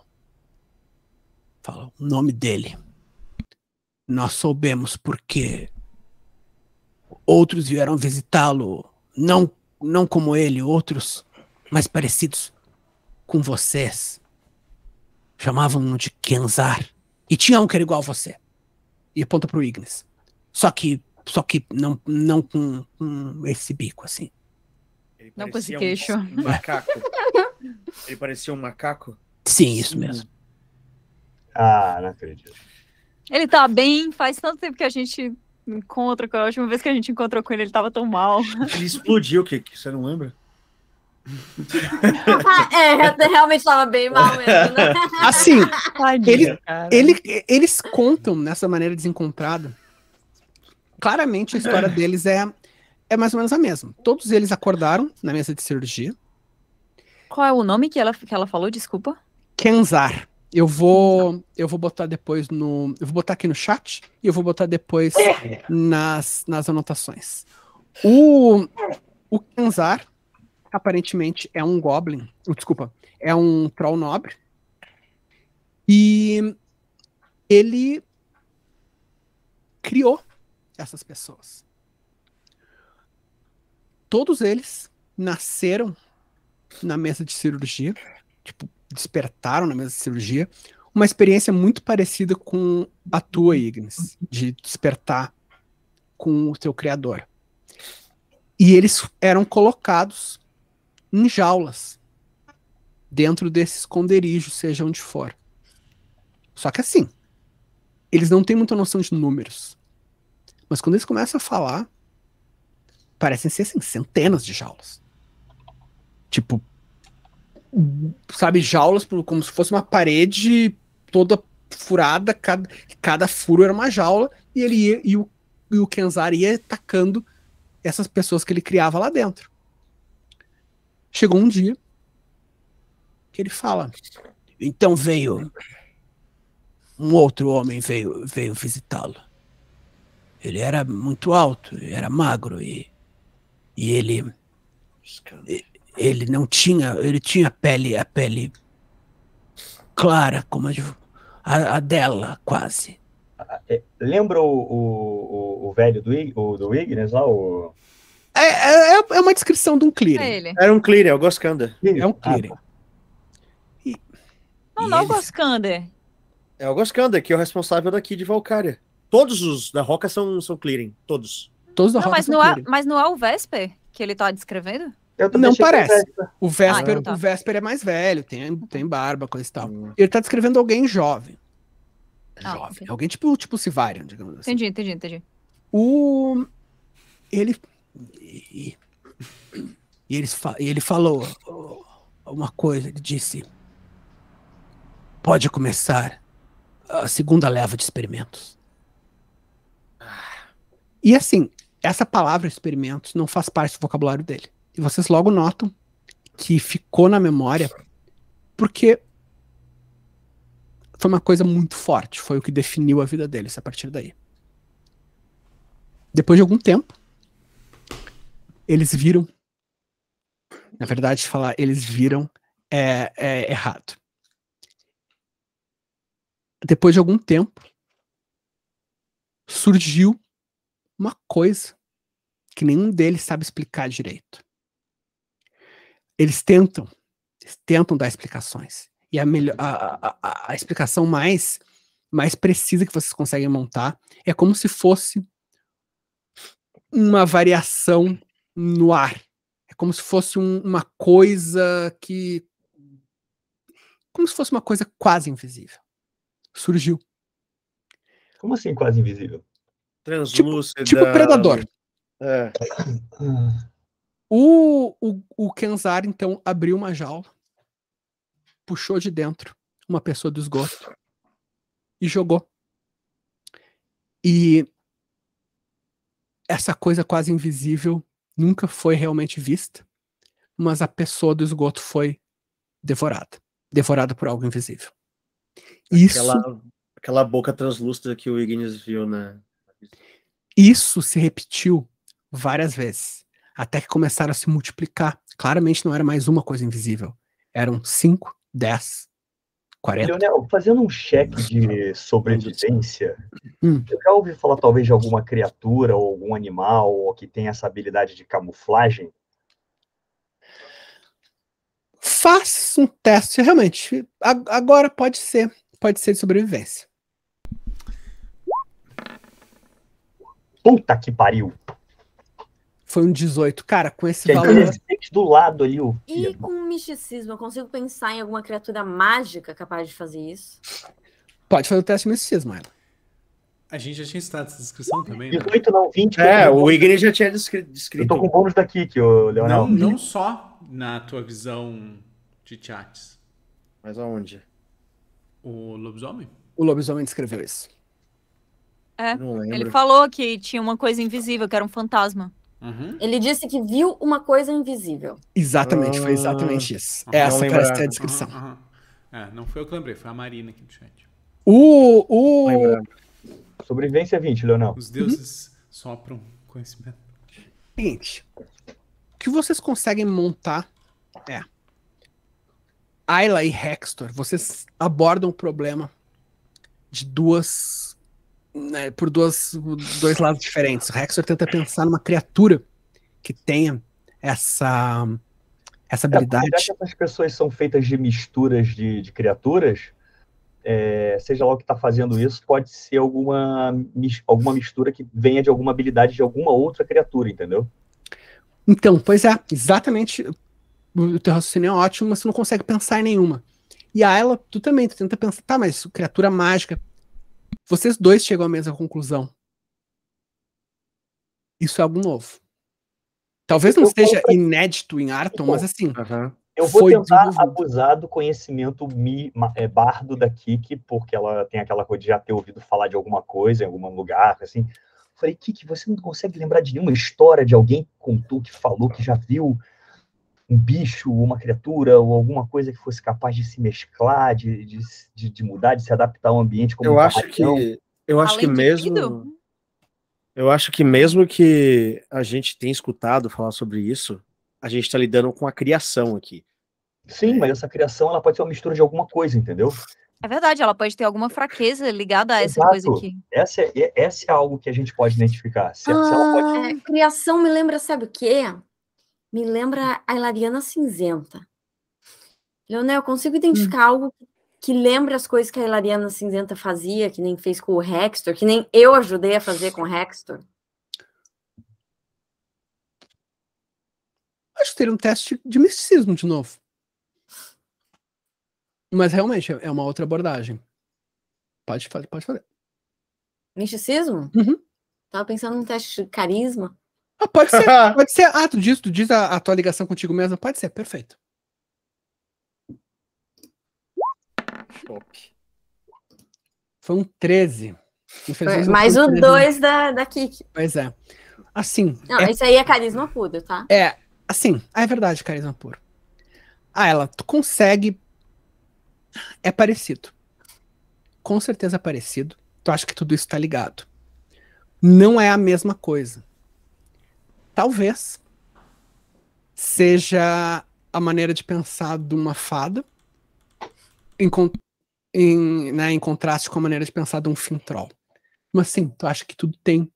Fala o nome dele. Nós soubemos porque outros vieram visitá-lo, não, não como ele, outros mais parecidos com vocês. Chamavam-no de Kenzar. E tinha um que era igual a você. E aponta pro Ignis. Só que, só que não, não com, com esse bico assim. Ele Não com esse queixo. Um macaco. Ele parecia um macaco. Sim, isso mesmo. Ah, não acredito. Ele tá bem, faz tanto tempo que a gente encontra. A última vez que a gente encontrou com ele, ele tava tão mal. Ele explodiu, que, que você não lembra? É, realmente tava bem mal mesmo, né? Assim, Tadinho, Ele- ele, eles contam nessa maneira desencontrada. Claramente a história deles é, é mais ou menos a mesma. Todos eles acordaram na mesa de cirurgia. Qual é o nome que ela, que ela falou? Desculpa. Kenzar. Eu vou, eu vou botar depois no, eu vou botar aqui no chat e eu vou botar depois nas, nas anotações. O, o Kenzar, aparentemente é um goblin, desculpa, é um troll nobre. E ele criou essas pessoas. Todos eles nasceram na mesa de cirurgia, tipo, despertaram na mesa de cirurgia, uma experiência muito parecida com a tua, Ignis, de despertar com o teu criador. E eles eram colocados em jaulas dentro desse esconderijo, seja onde for. Só que assim, eles não têm muita noção de números. Mas quando eles começam a falar, parecem ser assim, centenas de jaulas. Tipo, sabe, jaulas como se fosse uma parede toda furada, cada, cada furo era uma jaula, e ele ia, e o, e o Kenzar ia atacando essas pessoas que ele criava lá dentro. Chegou um dia que ele fala: Então veio um outro homem veio veio visitá-lo. Ele era muito alto, era magro e e ele ele não tinha, ele tinha pele a pele clara como a, a, a dela quase. É, lembra o, o, o, velho do, o, do Ignis lá? O... É, é, é, é uma descrição de um clearing. É. Era um clearing, é o Goskander. É um clearing. Ah, E- Não, e não, ele- Goskander. É o Goskander, que é o responsável daqui de Valkyria. Todos os da Roca são, são clearing, todos. Todos da Não, Roca mas são não, é, clearing. mas não é o Vesper que ele tá descrevendo? Não parece. O Vesper, Ah, então tá. o Vesper é mais velho, tem, tem barba, coisa e tal. Hum. Ele tá descrevendo alguém jovem. Ah, jovem. Alguém tipo, tipo Sivarian, digamos assim. Entendi, entendi, entendi. O. Ele. E, e eles e ele falou uma coisa, ele disse. Pode começar a segunda leva de experimentos. E assim, essa palavra experimentos não faz parte do vocabulário dele. E vocês logo notam que ficou na memória porque foi uma coisa muito forte, foi o que definiu a vida deles a partir daí. Depois de algum tempo, eles viram. Na verdade, falar eles viram é, é errado. Depois de algum tempo, surgiu uma coisa que nenhum deles sabe explicar direito. Eles tentam, eles tentam dar explicações. E a, melhor, a, a- a- explicação mais, mais precisa que vocês conseguem montar é como se fosse uma variação no ar. É como se fosse um- uma coisa que. Como se fosse uma coisa quase invisível. Surgiu. Como assim, quase invisível? Translúcida. Tipo predador. É. O, o, o Kenzar, então, abriu uma jaula, puxou de dentro uma pessoa do esgoto e jogou. E essa coisa quase invisível nunca foi realmente vista, mas a pessoa do esgoto foi devorada devorada por algo invisível. Isso, Aquela, aquela boca translúcida que o Ignis viu, né? isso se repetiu várias vezes, até que começaram a se multiplicar. Claramente não era mais uma coisa invisível. Eram 5, 10, 40. Leonel, fazendo um cheque de sobrevivência, Hum. eu já ouvi falar talvez de alguma criatura ou algum animal ou que tem essa habilidade de camuflagem? Faça um teste, realmente. Agora pode ser. Pode ser de sobrevivência. Puta que pariu! Foi um 18. Cara, com esse Que é valor. do lado ali, o E com misticismo, eu consigo pensar em alguma criatura mágica capaz de fazer isso? Pode fazer o teste de misticismo, ela. A gente já tinha estado essa descrição também, né? 18 não, 20. É, o Ignis já tinha descri- Eu descrito. tô com bônus daqui, que o Leonel. Não, não só na tua visão de chats. Mas aonde? O lobisomem? O lobisomem descreveu isso. Lembro. Ele falou que tinha uma coisa invisível, que era um fantasma. Uhum. Ele disse que viu uma coisa invisível. Exatamente, foi Ah, exatamente isso. não Essa parece a descrição. É, não foi eu que lembrei, foi a Marina aqui no chat. O, o, Lembrando. Sobrevivência 20, Leonel. Os deuses sopram conhecimento. seguinte. O que que vocês conseguem montar é. Ayla e Hextor, vocês abordam o problema de duas. Né, por duas, dois lados diferentes. O Hextor tenta pensar numa criatura que tenha essa, essa É, habilidade. já que essas pessoas são feitas de misturas de, de criaturas, é, seja lá o que está fazendo isso, pode ser alguma, alguma mistura que venha de alguma habilidade de alguma outra criatura, entendeu? Então, pois é, exatamente. O teu raciocínio é ótimo, mas tu não consegue pensar em nenhuma. E a Ayla, tu também, tu tenta pensar, tá, mas criatura mágica. Vocês dois chegam à mesma conclusão. Isso é algo novo. Talvez não Eu seja inédito em Arton, mas assim, Aham. Eu vou tentar abusar do conhecimento mi, é, bardo da Kiki, porque ela tem aquela coisa de já ter ouvido falar de alguma coisa em algum lugar, assim. Falei, Kiki, você não consegue lembrar de nenhuma história de alguém que contou, que falou, que já viu um bicho, uma criatura, ou alguma coisa que fosse capaz de se mesclar, de, de, de- mudar, de se adaptar ao ambiente como Eu um acho que. Eu acho que Além de mesmo. tudo, Eu acho que mesmo que a gente tenha escutado falar sobre isso, a gente está lidando com a criação aqui. Sim, mas essa criação ela pode ser uma mistura de alguma coisa, entendeu? É verdade, ela pode ter alguma fraqueza ligada a essa Exato. coisa aqui. Essa é, essa é algo que a gente pode identificar. Se, se ela pode É, criação me lembra, sabe o quê? Me lembra a Ilariana Cinzenta. Leonel, eu consigo identificar algo que lembra as coisas que a Ilariana Cinzenta fazia, que nem fez com o Hextor, que nem eu ajudei a fazer com o Hextor. acho que teria um teste de misticismo de novo. Mas realmente é uma outra abordagem. Pode fazer, pode fazer. Misticismo? Uhum. Tava pensando num teste de carisma. Ah, pode ser, pode ser. Ah, tu diz, tu diz a, a tua ligação contigo mesmo? Pode ser, perfeito. Foi um 13. Infelizmente, não Mais um o 13. 2 da, da Kiki. Pois é. Assim, Não, é, esse aí é carisma puro, tá? é, assim, ah, é verdade, carisma puro. Ah, ela, tu consegue. É parecido. Com certeza é parecido. Tu acha que tudo isso tá ligado. Não é a mesma coisa. Talvez seja a maneira de pensar de uma fada em, em, né, em contraste com a maneira de pensar de um fintroll. Mas assim, tu acha que tudo tem.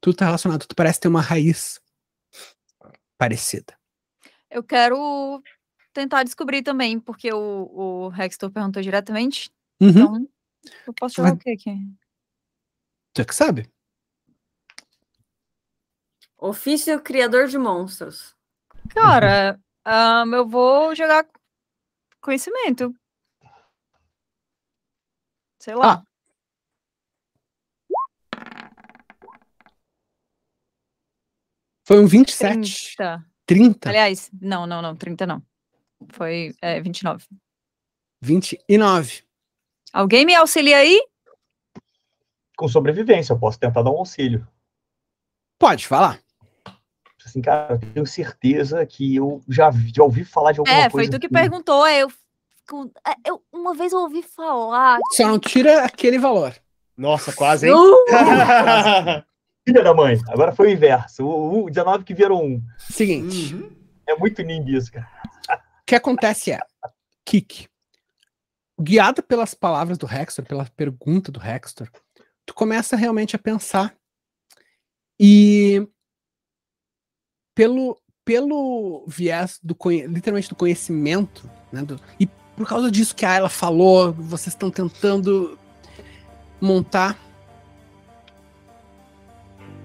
Tudo tá relacionado, tudo parece ter uma raiz parecida. Eu quero tentar descobrir também, porque o, o perguntou diretamente. Uhum. Então, eu posso jogar Vai- o quê aqui? Tu é que sabe? Ofício criador de monstros. Cara, ahn, eu vou jogar conhecimento. Sei lá. Foi um 27. 30. 30. Aliás, não, não, não, 30 não. Foi é, 29. 29. Alguém me auxilia aí? com sobrevivência, eu posso tentar dar um auxílio. Pode, lá. Assim, cara, eu tenho certeza que eu já, já ouvi falar de alguma É, coisa. foi tu que aqui. perguntou. aí Eu, é, eu uma vez eu ouvi falar. Só não tira aquele valor. Nossa, quase, hein? Uh! Filha da mãe, agora foi o inverso. O, o 19 que virou um. Seguinte, Uhum. É muito nimbi isso, cara. o que acontece é, Kik, guiada pelas palavras do Hextor, pela pergunta do Hextor, tu começa realmente a pensar e pelo, pelo viés do literalmente do conhecimento, né, do- e por causa disso que a ela falou, vocês estão tentando montar,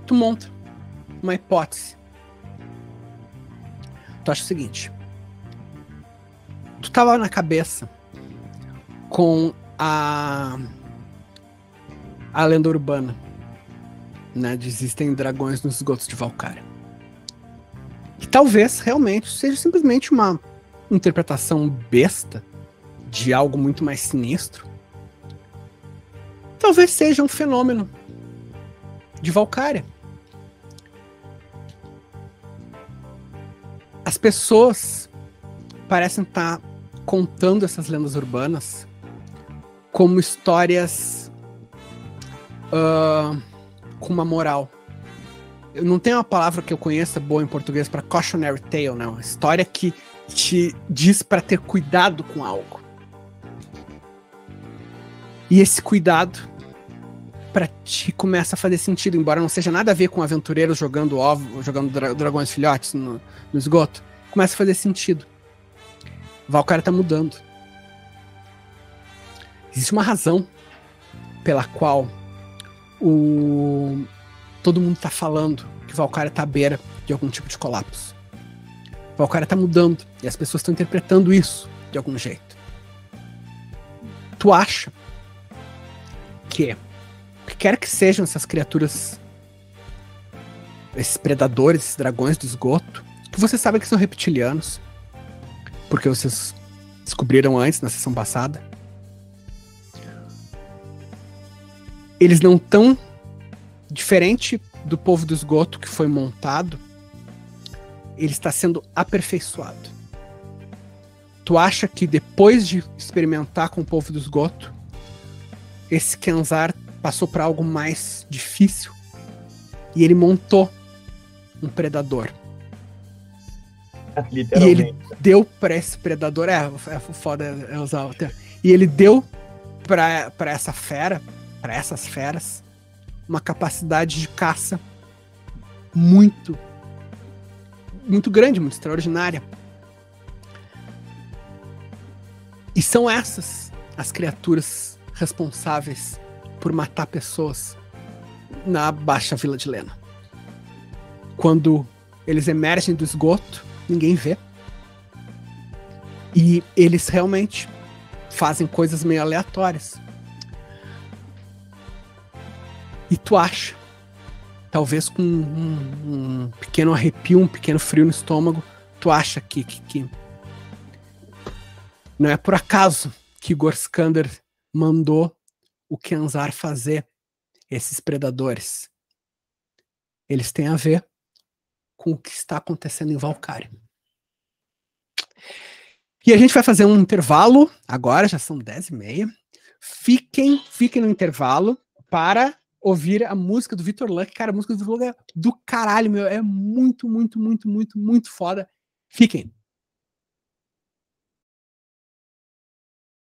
tu monta uma hipótese. Tu acha o seguinte, tu tava na cabeça com a a lenda urbana, né? De existem dragões nos esgotos de Valkyria. Que talvez realmente seja simplesmente uma interpretação besta de algo muito mais sinistro. Talvez seja um fenômeno de Valkyria. As pessoas parecem estar contando essas lendas urbanas como histórias ah, com uma moral. Não tenho uma palavra que eu conheça boa em português para cautionary tale, não. Uma história que te diz para ter cuidado com algo. E esse cuidado para ti começa a fazer sentido, embora não seja nada a ver com aventureiros jogando ovo, jogando dra dragões filhotes no, no esgoto, começa a fazer sentido. Valkyria tá mudando. Existe uma razão pela qual o todo mundo tá falando que Valkyria tá à beira de algum tipo de colapso. Valkyria tá mudando e as pessoas estão interpretando isso de algum jeito. Tu acha que que quer que sejam essas criaturas, esses predadores, esses dragões do esgoto, que você sabe que são reptilianos, porque vocês descobriram antes na sessão passada. Eles não tão diferente do povo do esgoto que foi montado, ele está sendo aperfeiçoado. Tu acha que depois de experimentar com o povo do esgoto, esse Kenzar passou para algo mais difícil e ele montou um predador. E ele deu para esse predador, é, é foda é usar o termo. E ele deu para essa fera, para essas feras, uma capacidade de caça muito muito grande, muito extraordinária. E são essas as criaturas responsáveis por matar pessoas na Baixa Vila de Lena. Quando eles emergem do esgoto, ninguém vê. E eles realmente fazem coisas meio aleatórias. E tu acha, talvez com um, um pequeno arrepio, um pequeno frio no estômago, tu acha que, que, que não é por acaso que Gorskander mandou o Kenzar fazer esses predadores. Eles têm a ver com o que está acontecendo em Valkyrie. E a gente vai fazer um intervalo agora, já são 10 e meia. Fiquem, fiquem no intervalo para ouvir a música do Victor Luck. Cara, a música do Victor Luck é do caralho, meu. É muito, muito, muito, muito, muito foda. Fiquem.